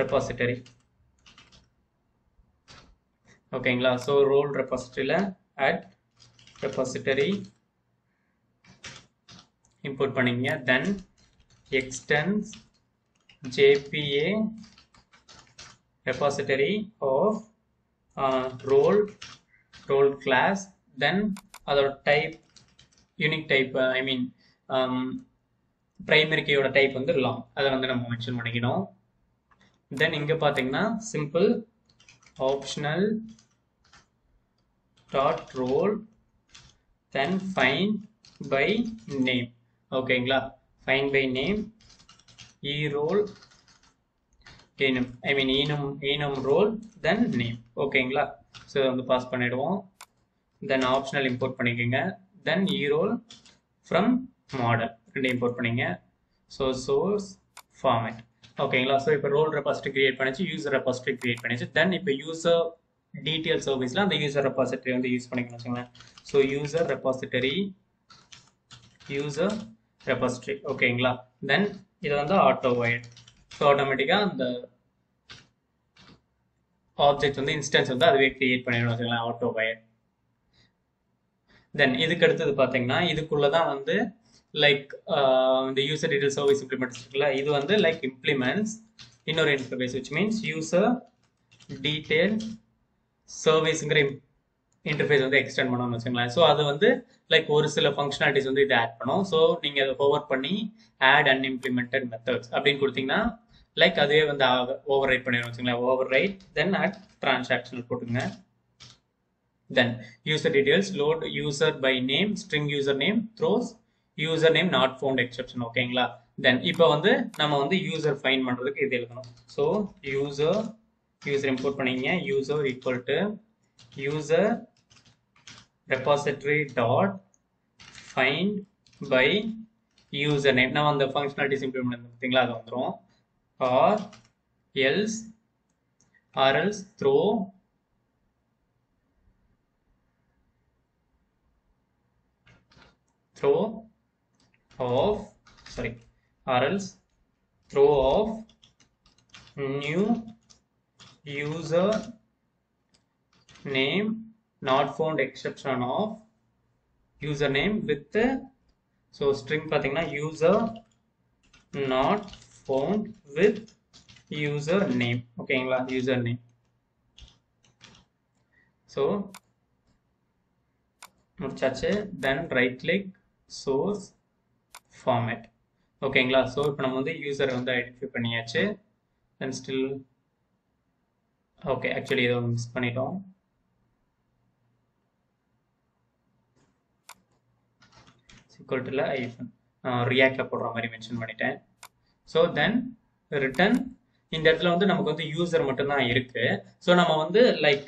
ரெபாசிட்டரி ஓகேங்களா ஸோ ரோல் ரெபாசிட்டரியில் அட் ரெபாசிட்டரி இம்போர்ட் பண்ணிங்க then extends JPA repository of role role class then அதோட type unique type I mean primary கீயோட type வந்து லாங் அதை வந்து நம்ம மென்ஷன் பண்ணிக்கணும். தென் இங்கே பார்த்தீங்கன்னா simple optional dot role then find by name ஓகேங்களா find by name E role enum I mean enum enum role then name ஓகேங்களா ஸோ வந்து பாஸ் பண்ணிடுவோம். தென் ஆப்ஷனல் இம்போர்ட் பண்ணிக்கோங்க. Then E role from model ரெண்டு import பண்ணிங்க. So source format ஓகேங்களா so இப்போ role repository create பண்ணிச்சு user repository create பண்ணிச்சு. தென் இப்போ யூசர் டீட்டெயில் சர்வீஸில் அந்த யூசர் ரெபாசிட்டரி வந்து யூஸ் பண்ணிக்கணும் வச்சுங்களேன் so user repository user repository ஓகேங்களா தென் இது வந்து ஆட்டோ வயர்ட் ஸோ ஆட்டோமேட்டிக்காக அந்த ஆப்ஜெக்ட் வந்து இன்ஸ்டன்ஸ் வந்து அதுவே கிரியேட் பண்ணிடணும் வச்சுக்கலாம் ஆட்டோ வயர் தென் இதுக்கு அடுத்தது பார்த்தீங்கன்னா இதுக்குள்ளே தான் வந்து லைக் இந்த யூசர் டீடைல் சர்வீஸ் இம்ப்ளிமெண்ட்ஸ் இருக்குல்ல இது வந்து லைக் இம்ப்ளிமெண்ட்ஸ் இன்னொரு interface which means user detail சர்வீஸுங்கிற interface வந்து எக்ஸ்டெண்ட் பண்ணணும்னு வச்சுங்களேன் ஸோ அது வந்து லைக் ஒரு சில ஃபங்க்ஷனாலிட்டிஸ் வந்து இது ஆட் பண்ணும். ஸோ நீங்கள் அதை ஹோவர் பண்ணி ஆட் அன்இம்ப்ளிமெண்டட் மெத்தட்ஸ் அப்படின்னு கொடுத்தீங்கன்னா லைக் அதுவே வந்து ஓவர் ரைட் பண்ணிடும் வச்சுங்களேன் override then at transactional போட்டுங்க then user details load user by name string user name throws user name not found exception ஓகேங்களா தென் இப்போ வந்து நம்ம வந்து யூசர் ஃபைன் பண்ணுறதுக்கு இது எழுதணும். ஸோ யூசர் யூசர் இம்போர்ட் பண்ணிங்க user equal to user repository dot find by user name நம்ம அந்த ஃபங்க்ஷனாலிட்டிஸ் இம்ப்ளிமெண்ட் பார்த்தீங்களா அது வந்துடும் or else or else throw throw of sorry or else throw of new user name not found exception of username with the so string பார்த்தீங்கன்னா user not found with user name ஓகேங்களா user name so முடிச்சாச்சு then right click source format ஓகேங்களா so இப்போ நம்ம வந்து யூசரை வந்து identify பண்ணியாச்சு. தென் ஸ்டில் ஓகே ஆக்சுவலி இதை மிஸ் பண்ணிட்டோம். சிக்வல்ட்டில் ஐஃபன் ரியாக்டில் போடுற மாதிரி மென்ஷன் பண்ணிட்டேன். ஸோ தென் ரிட்டன் இந்த இடத்துல வந்து நமக்கு வந்து யூசர் மட்டும்தான் இருக்கு. ஸோ நம்ம வந்து லைக்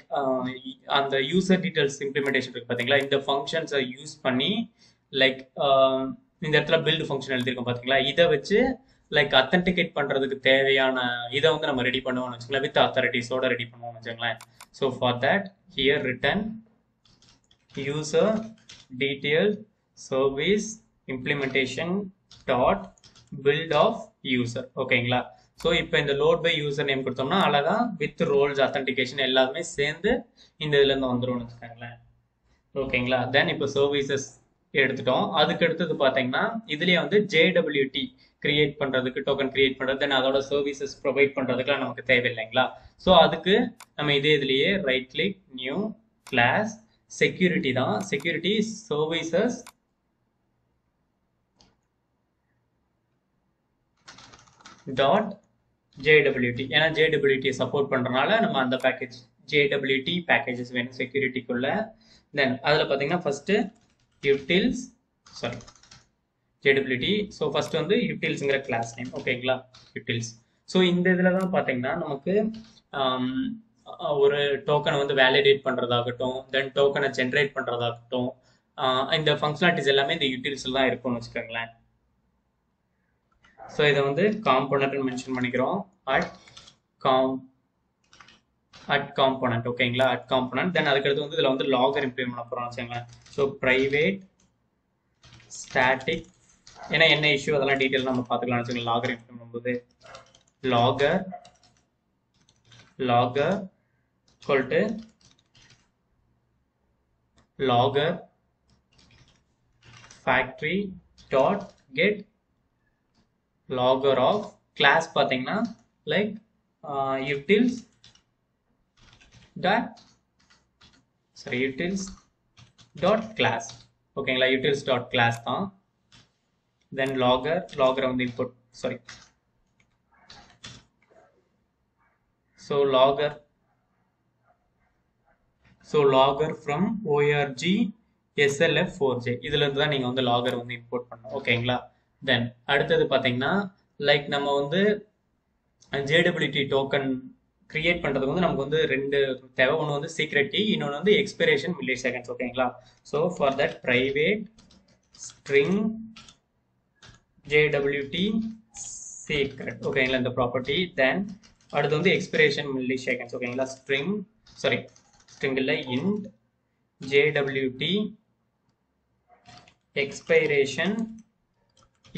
அந்த யூசர் டீட்டெயில்ஸ் இம்ப்ளிமெண்டேஷன் இருக்கு பார்த்தீங்களா இந்த ஃபங்க்ஷன்ஸை யூஸ் பண்ணி லைக் இந்த இடத்துல பில்டு ஃபங்க்ஷன் எழுதியிருக்கோம் பார்த்தீங்களா இதை வச்சு லைக் அத்தன்டிகேட் பண்ணுறதுக்கு தேவையான இதை வந்து நம்ம ரெடி பண்ணுவோம்னு வச்சுக்கலாம் வித் அத்தாரிட்டிஸோட ரெடி பண்ணுவோம்னு வச்சுங்களேன். So for that here return user detail service implementation dot build of user ஓகேங்களா ஸோ இப்போ இந்த லோட் பை யூசர் நேம் கொடுத்தோம்னா அழகா வித் ரோல்ஸ் அத்தன்டிகேஷன் எல்லாமே சேர்ந்து இந்த இதுல இருந்து வந்துரும்னு வச்சுக்கோங்களேன். ஓகேங்களா தென் இப்போ சர்வீசஸ் எடுத்துட்டோம். அதுக்கு அடுத்தது பார்த்தீங்கன்னா இதுலயே வந்து ஜேடபிள்யூடி கிரியேட் பண்றதுக்கு டோக்கன் கிரியேட் பண்றது தென் அதோட சர்வீசஸ் ப்ரொவைட் பண்றதுக்குலாம் நமக்கு தேவையில்லைங்களா ஸோ அதுக்கு நம்ம இதே இதுலயே right click new class security தான். செக்யூரிட்டி சர்வீசஸ் டாட் ஜேடபிள்யூடி ஏன்னா ஜேடபிள்யூடி சப்போர்ட் பண்றதுனால நம்ம அந்த பேக்கேஜ் ஜேடபிள்யூடி பேக்கேஜஸ் வேணும் செக்யூரிட்டிக்குள்ள தென் அதில் பார்த்தீங்கன்னா first utils sorry JWT so first வந்து யூட்டில்ஸுங்கிற கிளாஸ் நேம் ஓகேங்களா யூட்டில்ஸ் ஸோ இந்த இதில் தான் பார்த்தீங்கன்னா நமக்கு um, ஒரு டோக்கனை வந்து வேலிடேட் பண்ணுறதாகட்டும் தென் டோக்கனை ஜென்ரேட் பண்ணுறதாகட்டும் இந்த ஃபங்க்ஷனாலிட்டிஸ் எல்லாமே இந்த யூட்டில்ஸில் தான் இருக்கும்னு வச்சுக்கோங்களேன். ஸோ இதை வந்து காம்போனன்ட்னு மென்ஷன் பண்ணிக்கிறோம். அட் காம் அட் காம்போனன்ட் ஓகேங்களா அட் காம்போனன்ட் தென் அதுக்கடுத்து வந்து இதில் வந்து லாகர் இம்ப்ளிமெண்ட் பண்ண போகிறோம் வச்சுக்கோங்களேன் ஸோ ப்ரைவேட் ஸ்டாட்டிக் ஏன்னா என்ன இஷ்யூ அதெல்லாம் டீட்டெயில் நம்ம பார்த்துக்கலாம். வச்சுக்கோங்க லாகர் இம்ப்ளிமெண்ட் பண்ணும்போது. லாகர் லாகர் சொல்லிட்டு logger factory dot get logger of class பார்த்தீங்கன்னா like utils dot sorry utils dot class ஓகேங்களா யூட்டில்ஸ் டாட் கிளாஸ் தான். தென் லாகர் லாகரை வந்து input sorry so logger so logger from ORG SLF four J இதுல இருந்து தான் நீங்க வந்து லாகர் வந்து இம்போர்ட் பண்ணணும். ஓகேங்களா தென் அடுத்தது பார்த்தீங்கன்னா லைக் நம்ம வந்து ஜேடபிலிட்டி டோக்கன் கிரியேட் பண்ணுறதுக்கு வந்து நமக்கு வந்து ரெண்டு தேவை. ஒன்று வந்து சீக்ரெட் கீ இன்னொன்று வந்து எக்ஸ்பிரேஷன் மில்லி செகண்ட்ஸ் ஓகேங்களா so for that private string JWT secret ஓகேங்களா இந்த ப்ராப்பர்ட்டி தென் அடுத்து வந்து எக்ஸ்பிரேஷன் மில்லி செகண்ட்ஸ் ஓகேங்களா ஸ்ட்ரிங் சாரி ஸ்ட்ரிங் இல்லை இன்ட் ஜேடபிள்யூடி எக்ஸ்பைரேஷன்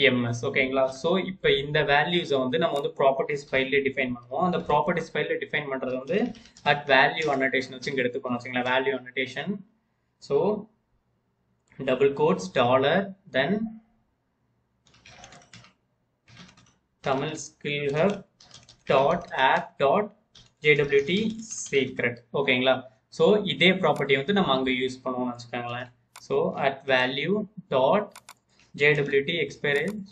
எம்எஸ் ஓகேங்களா ஸோ இப்போ இந்த வேல்யூஸை வந்து நம்ம வந்து ப்ராப்பர்ட்டிஸ் ஃபைல்லே டிஃபைன் பண்ணுவோம். அந்த ப்ராப்பர்ட்டிஸ் ஃபைலில் டிஃபைன் பண்ணுறது வந்து அட் வேல்யூ அன்னடேஷன் வச்சு இங்கே எடுத்துக்கணும் வச்சுங்களா value annotation so double quotes dollar then Tamil skill hub dot app dot JWT secret ஓகேங்களா ஸோ இதே ப்ராப்பர்ட்டி வந்து நம்ம அங்கே யூஸ் பண்ணுவோம்னு வச்சுக்கோங்களேன். So at value dot JWT experience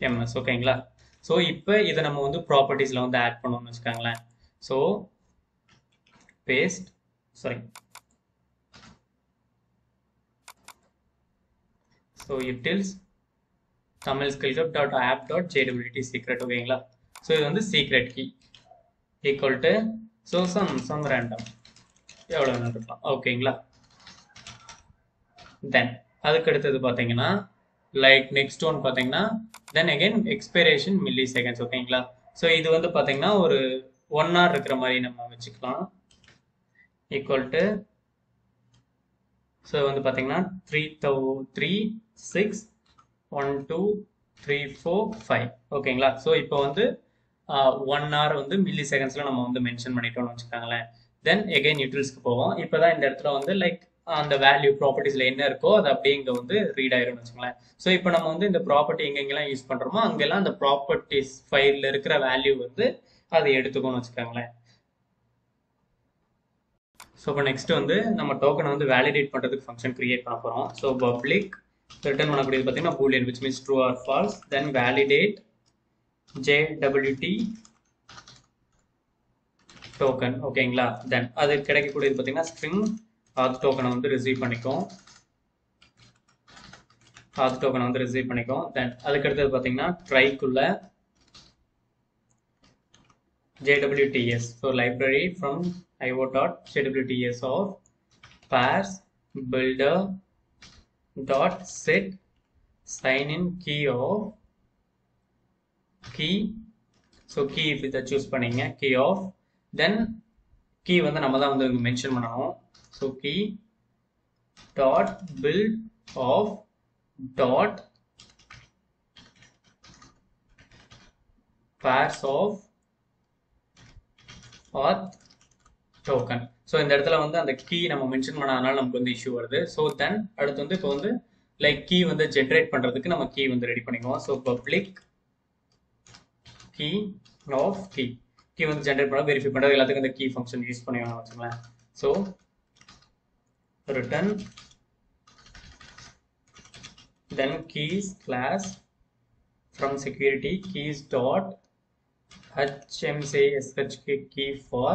MS ஓகேங்களா ஸோ இப்போ இதை நம்ம வந்து ப்ராப்பர்ட்டிஸில் வந்து ஆட் பண்ணோம்னு வச்சுக்கோங்களேன். So paste sorry so utils Tamil skill hub dot app dot JWT secret ஓகேங்களா ஸோ இது வந்து secret key equal to so some some random எவ்வளோ வேணும் இருக்கலாம் ஓகேங்களா தென் அதுக்கு அடுத்தது பார்த்தீங்கன்னா லைக் நெக்ஸ்ட் ஒன் பார்த்தீங்கன்னா then again expiration milli seconds ஓகேங்களா ஸோ இது வந்து பார்த்தீங்கன்னா ஒரு ஒன் ஹவர் இருக்கிற மாதிரி நம்ம வச்சுக்கலாம். ஈக்குவல் டு ஸோ வந்து பார்த்தீங்கன்னா three thou three six one two three four five ஓகேங்களா ஸோ இப்போ வந்து ஒன் ஹவர் வந்து மில்லி செகண்ட்ஸில் நம்ம வந்து மென்ஷன் பண்ணிட்டோம்னு வச்சுக்கோங்களேன். தென் எகைன் யூட்டில்ஸ்க்கு போவோம். இப்போ தான் இந்த இடத்துல வந்து லைக் அந்த வேல்யூ ப்ராப்பர்ட்டிஸ்ல என்ன இருக்கோ அது அப்படியே இங்க வந்து ரீட் ஆயிரும்னு வச்சுங்களேன் ஸோ இப்போ நம்ம வந்து இந்த ப்ராப்பர்ட்டி எங்கெங்கெல்லாம் யூஸ் பண்றோமோ அங்கெல்லாம் அந்த ப்ராப்பர்ட்டிஸ் ஃபைல்ல இருக்கிற வேல்யூ வந்து அதை எடுத்துக்கோன்னு வச்சுக்கோங்களேன். ஸோ இப்போ நெக்ஸ்ட் வந்து நம்ம டோக்கனை வந்து வேலிடேட் பண்றதுக்கு ஃபங்க்ஷன் கிரியேட் பண்ண போறோம். ஸோ பப்ளிக் ரிட்டர்ன் பண்ணக்கூடியது பார்த்தீங்கன்னா boolean which means true or false then validate J WT token ஓகேங்களா தென் அது கிடைக்கக்கூடியது பார்த்தீங்கன்னா ஸ்ட்ரிங் ஆத் டோக்கனை வந்து ரிசீவ் பண்ணிக்கும் ஆத் டோக்கனை வந்து ரிசீவ் பண்ணிக்கும் தென் அதுக்கு அடுத்தது பார்த்தீங்கன்னா ட்ரைக்குள்ள JWTS so library from io.jwts of pairs builder dot set sign in key of key. So key இதை சூஸ் பண்ணீங்க. Key of. Then key வந்து நம்ம தான் வந்து மென்ஷன் பண்ணணும். So dot dot build of dot pairs of auth token. So இந்த இடத்துல வந்து அந்த கீ நம்ம மென்ஷன் பண்ணாதனால நமக்கு வந்து இஷ்யூ வருது. ஸோ தென் அடுத்து வந்து இப்போ வந்து லைக் கீ வந்து ஜென்ரேட் பண்ணுறதுக்கு நம்ம கீ வந்து ரெடி பண்ணிக்குவோம். So public key of key key வந்து ஜென்ரேட் பண்ண வெரிஃபை பண்ணுறது எல்லாத்துக்கும் இந்த கீ ஃபங்க்ஷன் யூஸ் பண்ணுவாங்க வச்சுக்கலாம் so return then keys class from security keys dot hmshk key for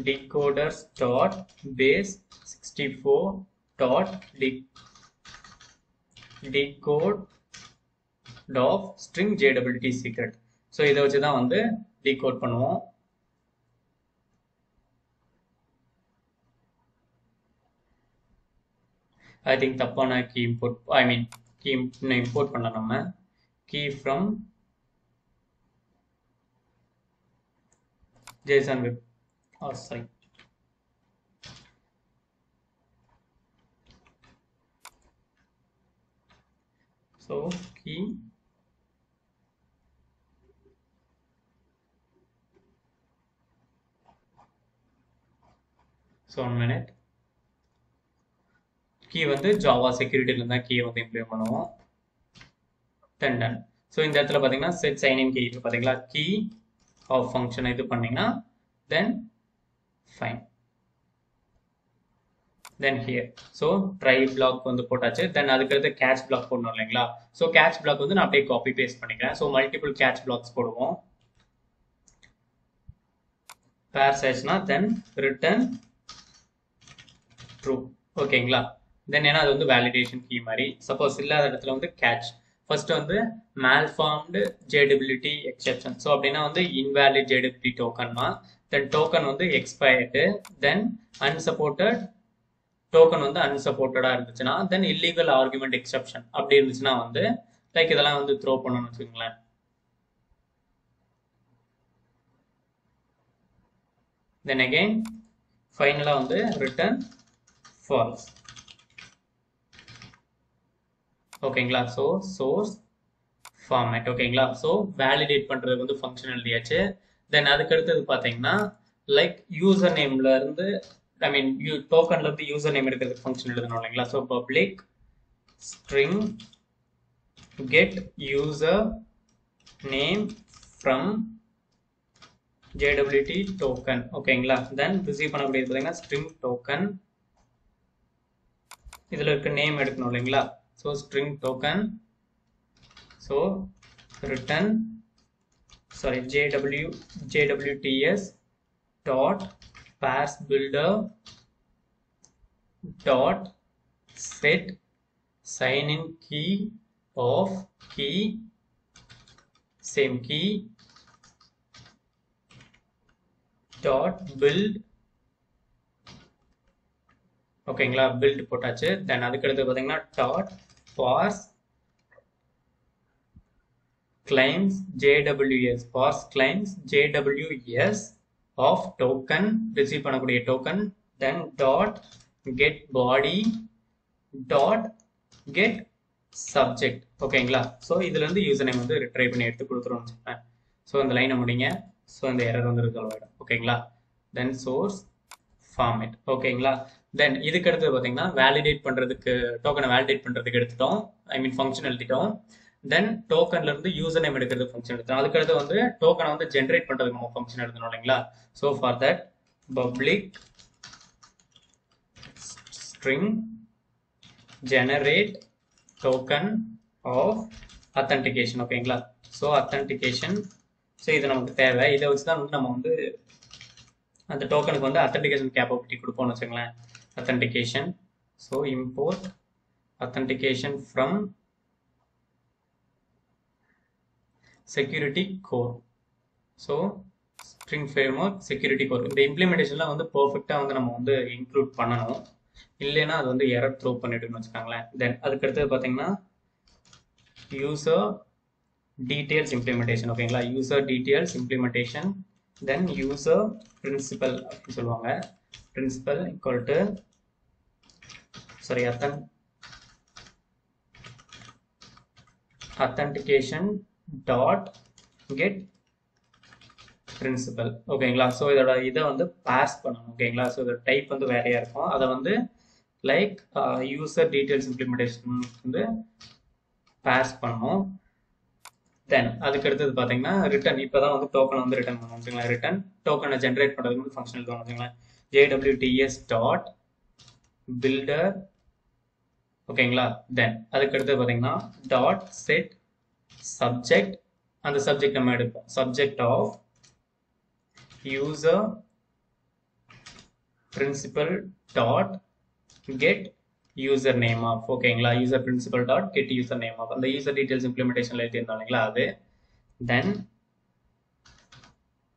decoders dot base 64 dot de- decode of string jwt secret so இதை வச்சு தான் வந்து டீகோட் பண்ணுவோம் ஐ திங்க் தப்பான key import I mean key இன்னும் import பண்ணல நம்ம. Key from JSON web or side so key so one minute key வந்து ஜாவா செக்யூரிட்டியில தான் கீ வந்து இம்ப்ளிமெண்ட் பண்ணுவோம். தென் டன் ஸோ இந்த இடத்துல பார்த்தீங்கன்னா செட் சைன் இன் கீ பார்த்தீங்களா கீ ஆஃப் ஃபங்க்ஷன் இது பண்ணீங்கன்னா then fine then here so try block வந்து போட்டாச்சு. தென் அதுக்கடுத்து கேட்ச் பிளாக் போடணும் இல்லைங்களா? ஸோ கேட்ச் பிளாக் வந்து நான் அப்படியே காப்பி பேஸ்ட் பண்ணிக்கிறேன். ஸோ மல்டிபிள் கேட்ச் பிளாக்ஸ் போடுவோம். பேர் சைஸ்னா தென் ரிட்டர்ன் ட்ரூ ஓகேங்களா தென் ஏன்னா அது வந்து வேலிடேஷன் கீ மாதிரி. சப்போஸ் இல்லாத இடத்துல வந்து கேட்ச் ஃபர்ஸ்ட் வந்து மேல்ஃபார்ம்டு ஜேடபிலிட்டி எக்ஸெப்ஷன் ஸோ அப்படின்னா வந்து இன்வேலிட் ஜேடபிலிட்டி டோக்கன்னா தென் டோக்கன் வந்து எக்ஸ்பயர்டு தென் அன்சப்போர்ட்டட் டோக்கன் வந்து அன்சப்போர்ட்டடாக இருந்துச்சுன்னா தென் இல்லீகல் ஆர்குமெண்ட் எக்ஸெப்ஷன் அப்படி இருந்துச்சுன்னா வந்து லைக் இதெல்லாம் வந்து த்ரோ பண்ணணும்னு வச்சுக்கோங்களேன். தென் அகெயின் ஃபைனலாக வந்து ரிட்டர்ன் ஃபால்ஸ் ஓகேங்களா ஸோ சோர்ஸ் ஃபார்மேட் ஓகேங்களா ஸோ வேலிடேட் பண்ணுறதுக்கு வந்து ஃபங்க்ஷன் எழுதியாச்சு. தென் அதுக்கு அடுத்தது பார்த்தீங்கன்னா லைக் யூசர் நேம்ல இருந்து ஐ மீன் யூ டோக்கன்ல இருந்து யூசர் நேம் எடுக்கிறதுக்கு ஃபங்க்ஷன் எழுதணும் இல்லைங்களா? So public string get user name from JWT token ஓகேங்களா தென் ரிசீவ் பண்ணக்கூடியது பார்த்தீங்கன்னா ஸ்ட்ரிங் டோக்கன் இதில் இருக்க நேம் எடுக்கணும் இல்லைங்களா? So string token so return sorry JW JWTS dot parse builder dot set signing key of key same key dot build ஓகேங்களா build போட்டாச்சு. Then அதுக்கடுத்து பார்த்தீங்கன்னா dot parse claims JWS parse claims JWS of token receive பண்ணக்கூடிய token then dot get body dot get subject ஓகேங்களா so இதுல இருந்து user name வந்து retry பண்ணி எடுத்து கொடுத்துருவோம்னு சொன்னேன் ஸோ இந்த லைனை முடிங்க. ஸோ இந்த எரர் வந்து ரிசால்வ் ஆகிடும் ஓகேங்களா தென் சோர்ஸ் ஃபார்மேட் ஓகேங்களா தென் இதுக்கு அடுத்தது பார்த்தீங்கன்னா வேலிடேட் பண்ணுறதுக்கு டோக்கனை வேலிடேட் பண்ணுறதுக்கு எடுத்துட்டோம். ஐ மீன் ஃபங்க்ஷன் எழுதிட்டோம். தென் டோக்கன்ல இருந்து யூசர் நேம் எடுக்கிறது ஃபங்க்ஷன் எடுத்தோம் அதுக்கடுத்து வந்து டோக்கனை வந்து ஜென்ரேட் பண்ணுறதுக்கு நம்ம ஃபங்க்ஷன் எழுதணும் இல்லைங்களா? So for that public string generate token of authentication ஓகேங்களா ஸோ அத்தன்டிகேஷன் ஸோ இது நமக்கு தேவை. இதை வச்சு தான் வந்து நம்ம வந்து அந்த டோக்கனுக்கு வந்து அத்தன்டிகேஷன் கேப்பபிலிட்டி கொடுப்போம்னு வச்சுங்களேன் authentication so import authentication from security core so spring framework security core இந்த இம்ப்ளிமெண்டேஷன்லாம் வந்து பர்ஃபெக்டாக வந்து நம்ம வந்து இன்க்ளூட் பண்ணணும். இல்லைன்னா அது வந்து எரர் த்ரோ பண்ணிட்டுன்னு வச்சுக்கோங்களேன். தென் அதுக்கடுத்தது பார்த்தீங்கன்னா யூசர் டீட்டெயில்ஸ் இம்ப்ளிமெண்டேஷன் ஓகேங்களா user details implementation then user principal அப்படின்னு சொல்லுவாங்க. Principal equal to sorry authentication dot dot get principal ஓகேங்களா ஸோ இதோட இதை வந்து பாஸ் பண்ணணும். ஓகேங்களா ஸோ இதோட டைப் வந்து வேறையாக இருக்கும். அதை வந்து லைக் யூசர் டீட்டெயில்ஸ் இம்ப்ளிமெண்டேஷன் வந்து பாஸ் பண்ணணும் தென் அதுக்கு அடுத்தது பார்த்தீங்கன்னா ரிட்டன் இப்போ தான் வந்து டோக்கன் வந்து ரிட்டன் பண்ணணும். வச்சுங்களேன் ரிட்டன் டோக்கனை ஜென்ரேட் பண்ணுறதுக்கு வந்து ஃபங்க்ஷனல் எழுதணும் வச்சுங்களேன் ஜேடபிள்யூடிஎஸ் டாட் பில்டர் ஓகேங்களா தென் அதுக்கு அடுத்தது பார்த்தீங்கன்னா டாட் செட் சப்ஜெக்ட் அந்த சப்ஜெக்ட் நம்ம எடுப்போம் subject of user principal dot get user name of ஓகேங்களா user principal dot get user name of அந்த user details implementationல எழுதியிருந்தோம் இல்லைங்களா அது then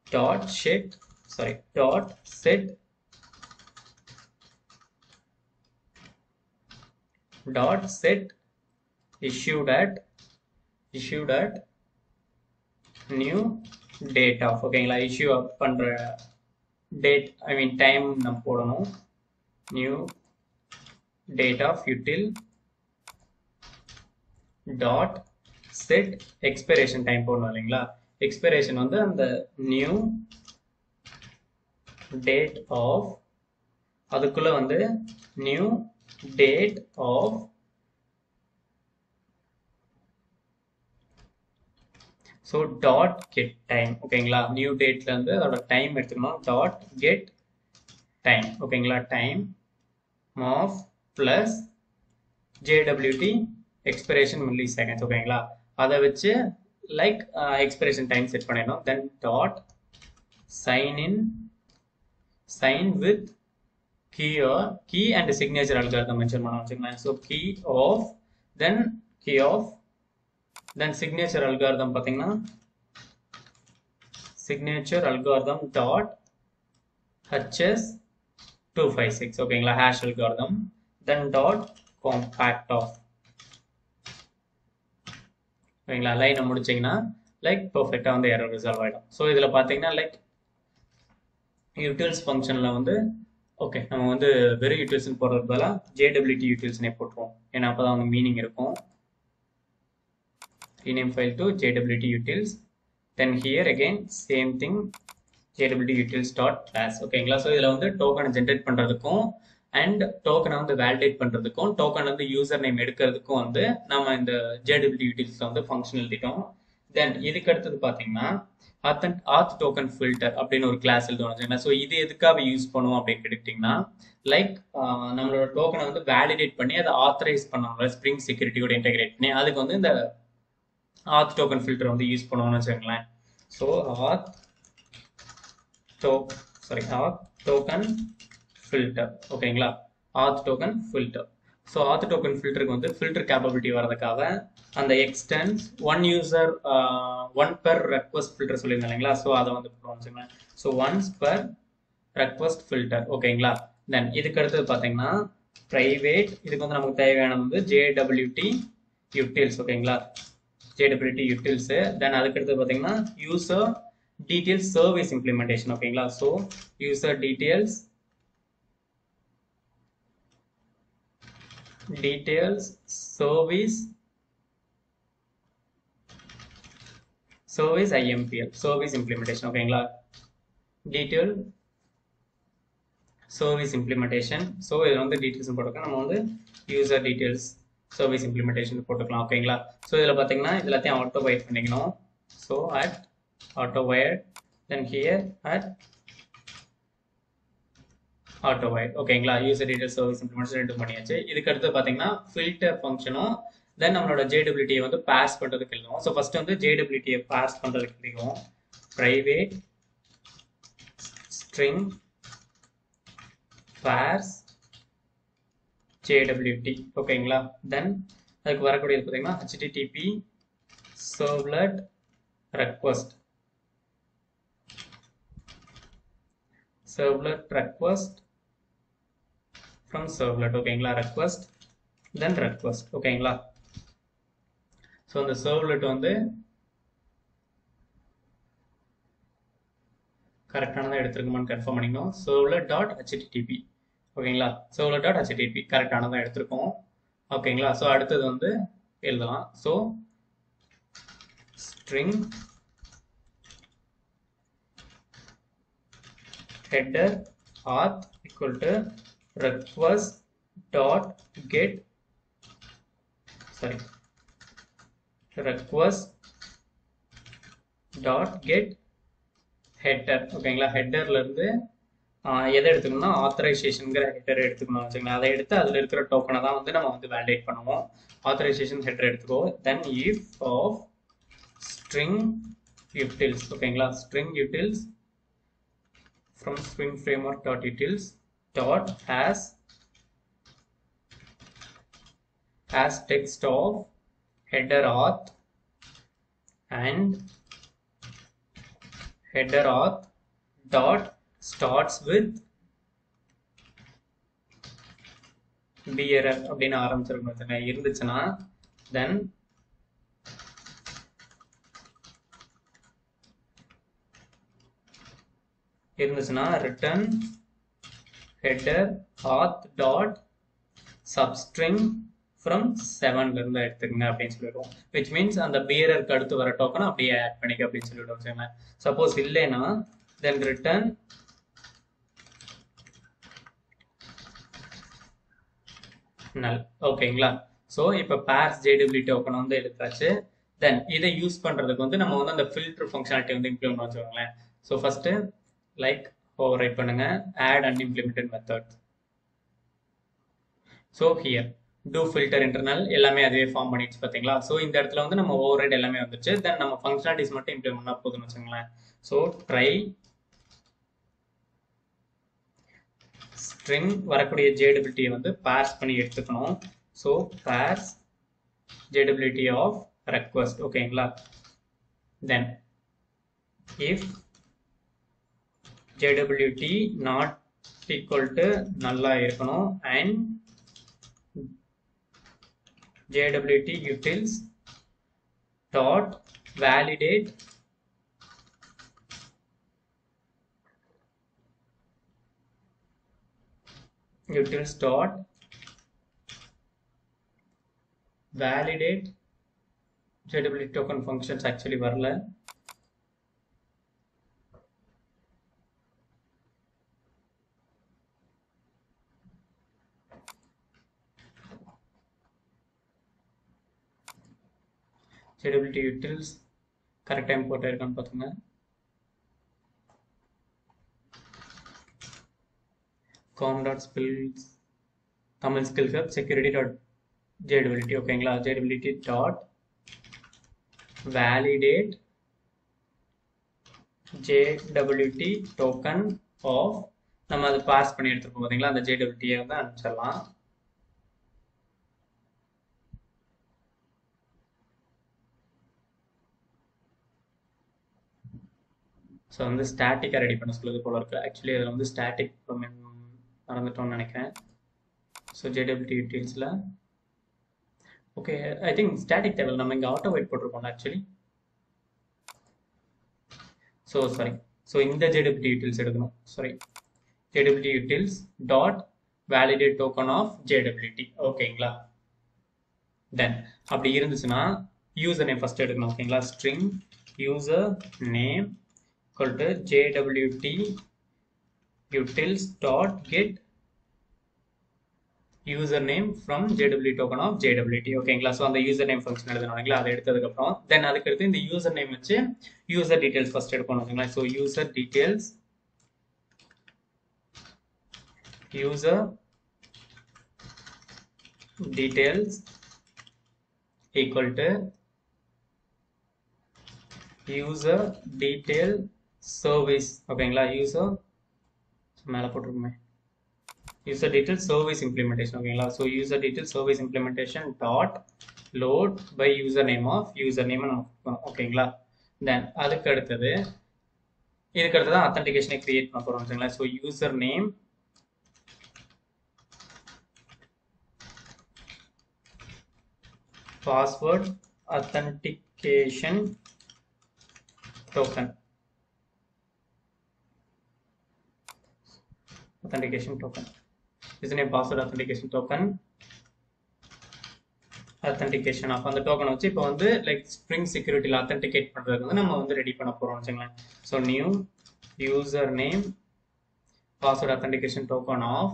dot set sorry dot set dot set issued at issued at new date of ஓகேங்களா issue up பண்ணுற date I mean time நம்ம போடணும். New date of util dot set expiration time போடணும் இல்லைங்களா? எக்ஸ்பைரேஷன் வந்து அந்த நியூ டேட் ஆஃப் அதுக்குள்ள வந்து new date of so dot get time ஓகேங்களா நியூ டேட்ல இருந்து அதோட டைம் எடுத்துக்கணும். டாட் கெட் டைம் ஓகேங்களா time of plus JWT expiration milliseconds ஓகேங்களா அதை வச்சு லைக் எக்ஸ்பிரேஷன் டைம் செட் பண்ணிடணும். Then dot sign in sign with key or key and signature algorithm mention பண்ண வச்சுக்கலாம் so key of then key of then signature algorithm பார்த்தீங்கன்னா signature algorithm dot HS two five six ஓகேங்களா hash algorithm then dot compact of ஓகேங்களா லைனை முடிச்சிங்கன்னா like பர்ஃபெக்டாக வந்து error resolve ஆகிடும் so இதில் பார்த்தீங்கன்னா லைக் யூட்டில்ஸ் ஃபங்க்ஷனில் வந்து ஓகே நம்ம வந்து வெறும் யூட்டில்ஸ்னு போடுறது பதிலாக ஜேடபிள்யூடி யூட்டில்ஸ்னே போட்டுருவோம். ஏன்னா அப்போ தான் வந்து மீனிங் இருக்கும். rename file to jwt utils. Then here again same thing jwt utils dot class ஓகேங்களா ஸோ இதில் வந்து டோக்கனை ஜென்ரேட் பண்ணுறதுக்கும் அண்ட் டோக்கனை வந்து வேலிடேட் பண்ணுறதுக்கும் டோக்கன் வந்து யூசர் நேம் எடுக்கிறதுக்கும் வந்து நம்ம இந்த ஜேடபிள்யூ யூட்டில்ஸில் வந்து ஃபங்க்ஷன் எழுதிட்டோம். தென் இதுக்கு அடுத்தது பார்த்தீங்கன்னா அத்தன் ஆத் டோக்கன் ஃபில்டர் அப்படின்னு ஒரு கிளாஸ் எழுதணும் ஸோ இது எதுக்காக யூஸ் பண்ணுவோம் அப்படின்னு கேட்டுக்கிட்டிங்கன்னா லைக் நம்மளோட டோக்கனை வந்து வேலிடேட் பண்ணி அதை ஆத்தரைஸ் பண்ணணும் ஸ்ப்ரிங் செக்யூரிட்டியோட இன்டெகிரேட் பண்ணி அதுக்கு வந்து இந்த ஆத் டோக்கன் ஃபில்டர் வந்து யூஸ் பண்ணுவோம்னு வச்சுக்கோங்களேன். So auth to sorry auth token filter ஓகேங்களா auth token filter so auth token ஃபில்டருக்கு வந்து ஃபில்டர் கேப்பபிலிட்டி வரதுக்காக அந்த extends one user one per request filter சொல்லியிருந்தேன் இல்லைங்களா? ஸோ அதை வந்து போடுவோம் வச்சுக்கோங்களேன் so once per request filter ஓகேங்களா தென் இதுக்கு அடுத்தது பார்த்தீங்கன்னா ப்ரைவேட் இதுக்கு வந்து நமக்கு தேவையானது வந்து ஜேடபிள்யூடி யூட்டில்ஸ் ஓகேங்களா ஜேடபிள்யூடி யூட்டில்ஸு தென் அதுக்கடுத்து பார்த்தீங்கன்னா யூசர் டீட்டெயில்ஸ் சர்வீஸ் இம்ப்ளிமெண்டேஷன் ஓகேங்களா so user details details service service IMPL service implementation ஓகேங்களா டீட்டெயில் சர்வீஸ் இம்ப்ளிமெண்டேஷன் ஸோ இதில் வந்து டீட்டெயில்ஸ் போட்டுக்க நம்ம வந்து யூசர் டீட்டெயில்ஸ் சர்வீஸ் இம்ப்ளிமெண்டேஷன் போட்டுக்கலாம். ஓகேங்களா ஸோ இதில் பார்த்தீங்கன்னா எல்லாத்தையும் ஆட்டோ வைட் பண்ணிக்கணும். So at autowired then here at auto ஓகேங்களா யூசர் டீடைல் சர்வீஸ் இம்ப்ளிமெண்டேஷன் ரெண்டு பண்ணியாச்சு. இதுக்கு அடுத்து பார்த்தீங்கன்னா ஃபில்டர் ஃபங்க்ஷனும் தென் நம்மளோட ஜேடபிலிட்டியை வந்து பாஸ் பண்ணுறதுக்கு எழுதுவோம். ஸோ ஃபஸ்ட்டு வந்து ஜேடபிலிட்டியை பாஸ் பண்ணுறதுக்கு எழுதிக்குவோம் ப்ரைவேட் ஸ்ட்ரிங் பாஸ் ஜேடபிள்யூடி ஓகேங்களா தென் அதுக்கு வரக்கூடியது பார்த்தீங்கன்னா HTTP servlet request servlet request from servlet ஓகேங்களா ரெக்வஸ்ட் தென் ரெக்வஸ்ட் ஓகேங்களா ஸோ இந்த சர்வ்லெட் வந்து கரெக்டானதாக எடுத்திருக்குமான்னு கன்ஃபார்ம் பண்ணிக்கணும். சர்வ்லெட் டாட் ஹெச்டிடிபி ஓகேங்களா சர்வ்லெட் டாட் ஹெச்டிடிபி கரெக்டானதாக எடுத்திருக்கோம் ஓகேங்களா ஸோ அடுத்தது வந்து எழுதலாம். So string header auth equal to request dot get sorry request dot get header. ஓகேங்களா ஹெட்டர்ல இருந்து ஆஹ், எதை எடுத்துக்கணும்னா ஆத்தரைசேஷனுங்கிற ஹெட்டர் எடுத்துக்கணும் வச்சுங்களேன் அதை எடுத்து அதில் இருக்கிற டோக்கனை தான் வந்து நம்ம வந்து வேலிடேட் பண்ணுவோம். ஆத்தரைசேஷன் ஹெட்டர் எடுத்துக்கோ. Then if of string utils. ஓகேங்களா string utils from string framework dot utils. dot has has text of header auth and header auth dot starts with bearer அப்படின்னு ஆரம்பிச்சிருக்கணும் வச்சுக்கோங்க. இருந்துச்சுன்னா then இருந்துச்சுன்னா return header auth dot substring from செவன்ல இருந்து எடுத்துக்கங்க அப்படின்னு சொல்லிடுவோம். விச் மீன்ஸ் அந்த பியரருக்கு அடுத்து வர டோக்கனை அப்படியே ஆட் பண்ணிக்க அப்படின்னு சொல்லிடுவோம் வச்சுக்கோங்களேன் சப்போஸ் இல்லைன்னா தென் ரிட்டர்ன் நல் ஓகேங்களா ஸோ இப்போ பேர்ஸ் ஜேடபிள்யூ டோக்கன் வந்து எடுத்தாச்சு. தென் இதை யூஸ் பண்ணுறதுக்கு வந்து நம்ம வந்து அந்த ஃபில்டர் ஃபங்க்ஷனாலிட்டி வந்து இம்ப்ளிமெண்ட் வச்சுக்கோங்களேன் so first like override பண்ணுங்க. Add unimplemented method so here do filter internal எல்லாமே அதுவே ஃபார்ம் பண்ணிடுச்சு பார்த்தீங்களா? ஸோ இந்த இடத்துல வந்து நம்ம ஓவர் ரைட் எல்லாமே வந்துச்சு தென் நம்ம ஃபங்க்ஷனாலிட்டிஸ் மட்டும் இம்ப்ளிமெண்ட் பண்ணால் போதும்னு வச்சுங்களேன் ஸோ ட்ரை ஸ்ட்ரிங் வரக்கூடிய ஜேடபிலிட்டியை வந்து பேர்ஸ் பண்ணி எடுத்துக்கணும். So parse JWT of request ஓகேங்களா then if JWT not equal to நல்லா இருக்கணும் and JWT utils dot validate utils dot validate JWT token functions actually வரல JWT utils கரெக்ட் டைம் போட்டு இருக்கான்னு பார்த்துங்க com dot skills Tamil skills hub security dot JWT ஓகேங்களா JWT dot validate JWT token of நம்ம அதை pass பண்ணி எடுத்துருப்போம் பார்த்தீங்களா அந்த ஜேடபிலிட்டியை வந்து அனுப்பிச்சிடலாம். ஸோ வந்து ஸ்டாட்டிக்காக ரெடி பண்ண சொல்லுது போல இருக்குது ஆக்சுவலி அதில் வந்து ஸ்டாட்டிக் மறந்துட்டோம்னு நினைக்கிறேன். ஸோ ஜேடபிள்யூடி டீட்டெயில்ஸில் ஓகே ஐ திங்க் ஸ்டாட்டிக் தேவை நம்ம இங்கே ஆட்டோ வெயிட் போட்டிருக்கோம் ஆக்சுவலி ஸோ சாரி ஸோ இந்த ஜேடபிள்யூடி டீட்டெயில்ஸ் எடுக்கணும். Sorry JWT details dot validate token of JWT ஓகேங்களா தென் அப்படி இருந்துச்சுன்னா யூசர் நேம் ஃபஸ்ட் எடுக்கணும் ஓகேங்களா string user name equal to jwt utils dot get username from jwt token of jwt ஓகேங்களா so அந்த user name function எழுதணுங்களா அதை எடுத்ததுக்கப்புறம் தென் அதுக்கு அடுத்து இந்த யூசர் நேம் வச்சு யூசர் டீடைல்ஸ் ஃபர்ஸ்ட் எடுக்கணும் ஓகேங்களா? So user details user details equal to user detail service ஓகேங்களா யூசர் மேலே போட்டிருக்குமே. யூசர் டீடைல் சர்வீஸ் இம்ப்ளிமெண்டேஷன் ஓகேங்களா so user detail service implementation dot load by user name of user name நம்ம கொடுக்கணும் ஓகேங்களா then அதுக்கு அடுத்தது இதுக்கு அடுத்து தான் அத்தன்டிகேஷனை கிரியேட் பண்ண போகிறோம் ஓகேங்களா so user name password authentication token. authentication token username password authentication token authentication of அந்த டோக்கன் வச்சு இப்போ வந்து லைக் ஸ்ப்ரிங் செக்யூரிட்டியில் அத்தன்டிகேட் பண்ணுறதுக்கு வந்து நம்ம வந்து ரெடி பண்ண போகிறோம் வச்சுங்களேன் so new user name password authentication token of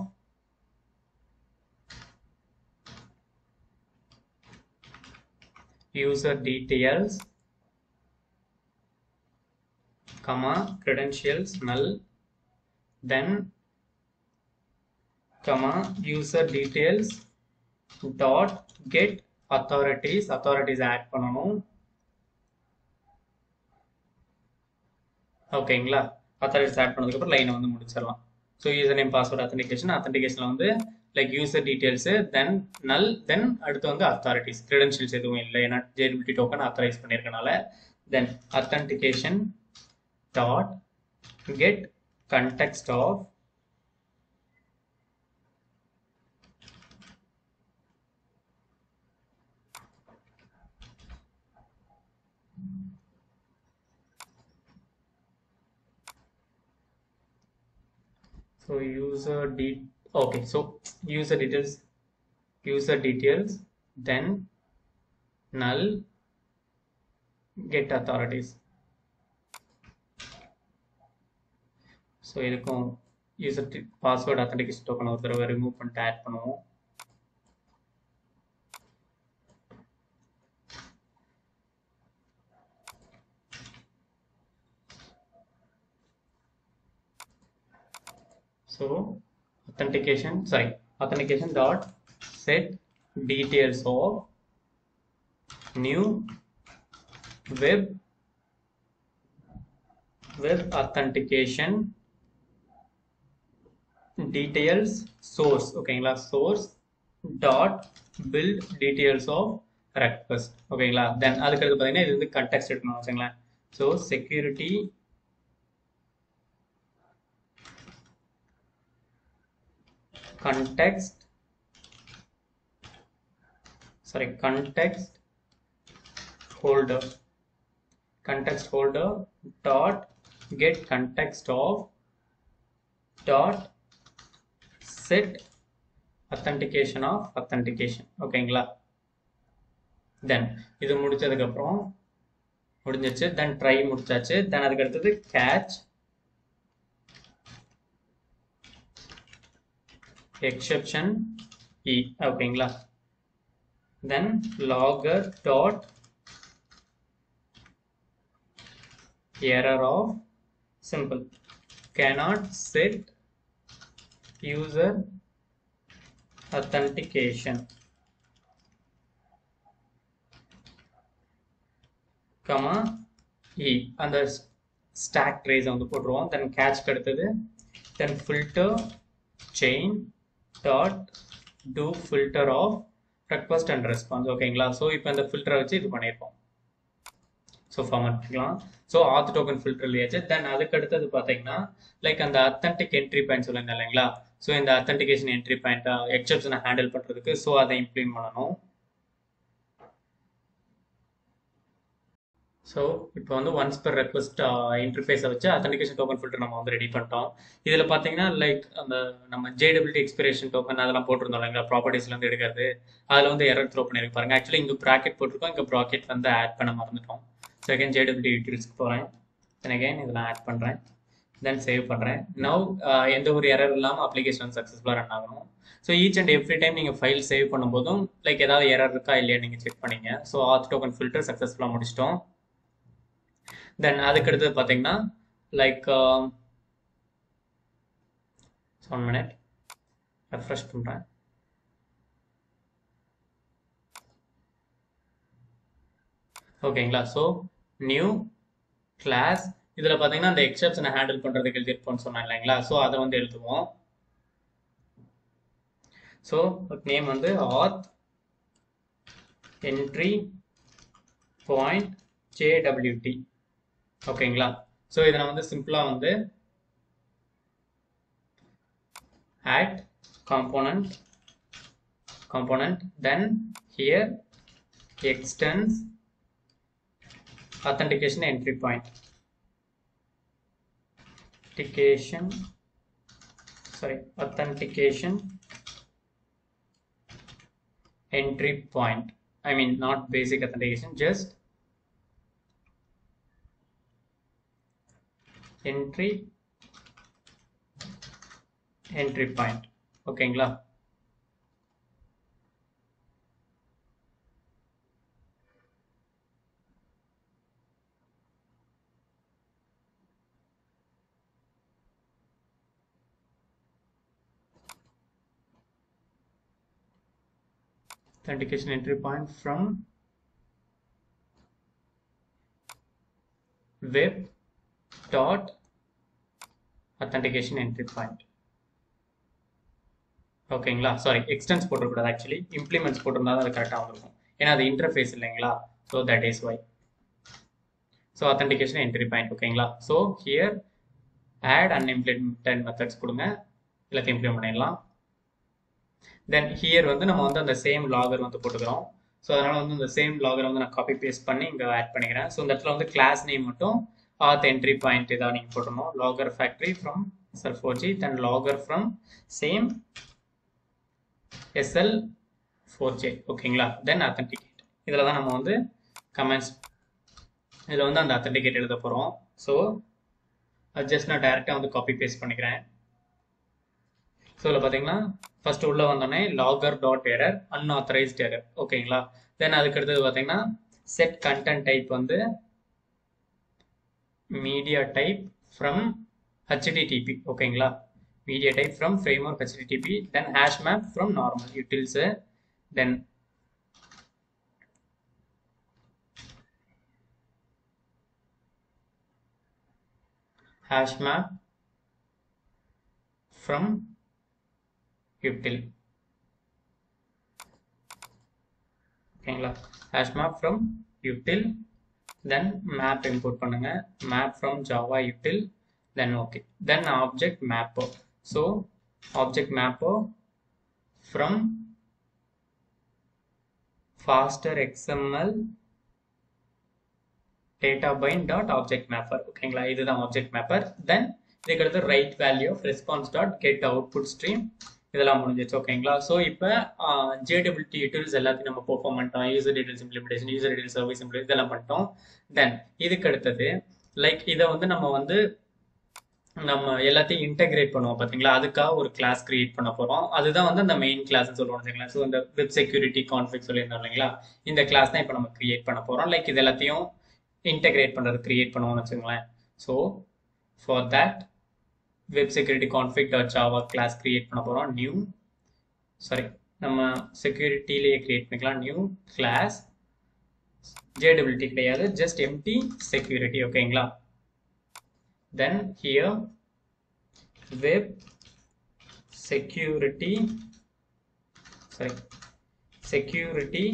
user details comma credentials null then comma user details dot get authorities. Authorities add பண்ணணும். ஓகேங்களா authorities ஆட் பண்ணதுக்கப்புறம் லைனை வந்து முடிச்சிடலாம். So user name password authentication அத்தன்டிகேஷனில் வந்து லைக் யூசர் டீட்டெயில்ஸு தென் நல் தென் அடுத்து வந்து அத்தாரிட்டிஸ் கிரெடென்ஷியல்ஸ் எதுவும் இல்லை. ஏன்னா JWT token authorised பண்ணியிருக்கனால then authentication dot get context of so user de okay so user details user details then null get authorities so இதுக்கும் user password authentication token ஒரு தடவை remove பண்ணிட்டு ஆட் பண்ணுவோம் so authentication sorry authentication dot set details of new web web authentication details source ஓகேங்களா source dot build details of request ஓகேங்களா then அதுக்கு அடுத்து பார்த்தீங்கன்னா இது வந்து context எடுக்கணும் வச்சுங்களேன் so security context sorry context holder context holder dot get context of dot set authentication of authentication ஓகேங்களா தென் இது முடிச்சதுக்கு அப்புறம் முடிஞ்சிருச்சு தென் ட்ரை முடிச்சாச்சு தென் அதுக்கு அடுத்தது கேட்ச் எக்ஸெப்ஷன் இ ஓகேங்களா then logger dot error of simple. Cannot set user authentication. Comma e அந்த ஸ்டாக் ட்ரேஸ் வந்து போட்டுருவோம். தென் கேட்ச்க்கு அடுத்தது then filter chain dot do filter of request and response ஓகேங்களா ஸோ இப்போ இந்த ஃபில்டரை வச்சு இது பண்ணியிருப்போம் ஸோ ஃபார்மட் பண்ணிக்கலாம் ஸோ ஆத் டோக்கன் ஃபில்டர் இல்லையாச்சு தென் அதுக்கு அடுத்தது பார்த்தீங்கன்னா லைக் அந்த அத்தன்டிக் என்ட்ரி பாயிண்ட் சொல்லுங்க இல்லைங்களா? ஸோ இந்த அத்தன்டிகேஷன் என்ட்ரி பாயிண்ட் எக்ஸப்ஷனை ஹேண்டில் பண்ணுறதுக்கு ஸோ அதை இம்ப்ளிமெண்ட் பண்ணணும். ஸோ இப்போ வந்து ஒன்ஸ் பெர் ரெக்வஸ்ட் இன்டர்ஃபேஸை வச்சு அத்தன்டிகேஷன் டோக்கன் ஃபில்டர் நம்ம வந்து ரெடி பண்ணிட்டோம். இதில் பார்த்தீங்கன்னா லைக் அந்த நம்ம ஜேடபிள்டி எக்ஸ்பிரேஷன் டோக்கன் அதெல்லாம் போட்டிருந்தோம் இல்லைங்களா? ப்ராப்பர்ட்டிஸ்லேருந்து எடுக்கிறது. அதில் வந்து எரர் த்ரோ பண்ணியிருக்கு பாருங்க. ஆக்சுவலி இங்கே ப்ராக்கெட் போட்டிருக்கோம். இங்கே ப்ராக்கெட் வந்து ஆட் பண்ண மறந்துட்டோம். செகண்ட் ஜேடபிள்டி ஜேடபிலிட்டி டீட்டெயில்ஸ்க்கு போகிறேன் அகைன் இதில் ஆட் பண்ணுறேன் தென் சேவ் பண்ணுறேன் நவ் எந்த ஒரு எரர் இல்லாமல் அப்ளிகேஷன் சக்ஸஸ்ஃபுல்லாக ரன் ஆகணும். So each and every time நீங்கள் ஃபைல் சேவ் பண்ணும்போதும் லைக் ஏதாவது எரர் இருக்கா இல்லையா நீங்கள் செக் பண்ணீங்க. ஸோ ஆத் டோக்கன் ஃபில்டர் சக்ஸஸ்ஃபுல்லாக முடிச்சிட்டோம். தென் அதுக்கு அடுத்தது பார்த்தீங்கன்னா like one um, minute refresh பண்ணுறேன் ஓகேங்களா ஸோ நியூ கிளாஸ் இதில் பார்த்தீங்கன்னா அந்த எக்ஸப்ஷனை ஹேண்டில் பண்ணுறதுக்கு எழுதிருப்போம்னு சொன்னேன் இல்லைங்களா? ஸோ அதை வந்து எழுதுவோம். ஸோ நேம் வந்து ஆத் என்ட்ரி பாயிண்ட் ஜேடபிள்யூடி ஓகேங்களா ஸோ இதை நான் வந்து சிம்பிளாக வந்து add component component then here extends authentication entry point authentication sorry authentication entry point i mean not basic authentication just entry entry point ஓகேங்களா authentication entry point from web dot authentication entry point. ஓகேங்களா sorry extends போட்டுக்கூடாது actually implements போட்டிருந்தா தான் அது கரெக்டாக வந்திருக்கும். ஏன்னா அது இன்டர்ஃபேஸ் இல்லைங்களா? So that is why so authentication entry point ஓகேங்களா so here add unimplemented methods கொடுங்க. எல்லாத்தையும் இம்ப்ளிமெண்ட் பண்ணிடலாம். தென் ஹியர் வந்து நம்ம வந்து அந்த சேம் லாகர் வந்து போட்டுக்கிறோம். ஸோ அதனால் வந்து இந்த சேம் லாகர் வந்து நான் காப்பி பேஸ்ட் பண்ணி இங்கே ஆட் பண்ணிக்கிறேன். ஸோ இந்த இடத்துல வந்து கிளாஸ் நேம் மட்டும் ஆத் என்ட்ரி பாயிண்ட் இதாக நீங்கள் போட்டணும் logger factory from SL four G then logger from same SL four J ஓகேங்களா தென் அத்தன்டிகேட் இதில் தான் நம்ம வந்து கமெண்ட்ஸ் இதில் வந்து அந்த அத்தன்டிகேட் எழுத போகிறோம் ஸோ அது ஜஸ்ட் நான் டைரெக்டாக வந்து காப்பி பேஸ்ட் பண்ணிக்கிறேன். ஸோ இதில் பார்த்தீங்கன்னா ஃபர்ஸ்ட் உள்ளே வந்தோடனே logger dot error unauthorised error ஓகேங்களா தென் அதுக்கு அடுத்தது பார்த்தீங்கன்னா செட் கண்டென்ட் டைப் வந்து மீடியா டைப் ஃப்ரம் ஹெச்டிடிபி ஓகேங்களா media type from framework HTTP then hash map from normal utils then hash map from util. ஓகேங்களா hash map from util then map import பண்ணுங்க map from java util then okay then object mapper so object mapper from faster xml data bind dot object mapper ஓகேங்களா இதுதான் object mapper then இதுக்கு அடுத்து write value of response dot get output stream இதெல்லாம் முடிஞ்சிச்சு ஓகேங்களா so இப்போ ஜேடபிள்டி tools எல்லாத்தையும் நம்ம பெர்ஃபார்ம் பண்ணிட்டோம். User details implementation user detail service implement இதெல்லாம் பண்ணிட்டோம். தென் இதுக்கு அடுத்தது லைக் இதை வந்து நம்ம வந்து நம்ம எல்லாத்தையும் இன்டெகிரேட் பண்ணுவோம் பார்த்தீங்களா அதுக்காக ஒரு கிளாஸ் கிரியேட் பண்ண போகிறோம் அதுதான் வந்து அந்த மெயின் கிளாஸ்னு சொல்லுவோம் சரிங்களா? ஸோ இந்த வெப் செக்யூரிட்டி கான்ஃபிக் சொல்லியிருந்தோம் இல்லைங்களா? இந்த கிளாஸ் தான் இப்போ நம்ம கிரியேட் பண்ண போகிறோம் லைக் இது எல்லாத்தையும் இன்டெகிரேட் பண்ணுறது கிரியேட் பண்ணுவோம்னு வச்சுங்களேன் so for that web security config dot Java class create பண்ண போகிறோம் நியூ சாரி நம்ம செக்யூரிட்டிலேயே கிரியேட் பண்ணிக்கலாம். நியூ கிளாஸ் ஜேடபிலிட்டி கிடையாது. ஜஸ்ட் எம்டி செக்யூரிட்டி ஓகேங்களா then here web security sorry security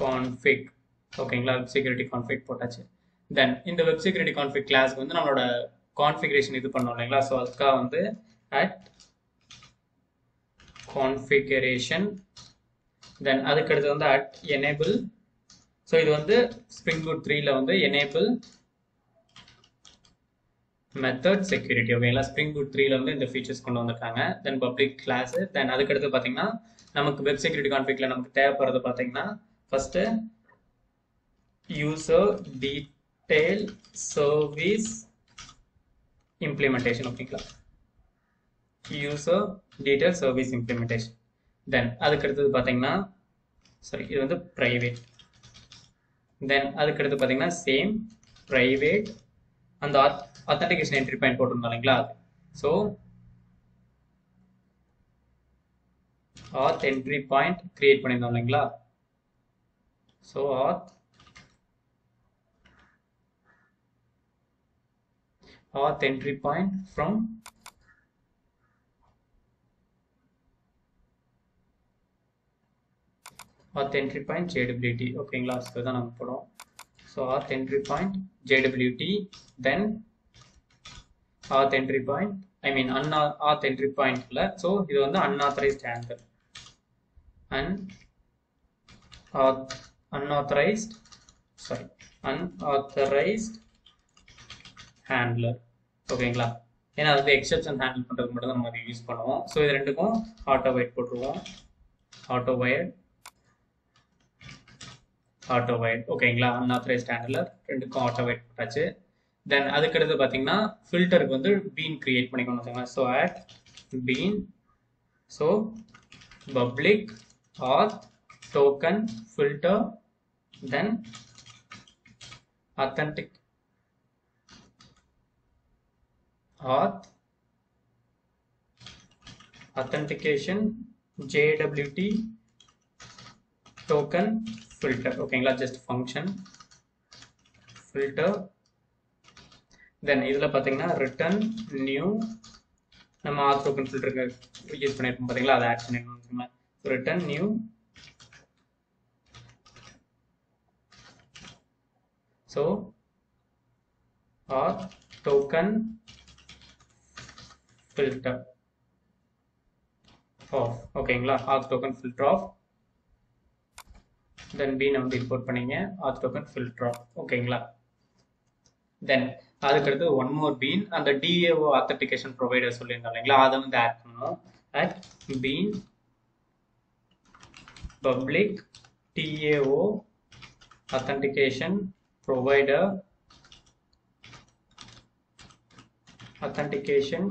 config ஓகேங்களா வெப் செக்யூரிட்டி கான்ஃபிக் போட்டாச்சு. தென் இந்த வெப் செக்யூரிட்டி கான்ஃபிக் கிளாஸ்க்கு வந்து நம்மளோட கான்ஃபிகரேஷன் இது பண்ணோம் இல்லைங்களா? ஸோ அதுக்காக வந்து அட் கான்ஃபிகரேஷன் தென் அதுக்கடுத்து வந்து அட் எனேபிள் ஸோ இது வந்து ஸ்ப்ரிங் பூட் த்ரீல வந்து எனேபிள் மெத்தட் செக்யூரிட்டி ஓகேங்களா ஸ்ப்ரிங் பூட் த்ரீல வந்து இந்த ஃபீச்சர்ஸ் கொண்டு வந்திருக்காங்க. தென் பப்ளிக் கிளாஸ் தென் அதுக்கு அடுத்து பார்த்தீங்கன்னா நமக்கு வெப் செக்யூரிட்டி கான்ஃபிகில் நமக்கு தேவைப்படுறது பார்த்தீங்கன்னா first user detail service implementation ஓகேங்களா user detail service implementation then அதுக்கு அடுத்தது பார்த்தீங்கன்னா சாரி இது வந்து ப்ரைவேட் தென் அதுக்கு அடுத்து பார்த்தீங்கன்னா சேம் ப்ரைவேட் அந்த அத்தன்டிகேஷன் என்ட்ரி பாயிண்ட் போட்டிருந்தோம் இல்லைங்களா அது. ஸோ ஆத் என்ட்ரி பாயிண்ட் கிரியேட் பண்ணியிருந்தோம் இல்லைங்களா? ஸோ ஆத் auth entry point from auth entry point JWT ஓகேங்களா ஸோ தான் நம்ம போடும் so auth entry point JWT then auth entry point I mean அன்ஆ auth entry point இல்லை ஸோ இது வந்து unauthorized handler and auth unauthorized sorry unauthorized handler ஓகேங்களா ஏன்னா அது எக்ஸப்ஷன் ஹேண்டில் பண்ணுறது மட்டும் தான் நம்ம யூஸ் பண்ணுவோம். ஸோ இது ரெண்டுக்கும் ஆட்டோ வைட் போட்டுருவோம். ஆட்டோ வயர்ட் ஆட்டோ வயர்ட் ஓகேங்களா அன்ஆத்தரைஸ்ட் ஹேண்ட்லர் ரெண்டுக்கும் ஆட்டோ வைட் போட்டாச்சு. தென் அதுக்கடுத்து பார்த்தீங்கன்னா ஃபில்டருக்கு வந்து பீன் கிரியேட் பண்ணிக்கணும் வச்சுக்கோங்க so add bean so public R token filter then authentic auth authentication jwt token filter ஓகேங்களா just function filter then இதில் பார்த்தீங்கன்னா return new நம்ம auth token filter யூஸ் பண்ணியிருக்கோம் பார்த்தீங்களா அதை ஆட் பண்ணிருக்கோம் return new so auth token filter off ஓகேங்களா auth token filter off then bean வந்து இம்போர்ட் பண்ணீங்க auth token filter off ஓகேங்களா தென் அதுக்கடுத்து ஒன் மோர் பீன் அந்த டிஏஓ authentication ப்ரொவைடர் சொல்லியிருந்தோம் இல்லைங்களா அதை வந்து ஆட் பண்ணணும் at bean public DAO authentication provider authentication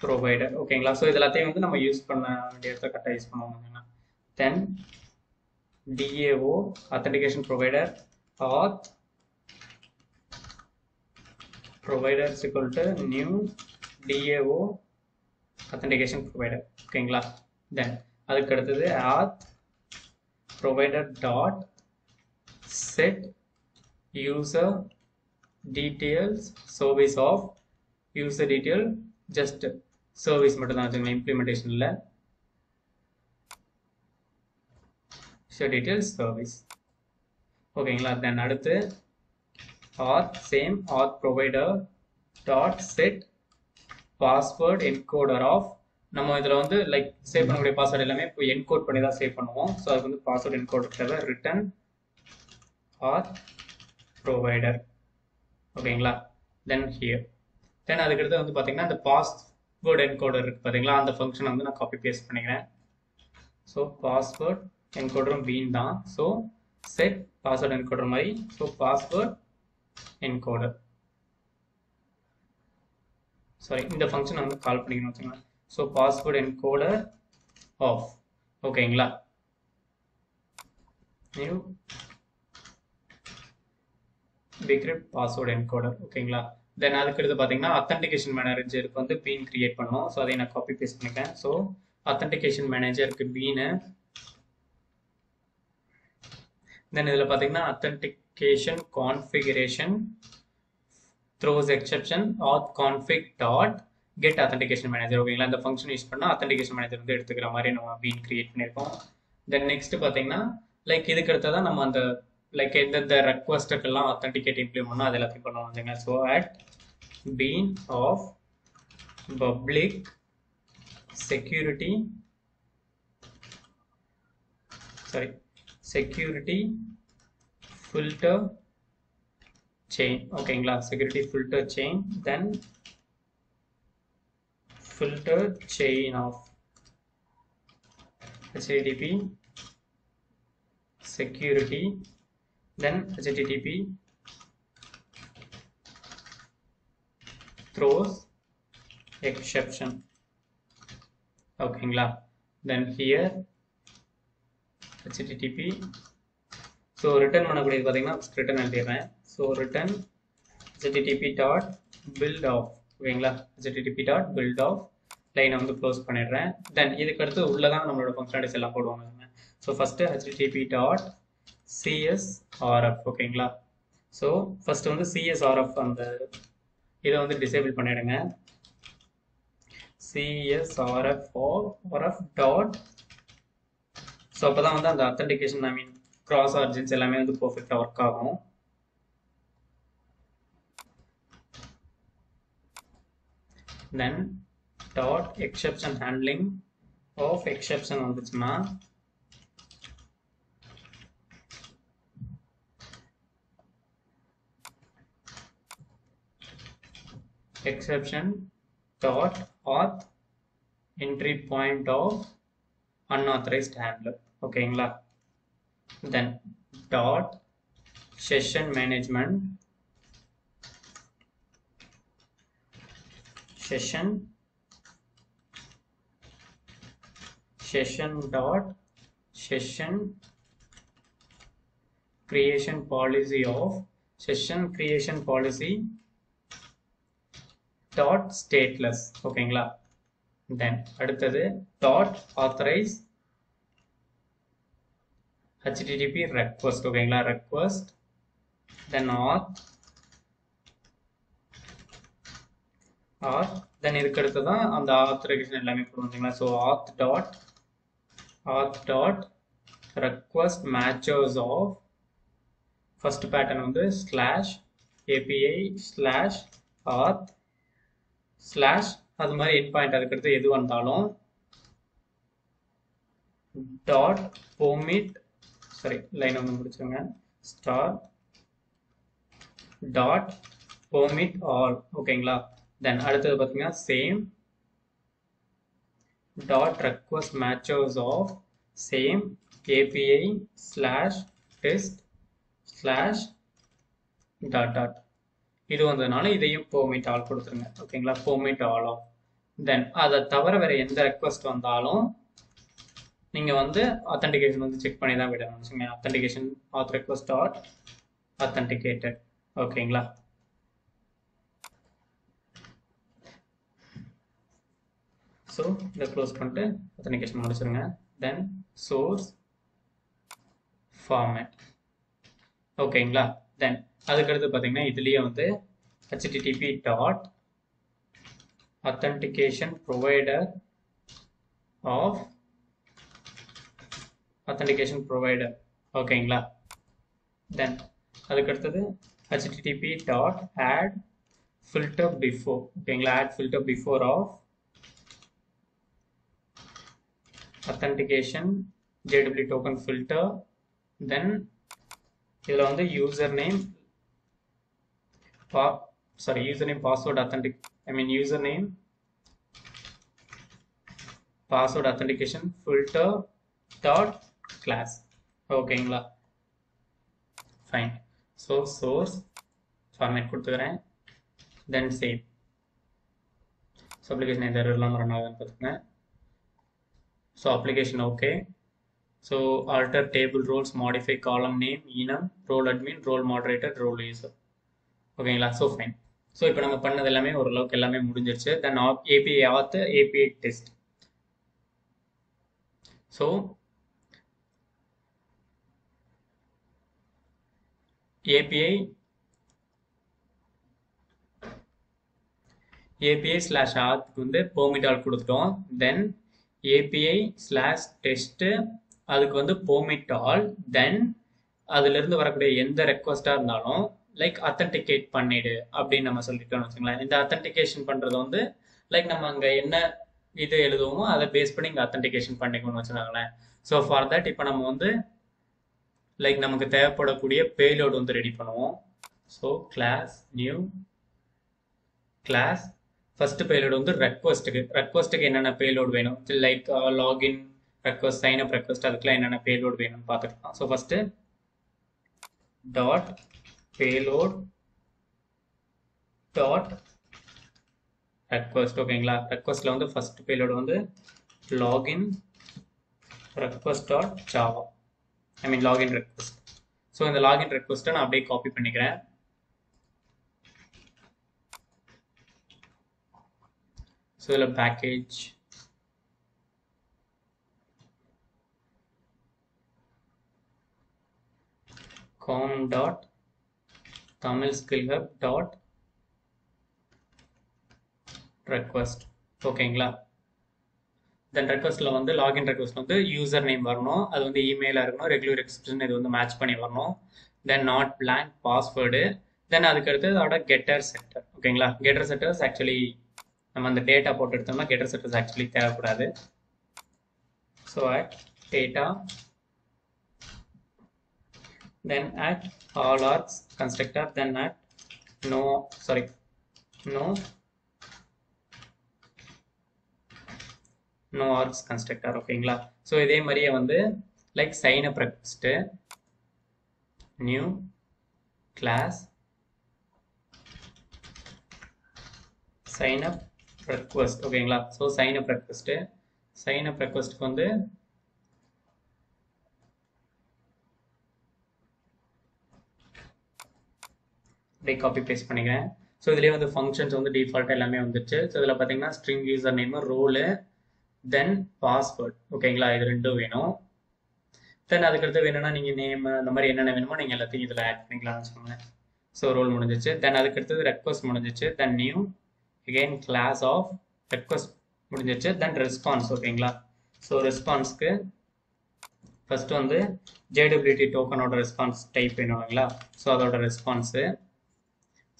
provider ஓகேங்களா ஸோ இது எல்லாத்தையும் வந்து நம்ம யூஸ் பண்ண வேண்டிய இடத்துல கரெக்டாக யூஸ் பண்ணுவோம் then DAO authentication provider auth provider is equal to new DAO authentication provider ஓகேங்களா தென் அதுக்கு அடுத்தது auth provider dot set user details service of user detail just service மட்டும் தான் வச்சுக்கோங்க இம்ப்ளிமெண்டேஷனில் ஷோ டீட்டெயில்ஸ் சர்வீஸ் ஓகேங்களா தென் அடுத்து auth same auth provider dot set password encoder of நம்ம இதில் வந்து லைக் சேவ் பண்ணக்கூடிய பாஸ்வேர்டு எல்லாமே இப்போ என்கோட் பண்ணி தான் சேவ் பண்ணுவோம். ஸோ அதுக்கு வந்து பாஸ்வேர்டு என்கோட் தேவை. ரிட்டன் ஆர் ப்ரொவைடர் ஓகேங்களா தென் ஹியர் தென் அதுக்கடுத்து வந்து பார்த்தீங்கன்னா இந்த பாஸ்வேர்டு என்கோடர் இருக்குது பார்த்தீங்களா அந்த ஃபங்க்ஷனை வந்து நான் காப்பி பேஸ்ட் பண்ணிக்கிறேன். ஸோ பாஸ்வேர்ட் என்கோடரும் வீன் தான். ஸோ செட் பாஸ்வேர்ட் என்கோடர் மாதிரி. ஸோ பாஸ்வேர்ட் என்கோடர் சாரி இந்த ஃபங்க்ஷனை வந்து கால் பண்ணிக்கணும் வச்சுக்கலாம் ஸோ பாஸ்வேர்ட் என்கோடர் ஆஃப் ஓகேங்களா நியூ பிக்ரிப்ட் பாஸ்வேர்ட் என்கோடர் ஓகேங்களா தென் அதுக்கடுத்து பார்த்தீங்கன்னா அத்தன்டிகேஷன் மேனேஜருக்கு வந்து பீன் கிரியேட் பண்ணோம் ஸோ அதை நான் காப்பி பேஸ்ட் பண்ணிக்கிறேன் ஸோ அத்தன்டிகேஷன் மேனேஜருக்கு பீனு தென் இதில் பார்த்தீங்கன்னா authentication configuration throws exception auth config dot get authentication manager ஓகேங்களா இந்த ஃபங்க்ஷன் யூஸ் பண்ணால் அத்தன்டிகேஷன் மேனேஜர் வந்து எடுத்துக்கிற மாதிரி நம்ம பீன் கிரியேட் பண்ணியிருக்கோம் தென் நெக்ஸ்ட் பார்த்தீங்கன்னா லைக் இதுக்கு அடுத்ததான் நம்ம அந்த லைக் எந்தெந்த ரெக்வஸ்ட்டுக்கெல்லாம் அத்தன்டிகேட் இம்ப்ளிமெண்ட் பண்ணோம் அது எல்லாத்தையும் பண்ணுவோம் வந்துங்க so at bean of public security sorry security filter chain ஓகேங்களா security filter chain then filter chain of HTTP security then HTTP throws exception. ஓகேங்களா then here HTTP so return பண்ணக்கூடியது பார்த்தீங்கன்னா return எழுதிடுறேன். So return HTTP dot build of ஓகேங்களா? HTTP dot build of லைனை வந்து close பண்ணிடுறேன். தென் இதுக்கு அடுத்து உள்ளே தான் நம்மளோட ஃபங்க்ஷனாலிட்டிஸ் எல்லாம் போடுவாங்க. So first HTTP dot CSRF ஓகேங்களா ஸோ ஃபஸ்ட்டு வந்து சிஎஸ்ஆர்எஃப் அந்த இதை வந்து டிசேபிள் பண்ணிடுங்க. சிஎஸ்ஆர்எஃப் ஆர்எஃப் டாட் ஸோ அப்போ தான் வந்து அந்த authentication I mean cross origins எல்லாமே வந்து பர்ஃபெக்டாக ஒர்க் ஆகும். Then dot exception handling of exception வந்துச்சுன்னா exception dot auth entry point of unauthorized handler ஓகேங்களா then dot session management session session dot session creation policy of session creation policy dot stateless ஓகேங்களா then அடுத்தது dot authorize http request ஓகேங்களா request then auth auth then இதுக்கு அடுத்து தான் அந்த authorization எல்லாமே கொடுத்தீங்களா so auth dot auth dot request matches of first pattern வந்து slash api slash auth slash அது மாதிரி எண்ட் பாயிண்ட் அதுக்கு அடுத்து எது வந்தாலும் டாட் போமிட் சாரி லைன் வந்து முடிச்சுங்க ஸ்டார் டாட் போமிட் ஆல் ஓகேங்களா தென் அடுத்தது பார்த்தீங்கன்னா same dot request matchers of same API slash test slash dot dot இது வந்ததுனால இதையும் போமிட் ஆல் கொடுத்துருங்க. ஓகேங்களா? போமிட் ஆல் தென் அதை தவிர வேற எந்த ரெக்வஸ்ட் வந்தாலும் நீங்கள் வந்து அத்தன்டிகேஷன் வந்து செக் பண்ணி தான் விடணும். வச்சுங்க authentication auth request dot authenticated ஓகேங்களா? ஸோ இதை க்ளோஸ் பண்ணிட்டு அத்தன்டிகேஷன் முடிச்சிருங்க. தென் சோர்ஸ் ஃபார்மேட் ஓகேங்களா? தென் அதுக்கடுத்து பார்த்தீங்கன்னா இதுலேயே வந்து http dot authentication provider of authentication provider ஓகேங்களா தென் அதுக்கு அடுத்தது http dot add filter before ஓகேங்களா add filter before of authentication jw token filter then இதில் வந்து யூசர் நேம் பா sorry user name password authentic I mean user name password authentication filter dot class ஓகேங்களா fine so source format கொடுத்துக்கிறேன். Then save so application எந்த இல்லாமல் run ஆகுதுன்னு பார்த்துங்க so application okay so alter table roles modify column name enum role admin role moderator role user ஓகேங்களா so fine so இப்போ நம்ம பண்ணது எல்லாமே ஓரளவுக்கு எல்லாமே முடிஞ்சிருச்சு. Then API auth API test so API API slash ஆத்துக்கு வந்து பெர்மிட்டால் கொடுத்துட்டோம். தென் ஏபிஐ ஸ்லாஷ் டெஸ்ட்டு அதுக்கு வந்து பெர்மிட்டால் தென் அதுலேருந்து வரக்கூடிய எந்த ரெக்வஸ்ட்டாக இருந்தாலும் லைக் அத்தன்டிகேட் பண்ணிடு அப்படின்னு நம்ம சொல்லிட்டோம்னு வச்சுங்களேன் இந்த அத்தன்டிகேஷன் பண்ணுறது வந்து லைக் நம்ம அங்கே என்ன இது எழுதுவோமோ அதை பேஸ் பண்ணி இங்கே அத்தன்டிகேஷன் பண்ணிக்கணும்னு வச்சுக்கோங்களேன். ஸோ ஃபார் தட் இப்போ நம்ம வந்து லைக் நமக்கு தேவைப்படக்கூடிய பேலோடு வந்து ரெடி பண்ணுவோம். So class new class first payload வந்து ரெக்வஸ்ட்டுக்கு ரெக்வஸ்ட்டுக்கு என்னென்ன பேலோடு வேணும்? Like login request sign up request அதுக்கெல்லாம் என்னென்ன பேலோடு வேணும்னு பார்த்துக்கலாம் so first dot payload dot request ஓகேங்களா ரெக்வஸ்ட்டில் வந்து ஃபர்ஸ்ட் பேலோடு வந்து login request dot Java I mean login request so இந்த லாகின் ரெக்வஸ்ட்டை நான் அப்படியே காப்பி பண்ணிக்கிறேன். ஸோ இதில் package com dot Tamil skill hub dot request ஓகேங்களா தென் ரெக்வஸ்ட்டில் வந்து லாகின் ரெக்வஸ்ட் வந்து யூசர் நேம் வரணும். அது வந்து இமெயிலாக இருக்கணும். ரெகுலர் எக்ஸ்பிரஷன் இது வந்து மேட்ச் பண்ணி வரணும். Then not blank password then அதுக்கடுத்து அதோட கெட்டர் செட்டர் ஓகேங்களா கெட்டர் செட்டர்ஸ் ஆக்சுவலி நம்ம அந்த டேட்டா போட்டு எடுத்தோம்னா கெட்டர் செட்டர்ஸ் ஆக்சுவலி தேவைப்படாது. So at data then at all args constructor then at no sorry no no args constructor ஓகேங்களா ஸோ இதே மாதிரியே வந்து like sign up new class sign up request ஓகேங்களா so sign up request sign up ரெக்வஸ்ட்க்கு வந்து அப்படியே copy paste பண்ணிக்கிறேன். So இதுலேயே வந்து ஃபங்க்ஷன்ஸ் வந்து டிஃபால்ட்டாக எல்லாமே வந்துச்சு ஸோ இதில் பார்த்தீங்கன்னா string user name role then password ஓகேங்களா இது ரெண்டும் வேணும். தென் அதுக்கடுத்து வேணும்னா நீங்கள் நேம் அந்த மாதிரி என்னென்ன வேணுமோ நீங்கள் எல்லாத்தையும் இதில் ஆட் பண்ணிக்கலாம்னு வச்சுக்கோங்க ஸோ ரோல் முடிஞ்சிச்சு தென் அதுக்கடுத்தது ரெக்வஸ்ட் முடிஞ்சிச்சு then new again class of request முடிஞ்சிச்சு தென் ரெஸ்பான்ஸ் ஓகேங்களா ஸோ ரெஸ்பான்ஸ்க்கு ஃபஸ்ட்டு வந்து ஜேடபிலிட்டி டோக்கனோட ரெஸ்பான்ஸ் டைப் வேணுங்களா ஸோ அதோட response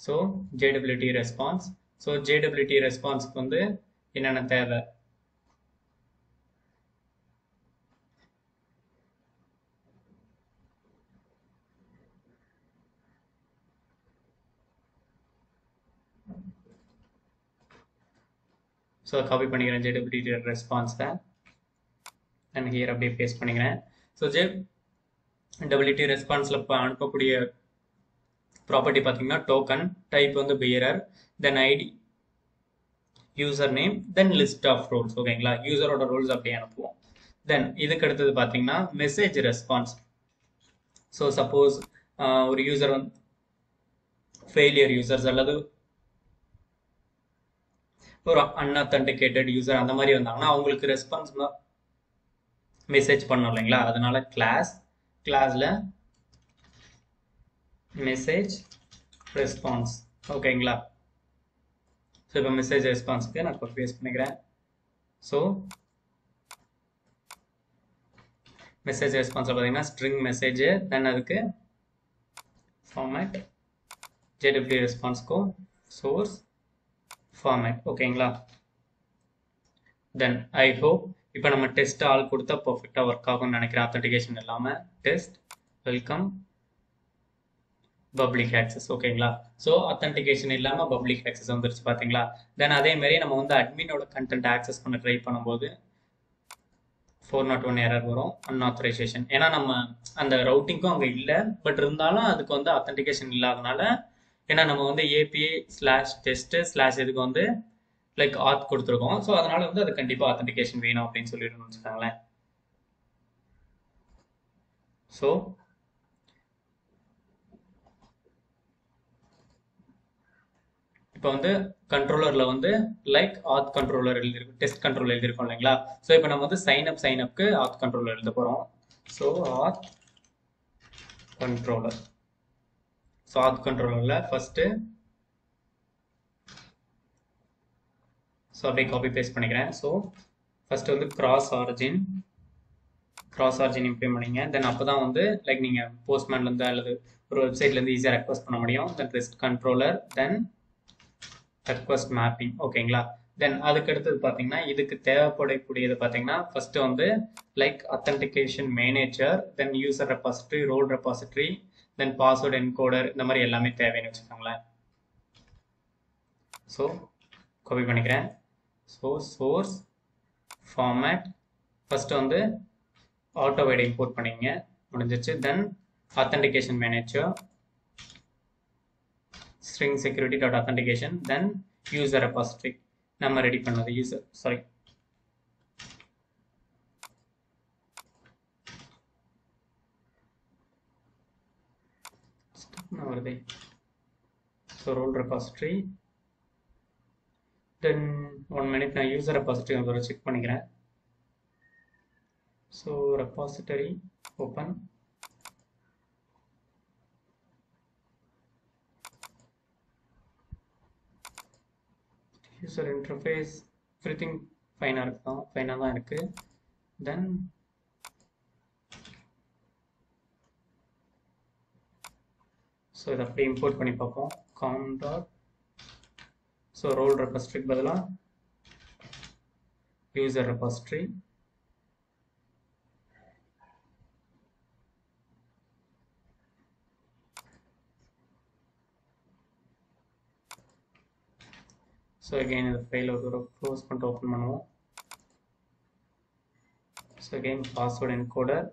so JWT response so JWT ரெஸ்பான்ஸ்க்கு வந்து என்னென்ன தேவை? ஸோ காப்பி பண்ணிக்கிறேன் ஜேடபிலிட்டி ரெஸ்பான்ஸை அண்ட் ஹியர் அப்படியே பேஸ்ட் பண்ணிக்கிறேன். ஸோ ஜே டபிலிட்டி ரெஸ்பான்ஸில் இப்போ அனுப்பக்கூடிய ப்ராப்பர்ட்டி பார்த்தீங்கன்னா டோக்கன் டைப் வந்து bearer then ID user name then list of rules ஓகேங்களா யூசரோட ரூல்ஸ் அப்படியே அனுப்புவோம். தென் இதுக்கு அடுத்தது பார்த்தீங்கன்னா மெசேஜ் ரெஸ்பான்ஸ் ஸோ சப்போஸ் ஒரு யூசர் வந்து ஃபெயிலியர் யூசர்ஸ் அல்லது ஒரு அன்அத்தன்டிகேட்டட் யூசர் அந்த மாதிரி வந்தாங்கன்னா அவங்களுக்கு ரெஸ்பான்ஸ் மெசேஜ் பண்ணோம் இல்லைங்களா? அதனால கிளாஸ் கிளாஸில் மெசேஜ் ரெஸ்பான்ஸ் ஓகேங்களா ஸோ இப்போ மெசேஜ் ரெஸ்பான்ஸுக்கு நான் இப்போ பேஸ்ட் பண்ணிக்கிறேன். ஸோ மெசேஜ் ரெஸ்பான்ஸில் பார்த்தீங்கன்னா ஸ்ட்ரிங் மெசேஜ் தென் அதுக்கு ஃபார்மேட் ஜேடபிள்யூ ரெஸ்பான்ஸ்க்கும் சோர்ஸ் ஃபார்மேட் ஓகேங்களா தென் ஐ ஹோப் இப்போ நம்ம டெஸ்ட் ஆள் கொடுத்தா பர்ஃபெக்டாக ஒர்க் ஆகும்னு நினைக்கிறேன். அத்தன்டிகேஷன் இல்லாமல் டெஸ்ட் வெல்கம் பப்ளிக் ஆக்சஸ் ஓகேங்களா ஸோ அத்தன்டிகேஷன் இல்லாமல் பப்ளிக் ஆக்சஸ் வந்துருச்சு பார்த்தீங்களா தென் அதே மாதிரி நம்ம வந்து அட்மினோட கண்டென்ட் ஆக்சஸ் பண்ண ட்ரை பண்ணும்போது ஃபோர் நாட் ஒன் எரர் வரும் அன்ஆத்தரைசேஷன் ஏன்னா நம்ம அந்த ரவுட்டிங்க்கும் அங்கே இல்லை பட் இருந்தாலும் அதுக்கு வந்து அத்தன்டிகேஷன் இல்லாதனால ஏன்னா நம்ம வந்து ஏபிஐ ஸ்லாஷ் டெஸ்ட்டு ஸ்லாஷ் இதுக்கு வந்து லைக் ஆத் கொடுத்துருக்கோம். ஸோ அதனால வந்து அது கண்டிப்பாக அத்தன்டிகேஷன் வேணும் அப்படின்னு சொல்லிட்டு வச்சுக்கோங்களேன். ஸோ இப்போ வந்து கண்ட்ரோலரில் வந்து லைக் ஆத் கண்ட்ரோலர் எழுதிருக்கும் டெஸ்ட் கண்ட்ரோல் எழுதிருக்கோம் இல்லைங்களா? ஸோ இப்போ நம்ம வந்து சைன் அப் சைன் அப்க்கு ஆத் கண்ட்ரோலர் எழுத போகிறோம் ஸோ ஆத் கண்ட்ரோலர் ஸோ ஆத் கண்ட்ரோலரில் ஃபஸ்ட்டு ஸோ அப்படியே காப்பி பேஸ்ட் பண்ணிக்கிறேன். ஸோ ஃபஸ்ட்டு வந்து cross origin cross origin implement பண்ணிங்க. தென் அப்போ தான் வந்து லைக் நீங்கள் போஸ்ட்மேன்லேருந்து அல்லது ஒரு வெப்சைட்லேருந்து ஈஸியாக ரெக்வஸ்ட் பண்ண முடியும். Then rest controller then request mapping ஓகேங்களா தென் அதுக்கு அடுத்தது பார்த்தீங்கன்னா இதுக்கு தேவைப்படக்கூடியது பார்த்தீங்கன்னா ஃபர்ஸ்ட் வந்து like authentication manager then user repository role repository then password encoder இந்த மாதிரி எல்லாமே தேவைன்னு வச்சுக்கோங்களேன். ஸோ காப்பி பண்ணிக்கிறேன். ஸோ சோர்ஸ் ஃபார்மேட் ஃபர்ஸ்ட் வந்து ஆட்டோ வைட் இம்போர்ட் பண்ணிங்க முடிஞ்சிச்சு then authentication manager string security dot authentication then user repository. நம்ம ரெடி பண்ணது யூசர் சாரி வருது so role repository then one minute நான் யூசர் ரெபாசிட்டரி ஒரு செக் பண்ணிக்கிறேன். So repository open user interface everything ஃபைனாக இருக்கும் ஃபைனாக தான் இருக்குது தென் ஸோ இதை அப்படியே இம்போர்ட் பண்ணி பார்ப்போம். காம் டாட் ஸோ ரோல் ரெபாசிட்டரிக்கு பதிலாக யூசர் ரெபாசிட்டரி ஸோ அகெயின் இந்த ஃபைல் ஒரு தடவை க்ளோஸ் பண்ணிட்டு ஓப்பன் பண்ணுவோம். So again password encoder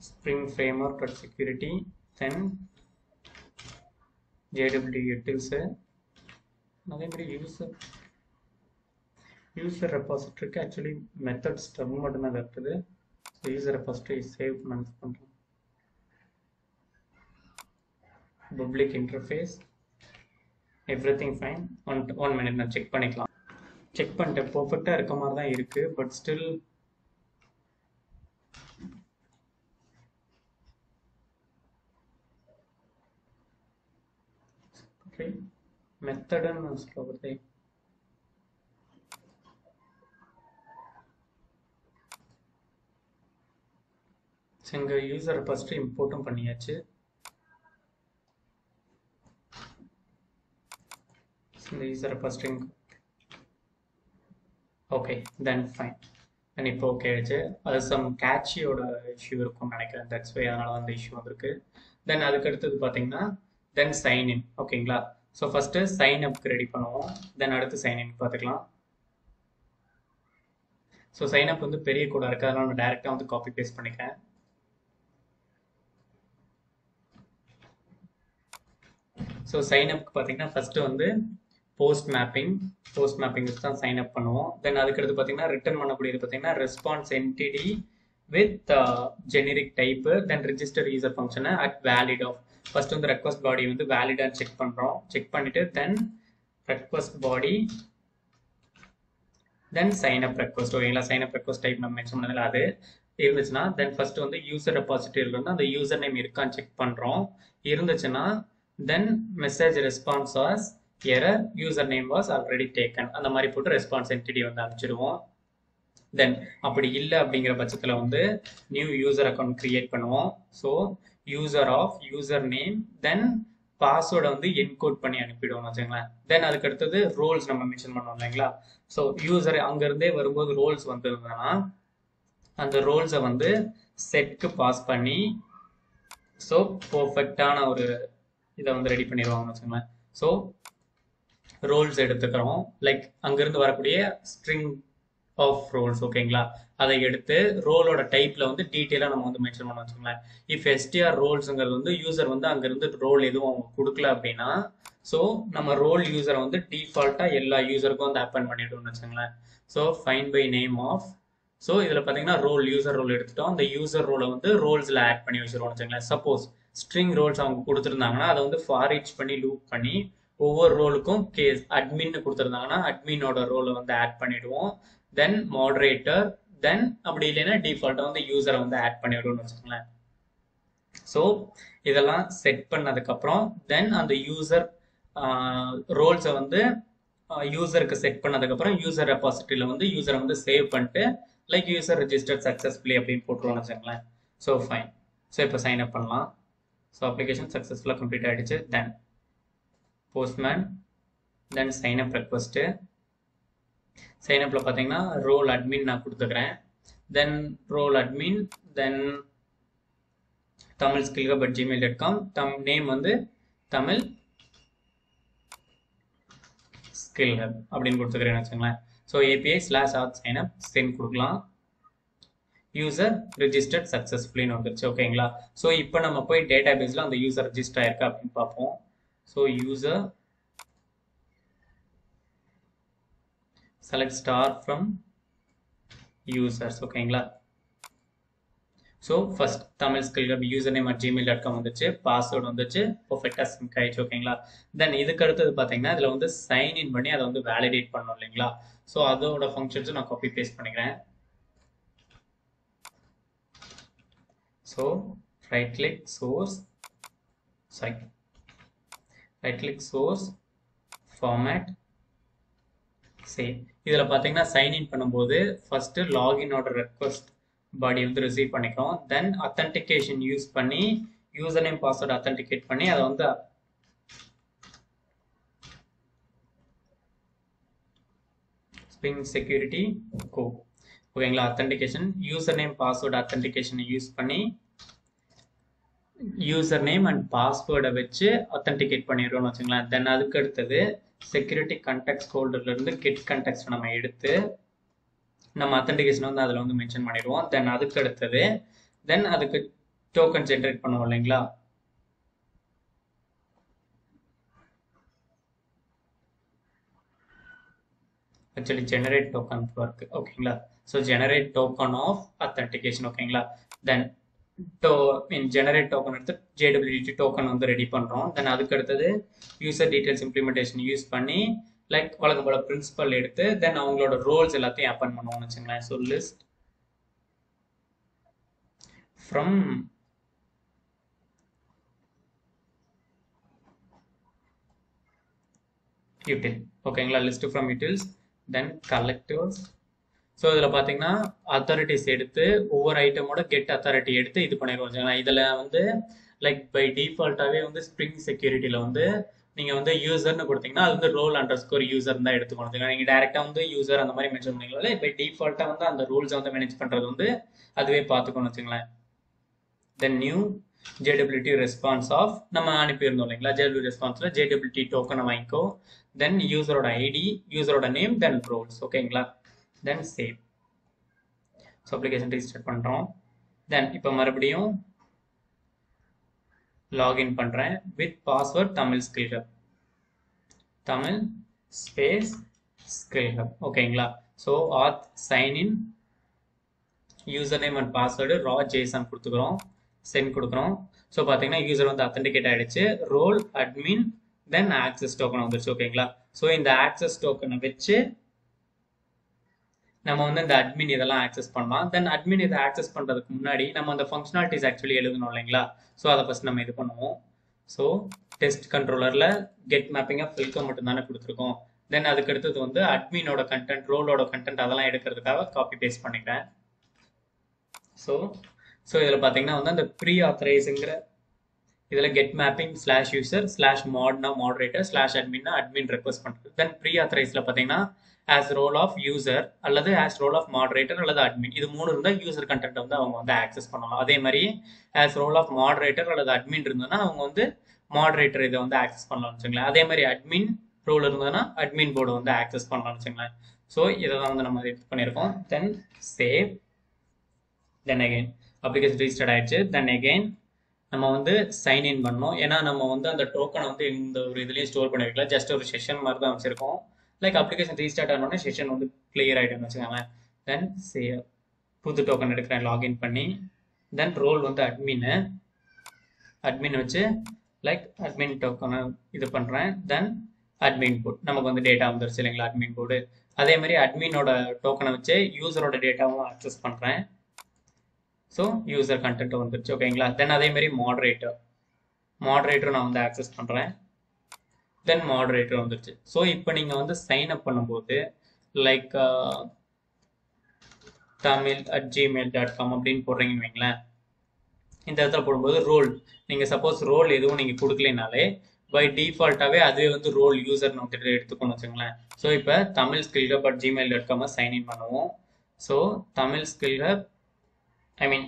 spring framework dot security then JW utils அதே மாதிரி யூசர் யூசர் ரெபாசிட்டரிக்கு ஆக்சுவலி மெத்தட் ஸ்டெப் மட்டும்தான் இருக்குது. ஸோ யூசர் ரெபாசிட்டரி சேவ் பண்ண மிஸ் பண்ணுறோம் public interface everything fine one one minute நான் செக் பண்ணிக்கலாம். செக் பண்ணிட்டேன். பர்ஃபெக்டாக இருக்க மாதிரி தான் இருக்குது பட் ஸ்டில் மெத்தடுன்னு சொல்லுவது எங்கள் யூசரை ஃபஸ்ட்டு இம்போர்ட்டும் பண்ணியாச்சு. இந்த யூசரை first okay then fine then இப்போ ஓகே ஆயிடுச்சு. அது சம் கேட்சியோட இஷ்யூ இருக்கும் நினைக்கிறேன். தட்ஸ் வை அதனால அந்த இஷ்யூ வந்திருக்கு. தென் அதுக்கு அடுத்தது பார்த்தீங்கன்னா தென் சைன் இன் ஓகேங்களா? ஸோ ஃபஸ்ட்டு சைன் அப்க்கு ரெடி பண்ணுவோம். தென் அடுத்து சைன் இன் பார்த்துக்கலாம். ஸோ சைன் அப் வந்து பெரிய கூட இருக்குது அதனால நான் டேரெக்டாக வந்து காப்பி பேஸ்ட் பண்ணிக்கிறேன். ஸோ சைன் அப்க்கு பார்த்தீங்கன்னா ஃபஸ்ட்டு வந்து போஸ்ட் மேப்பிங் போஸ்ட் மேப்பிங் வச்சு தான் சைன் அப் பண்ணுவோம். தென் அதுக்கடுத்து பார்த்தீங்கன்னா ரிட்டர்ன் பண்ணக்கூடியது பார்த்தீங்கன்னா response entity with generic type then register user ஃபங்க்ஷனை அட் வேலிட் ஆஃப் ஃபர்ஸ்ட் வந்து ரெக்வஸ்ட் பாடி வந்து வேலிடான்னு செக் பண்ணுறோம் செக் பண்ணிவிட்டு then request body then sign up request ஓகேங்களா? சைன் அப் ரெக்வஸ்ட் டைப் நம்ம மென்ஷன் பண்ணதில் அது இருந்துச்சுன்னா தென் ஃபர்ஸ்ட் வந்து யூசர் ரெபாசிட்டரியில் இருந்து அந்த யூசர் நேம் இருக்கான்னு செக் பண்ணுறோம் இருந்துச்சுன்னா then message response as error user name was already taken அந்த மாதிரி போட்டு ரெஸ்பான்ஸ் என்டிட்டி வந்து அனுப்பிச்சிடுவோம். தென் அப்படி இல்லை அப்படிங்கிற பட்சத்தில் வந்து நியூ யூசர் அக்கௌண்ட் கிரியேட் பண்ணுவோம். So user of user name then பாஸ்வேர்டை வந்து என்கோட் பண்ணி அனுப்பிடுவோம் வச்சுங்களேன் தென் அதுக்கு அடுத்தது ரோல்ஸ் நம்ம மென்ஷன் பண்ணோம் இல்லைங்களா? ஸோ யூசர் அங்கேருந்தே வரும்போது ரோல்ஸ் வந்ததுன்னா அந்த ரோல்ஸை வந்து செட்க்கு பாஸ் பண்ணி ஸோ பர்ஃபெக்டான ஒரு இதை வந்து ரெடி பண்ணிடுவாங்கன்னு வச்சுங்களேன் ஸோ ரோல்ஸ் எடுத்துக்கிறோம். லைக் அங்கேருந்து வரக்கூடிய ஸ்ட்ரிங் ஆஃப் ரோல்ஸ் ஓகேங்களா அதை எடுத்து ரோலோட டைப்ல வந்து டீட்டெயிலாக நம்ம வந்து மென்ஷன் பண்ண வச்சுக்கலாம் இஃப் எஸ்டிஆர் ரோல்ஸுங்கிறது வந்து யூசர் வந்து அங்கேருந்து ரோல் எதுவும் அவங்க கொடுக்கல அப்படின்னா ஸோ நம்ம ரோல் யூசரை வந்து டிஃபால்ட்டாக எல்லா யூசருக்கும் வந்து அப்பன் பண்ணிட்டோம்னு வச்சுங்களேன் so fine by name of so இதில் பார்த்தீங்கன்னா ரோல் யூசர் ரோல் எடுத்துட்டோம். அந்த யூசர் ரோலை வந்து ரோல்ஸில் ஆட் பண்ணி வச்சிருவோம்னு வச்சுங்களேன் சப்போஸ் ஸ்ட்ரிங் ரோல்ஸ் அவங்க கொடுத்துருந்தாங்கன்னா அதை வந்து ஃபாரிச் பண்ணி லூப் பண்ணி ஒவ்வொரு ரோலுக்கும் கேஸ் அட்மின்னு கொடுத்துருந்தாங்கன்னா அட்மினோட ரோலை வந்து ஆட் பண்ணிடுவோம். தென் மாடரேட்டர் தென் அப்படி இல்லைன்னா டிஃபால்ட்டாக வந்து யூசரை வந்து ஆட் பண்ணிவிடுவோம்னு வச்சுக்கோங்களேன். ஸோ இதெல்லாம் செட் பண்ணதுக்கப்புறம் தென் அந்த யூசர் ரோல்ஸை வந்து யூசருக்கு செட் பண்ணதுக்கப்புறம் யூசர் ரெபாசிட்டியில் வந்து யூசரை வந்து சேவ் பண்ணிட்டு லைக் யூசர் ரெஜிஸ்டர் சக்ஸஸ்ஃபுல்லி அப்படின்னு போட்டுருவோம்னு வச்சுக்கோங்களேன். ஸோ ஃபைன் ஸோ இப்போ சைன் அப் பண்ணலாம். ஸோ அப்ளிகேஷன் சக்ஸஸ்ஃபுல்லாக கம்ப்ளீட் ஆகிடுச்சு then Postman then sign up request sign அப்பில் பார்த்தீங்கன்னா ரோல் அட்மின் நான் கொடுத்துக்கிறேன் then role admin then Tamil skill hub at Gmail dot com then name வந்து தமிழ் ஸ்கில் ஹப் அப்படின்னு கொடுத்துக்கிறேன்னு வச்சுங்களேன் so API slash auth sign up send கொடுக்கலாம். User registered சக்ஸஸ்ஃபுல்லின்னு வந்துருச்சு ஓகேங்களா ஸோ இப்போ நம்ம போய் டேட்டா பேஸில் அந்த யூசர் ரிஜிஸ்டர் ஆயிருக்கா அப்படின்னு பார்ப்போம். So user select star from users ஓகேங்களா so first Tamil skill hub user name at Gmail dot com வந்துச்சு பாஸ்வேர்டு வந்துச்சு பர்ஃபெக்டாக சிங்க் ஆயிடுச்சு ஓகேங்களா தென் இதுக்கு அடுத்தது பார்த்தீங்கன்னா இதில் வந்து சைன் இன் பண்ணி அதை வந்து வேலிடேட் பண்ணணும் இல்லைங்களா? ஸோ அதோட ஃபங்க்ஷன்ஸும் நான் காப்பி பேஸ்ட் பண்ணிக்கிறேன். So right click source sorry right click source format save இதில் பார்த்தீங்கன்னா சைன்இன் பண்ணும்போது ஃபஸ்ட்டு லாகினோட ரெக்வஸ்ட் பாடி வந்து ரிசீவ் பண்ணிக்கிறோம் தென் அத்தன்டிகேஷன் யூஸ் பண்ணி யூசர் நேம் பாஸ்வேர்டு அத்தன்டிகேட் பண்ணி அதை வந்து ஸ்பிங் செக்யூரிட்டி கோ ஓகேங்களா அத்தன்டிகேஷன் யூசர் நேம் பாஸ்வேர்டு அத்தன்டிகேஷனை யூஸ் பண்ணி யூசர் நேம் அண்ட் பாஸ்வேர்டை வச்சு அத்தன்டிகேட் பண்ணிடுறோம்னு வச்சுங்களேன். தென் அதுக்கு அடுத்தது செக்யூரிட்டி கண்டெக்ட் ஹோல்டர்லேருந்து கிட் கண்டெக்ட் நம்ம எடுத்து நம்ம அத்தன்டிகேஷன் வந்து அதில் வந்து மென்ஷன் பண்ணிடுவோம். தென் அதுக்கு அடுத்தது தென் அதுக்கு டோக்கன் ஜென்ரேட் பண்ணுவோம் இல்லைங்களா? ஆக்சுவலி ஜெனரேட் டோக்கன் ஒர்க் ஓகேங்களா so generate token of authentication ஓகேங்களா then do mean generate token எடுத்து ஜேடபிள்யூடி டோக்கன் வந்து ரெடி பண்ணுறோம் தென் அதுக்கு அடுத்தது யூசர் டீட்டெயில்ஸ் இம்ப்ளிமெண்டேஷன் யூஸ் பண்ணி லைக் வழக்கம் போல பிரின்சிபல் எடுத்து தென் அவங்களோட ரோல்ஸ் எல்லாத்தையும் அப்பன் பண்ணுவோம்னு வச்சுங்களேன். ஸோ லிஸ்ட் ஃப்ரம் util ஓகேங்களா list from utils then collectors so இதில் பார்த்தீங்கன்னா அத்தாரிட்டிஸ் எடுத்து ஒவ்வொரு ஐட்டமோட கெட் அத்தாரிட்டி எடுத்து இது பண்ணிடுவோம் இதில் வந்து லைக் பை டிஃபால்ட்டாகவே வந்து ஸ்ப்ரிங் செக்யூரிட்டியில் வந்து நீங்கள் வந்து யூசர்னு கொடுத்தீங்கன்னா அது வந்து ரோல் அண்டர் ஸ்கோர் யூசர் தான் எடுத்து கொடுத்தீங்க நீங்கள் டேரெக்டாக வந்து யூசர் அந்த மாதிரி மென்ஷன் பண்ணிங்களா பை டிஃபால்ட்டாக வந்து அந்த ரூல்ஸை வந்து மேனேஜ் பண்ணுறது வந்து அதுவே பார்த்துக்கணும் வச்சுங்களேன் then new JWT response of நம்ம அனுப்பியிருந்தோம் இல்லைங்களா? ஜேடபிள்யூ ரெஸ்பான்ஸில் ஜேடபிள்யூடி டோக்கனை வாங்கிக்கோ. தென் யூசரோட ஐடி யூசரோட நேம் தென் ரோல்ஸ் ஓகேங்களா? Then save so application restart பண்ணுறோம் தென் இப்போ மறுபடியும் லாகின் பண்ணுறேன் with password Tamil skill hub Tamil space skill hub ஓகேங்களா so auth sign in user name and password raw JSON கொடுத்துக்கிறோம். Send கொடுக்குறோம். ஸோ பார்த்தீங்கன்னா user வந்து authenticate ஆகிடுச்சு role admin then access token வந்துருச்சு. ஓகேங்களா ஸோ இந்த ஆக்சஸ் டோக்கனை வச்சு நம்ம வந்து இந்த அட்மின் இதெல்லாம் ஆக்சஸ் பண்ணலாம். தென் அட்மின் இதை ஆக்சஸ் பண்ணுறதுக்கு முன்னாடி நம்ம அந்த ஃபங்க்ஷனாலிட்டிஸ் ஆக்சுவலி எழுதணும் இல்லைங்களா? ஸோ அதை ஃபஸ்ட் நம்ம இது பண்ணுவோம். ஸோ டெஸ்ட் கண்ட்ரோலரில் கெட் மேப்பிங்காக ஃபில்கம் மட்டும் தானே கொடுத்துருக்கோம். தென் அதுக்கு அடுத்தது வந்து அட்மினோட கண்டென்ட் ரோலோட கண்டென்ட் அதெல்லாம் எடுக்கிறதுக்காக காப்பி பேஸ்ட் பண்ணிக்கிறேன். ஸோ ஸோ இதில் பார்த்தீங்கன்னா வந்து அந்த ப்ரீ ஆத்தரைஸுங்கிற இதில் get mapping slash user slash மாட்னா moderator slash அட்மின்னா அட்மின் ரெக்வஸ்ட் பண்ணுறது தென் ப்ரீ ஆத்தரைஸில் பார்த்தீங்கன்னா ஆஸ் ரோல் ஆஃப் யூசர் அல்லது ஆஸ் ரோல் ஆஃப் மாடரேட்டர் அல்லது அட்மின் இது மூணு இருந்தால் யூசர் கண்டென்ட் வந்து அவங்க வந்து ஆக்சஸ் பண்ணலாம். அதே மாதிரி ஆஸ் ரோல் ஆஃப் மாடரேட்டர் அல்லது அட்மின் இருந்ததுன்னா அவங்க வந்து மாடரேட்டர் இதை வந்து ஆக்சஸ் பண்ணலாம்னு வச்சுங்களேன். அதே மாதிரி அட்மின் ரோல் இருந்ததுன்னா அட்மின் போர்டு வந்து ஆக்சஸ் பண்ணலாம்னு வச்சுங்களேன். ஸோ இதை தான் வந்து நம்ம இது பண்ணியிருக்கோம். Then save then again application registered ஆயிடுச்சு. தென் அகெயின் நம்ம வந்து சைன் இன் பண்ணோம். ஏன்னா நம்ம வந்து அந்த டோக்கனை வந்து இந்த ஒரு இதுலேயும் ஸ்டோர் பண்ணி வைக்கல ஜஸ்ட் ஒரு செஷன் மாதிரி தான் வச்சுருக்கோம். லைக் அப்ளிகேஷன் ரீஸ்டார்ட் ஆனோடனே செஷன் வந்து கிளியர் ஆகிட்டுன்னு வச்சுக்கோங்க தென் சே புது டோக்கன் எடுக்கிறேன் லாகின் பண்ணி தென் ரோல் வந்து அட்மின்னு அட்மின் வச்சு லைக் அட்மின் டோக்கனை இது பண்ணுறேன் தென் அட்மின் போர்ட் நமக்கு வந்து டேட்டா வந்துருச்சு இல்லைங்களா அட்மின் போர்டு அதே மாதிரி அட்மினோட டோக்கனை வச்சு யூசரோட டேட்டாவும் ஆக்சஸ் பண்ணுறேன் ஸோ யூசர் கண்டென்ட் வந்துருச்சு ஓகேங்களா தென் அதே மாதிரி மாடரேட்டர் மாடரேட்டர் நான் வந்து ஆக்சஸ் பண்ணுறேன் தென் மாடரேட்டர் வந்துருச்சு. ஸோ இப்போ நீங்கள் வந்து சைன் அப் பண்ணும்போது like Tamil at Gmail dot com அப்படின்னு போடுறீங்கன்னு வைங்களேன். இந்த இடத்துல போடும்போது ரோல் நீங்கள் சப்போஸ் ரோல் எதுவும் நீங்கள் கொடுக்கலனாலே பை டிஃபால்ட்டாகவே அதுவே வந்து ரோல் யூசர்னு வந்துட்டு எடுத்துக்கணும் வச்சுங்களேன். ஸோ இப்போ Tamil skill hub at Gmail dot com sign in பண்ணுவோம். So Tamil skill hub I mean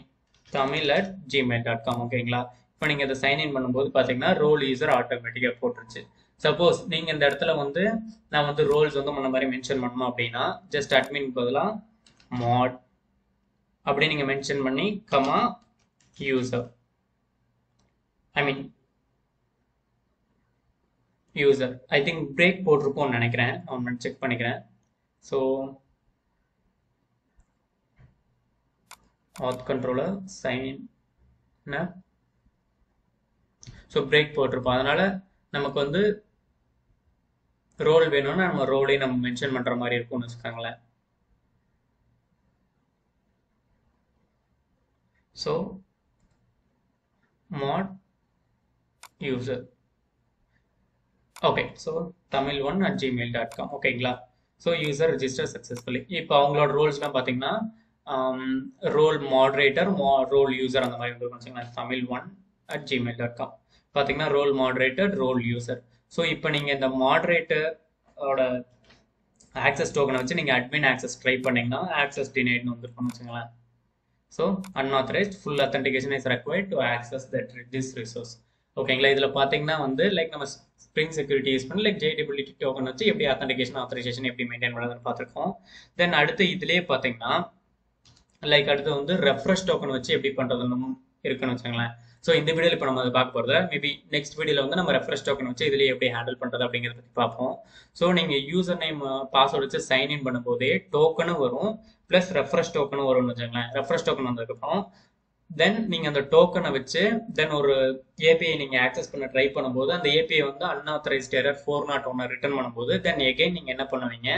Tamil at Gmail dot com ஓகேங்களா இப்போ நீங்கள் இதை சைன்இன் பண்ணும்போது பார்த்தீங்கன்னா ரோல் யூசர் ஆட்டோமேட்டிக்காக போட்டுருச்சு. சப்போஸ் நீங்கள் இந்த இடத்துல வந்து நான் வந்து ரோல்ஸ் வந்து முன்ன மாதிரி மென்ஷன் பண்ணணும் அப்படின்னா ஜஸ்ட் அட்மின் பதிலாக மாட் அப்படி நீங்கள் மென்ஷன் பண்ணி comma user I mean user I think break போட்டிருக்கோம்னு நினைக்கிறேன். நான் செக் பண்ணிக்கிறேன். ஸோ ஆத் கண்ட்ரோலர் சைன் ஸோ பிரேக் போட்டிருப்போம் அதனால நமக்கு வந்து ரோல் வேணும்னா நம்ம ரோலையும் நம்ம மென்ஷன் பண்ணுற மாதிரி இருக்கும்னு வச்சுக்கோங்களேன். So mod user okay so Tamil one at Gmail dot com ஓகேங்களா ஸோ யூசர் ரிஜிஸ்டர் சக்ஸஸ்ஃபுல்லி இப்போ அவங்களோட ரோல்ஸ்லாம் பார்த்தீங்கன்னா ரோல் மாடரேட்டர் ரோல் யூசர் அந்த மாதிரி வந்து வச்சுக்கோங்களேன். Tamil one at Gmail dot com பார்த்தீங்கன்னா role moderator role user so இப்போ நீங்கள் இந்த மாட்ரேட்டரோட ஆக்சஸ் டோக்கனை வச்சு நீங்கள் அட்மின் ஆக்சஸ் ட்ரை பண்ணிங்கன்னா ஆக்சஸ் டினைட்னு வந்துருக்கோம்னு வச்சுங்களேன் so unauthorised full authentication is required to access that this resource ஓகேங்களா இதில் பார்த்தீங்கன்னா வந்து லைக் நம்ம ஸ்ப்ரிங் செக்யூரிட்டி யூஸ் பண்ணி லைக் ஜேடிபிலிட்டி டோக்கன் வச்சு எப்படி அத்தன்டிகேஷன் ஆத்தரைசேஷன் எப்படி மெயின்டைன் பண்ணுறதுன்னு பார்த்துருக்கோம் தென் அடுத்து இதுலேயே பார்த்தீங்கன்னா லைக் அடுத்து வந்து ரெஃப்ரெஷ் டோக்கன் வச்சு எப்படி பண்ணுறதுன்னு இருக்குன்னு வச்சுங்களேன் ஸோ இந்த வீடியோவில் இப்போ நம்ம அதை பார்க்க போகிறத மேபி நெக்ஸ்ட் வீடியோவில் வந்து நம்ம ரெஃப்ரெஷ் டோக்கன் வச்சு இதுலேயே எப்படி ஹேண்டில் பண்ணுறது அப்படிங்கிறத பற்றி பார்ப்போம். ஸோ நீங்கள் யூசர் நேம் பாஸ்வேர்டு வச்சு சைன் இன் பண்ணும்போதே டோக்கனும் வரும் ப்ளஸ் ரெஃப்ரெஷ் டோக்கனும் வரும்னு வச்சுக்கோங்களேன். ரெஃப்ரெஷ் டோக்கன் வந்ததுக்கப்புறம் தென் நீங்கள் அந்த டோக்கனை வச்சு தென் ஒரு ஏபிஐ நீங்கள் ஆக்சஸ் பண்ண ட்ரை பண்ணும்போது அந்த ஏபிஐ வந்து அன்ஆத்தரைஸ்ட் எரர் ஃபோர் நாட் ஒன்று ரிட்டர்ன் பண்ணும்போது தென் எகைன் நீங்கள் என்ன பண்ணுவீங்க?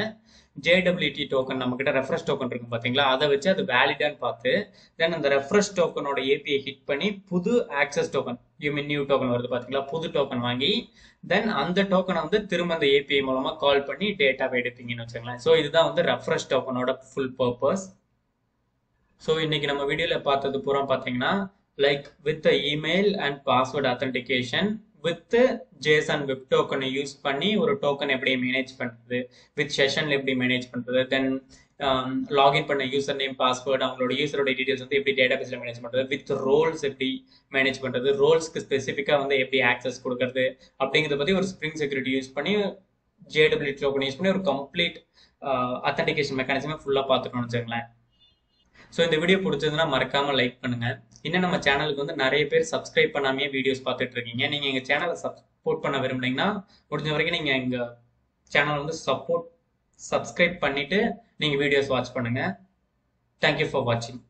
ஜேடபிள்யூடி டோக்கன் நம்மக்கிட்ட ரெஃப்ரெஷ் டோக்கன் இருக்கும் பார்த்தீங்களா அதை வச்சு அது வேலிடான்னு பார்த்து தென் அந்த ரெஃப்ரெஷ் டோக்கனோட ஏபிஐ ஹிட் பண்ணி புது access token you mean new token வருது பார்த்தீங்களா புது டோக்கன் வாங்கி தென் அந்த டோக்கனை வந்து திரும்ப அந்த ஏபிஐ மூலமாக கால் பண்ணி டேட்டாவை எடுப்பீங்கன்னு வச்சுக்கோங்களேன். ஸோ இதுதான் வந்து ரெஃப்ரெஷ் டோக்கனோட ஃபுல் பர்பஸ் ஸோ இன்னைக்கு நம்ம வீடியோவில் பார்த்தது பூரா பார்த்தீங்கன்னா like with email and password authentication with JSON web டோக்கனை use பண்ணி ஒரு டோக்கன் எப்படி மேனேஜ் பண்ணுறது வித் செஷனில் எப்படி மேனேஜ் பண்ணுறது தென் லாகின் பண்ண யூசர் நேம் பாஸ்வேர்டு அவங்களோட யூசரோட டீடைல்ஸ் வந்து எப்படி டேட்டா பேஸில் மேனேஜ் பண்ணுறது வித் ரோல்ஸ் எப்படி மேனேஜ் பண்ணுறது ரோல்ஸ்க்கு ஸ்பெசிஃபிக்காக வந்து எப்படி ஆக்சஸ் கொடுக்கறது அப்படிங்கிறத பற்றி ஒரு ஸ்ப்ரிங் செக்யூரிட்டி யூஸ் பண்ணி ஜேடபிள்யூ டோக்கன் யூஸ் பண்ணி ஒரு கம்ப்ளீட் அத்தன்டிகேஷன் மெக்கானிசமே ஃபுல்லாக பார்த்துக்கணும்னு வச்சுங்களேன் ஸோ இந்த வீடியோ பிடிச்சதுன்னா மறக்காமல் லைக் பண்ணுங்கள் இன்னும் நம்ம சேனலுக்கு வந்து நிறைய பேர் சப்ஸ்கிரைப் பண்ணாமே வீடியோஸ் பார்த்துட்டு இருக்கீங்க நீங்கள் எங்கள் சேனலை சப்போர்ட் பண்ண விரும்புனீங்கன்னா முடிஞ்ச வரைக்கும் நீங்கள் எங்கள் சேனல் வந்து சப்போர்ட் சப்ஸ்கிரைப் பண்ணிவிட்டு நீங்கள் வீடியோஸ் வாட்ச் பண்ணுங்கள் தேங்க்யூ ஃபார் வாட்சிங்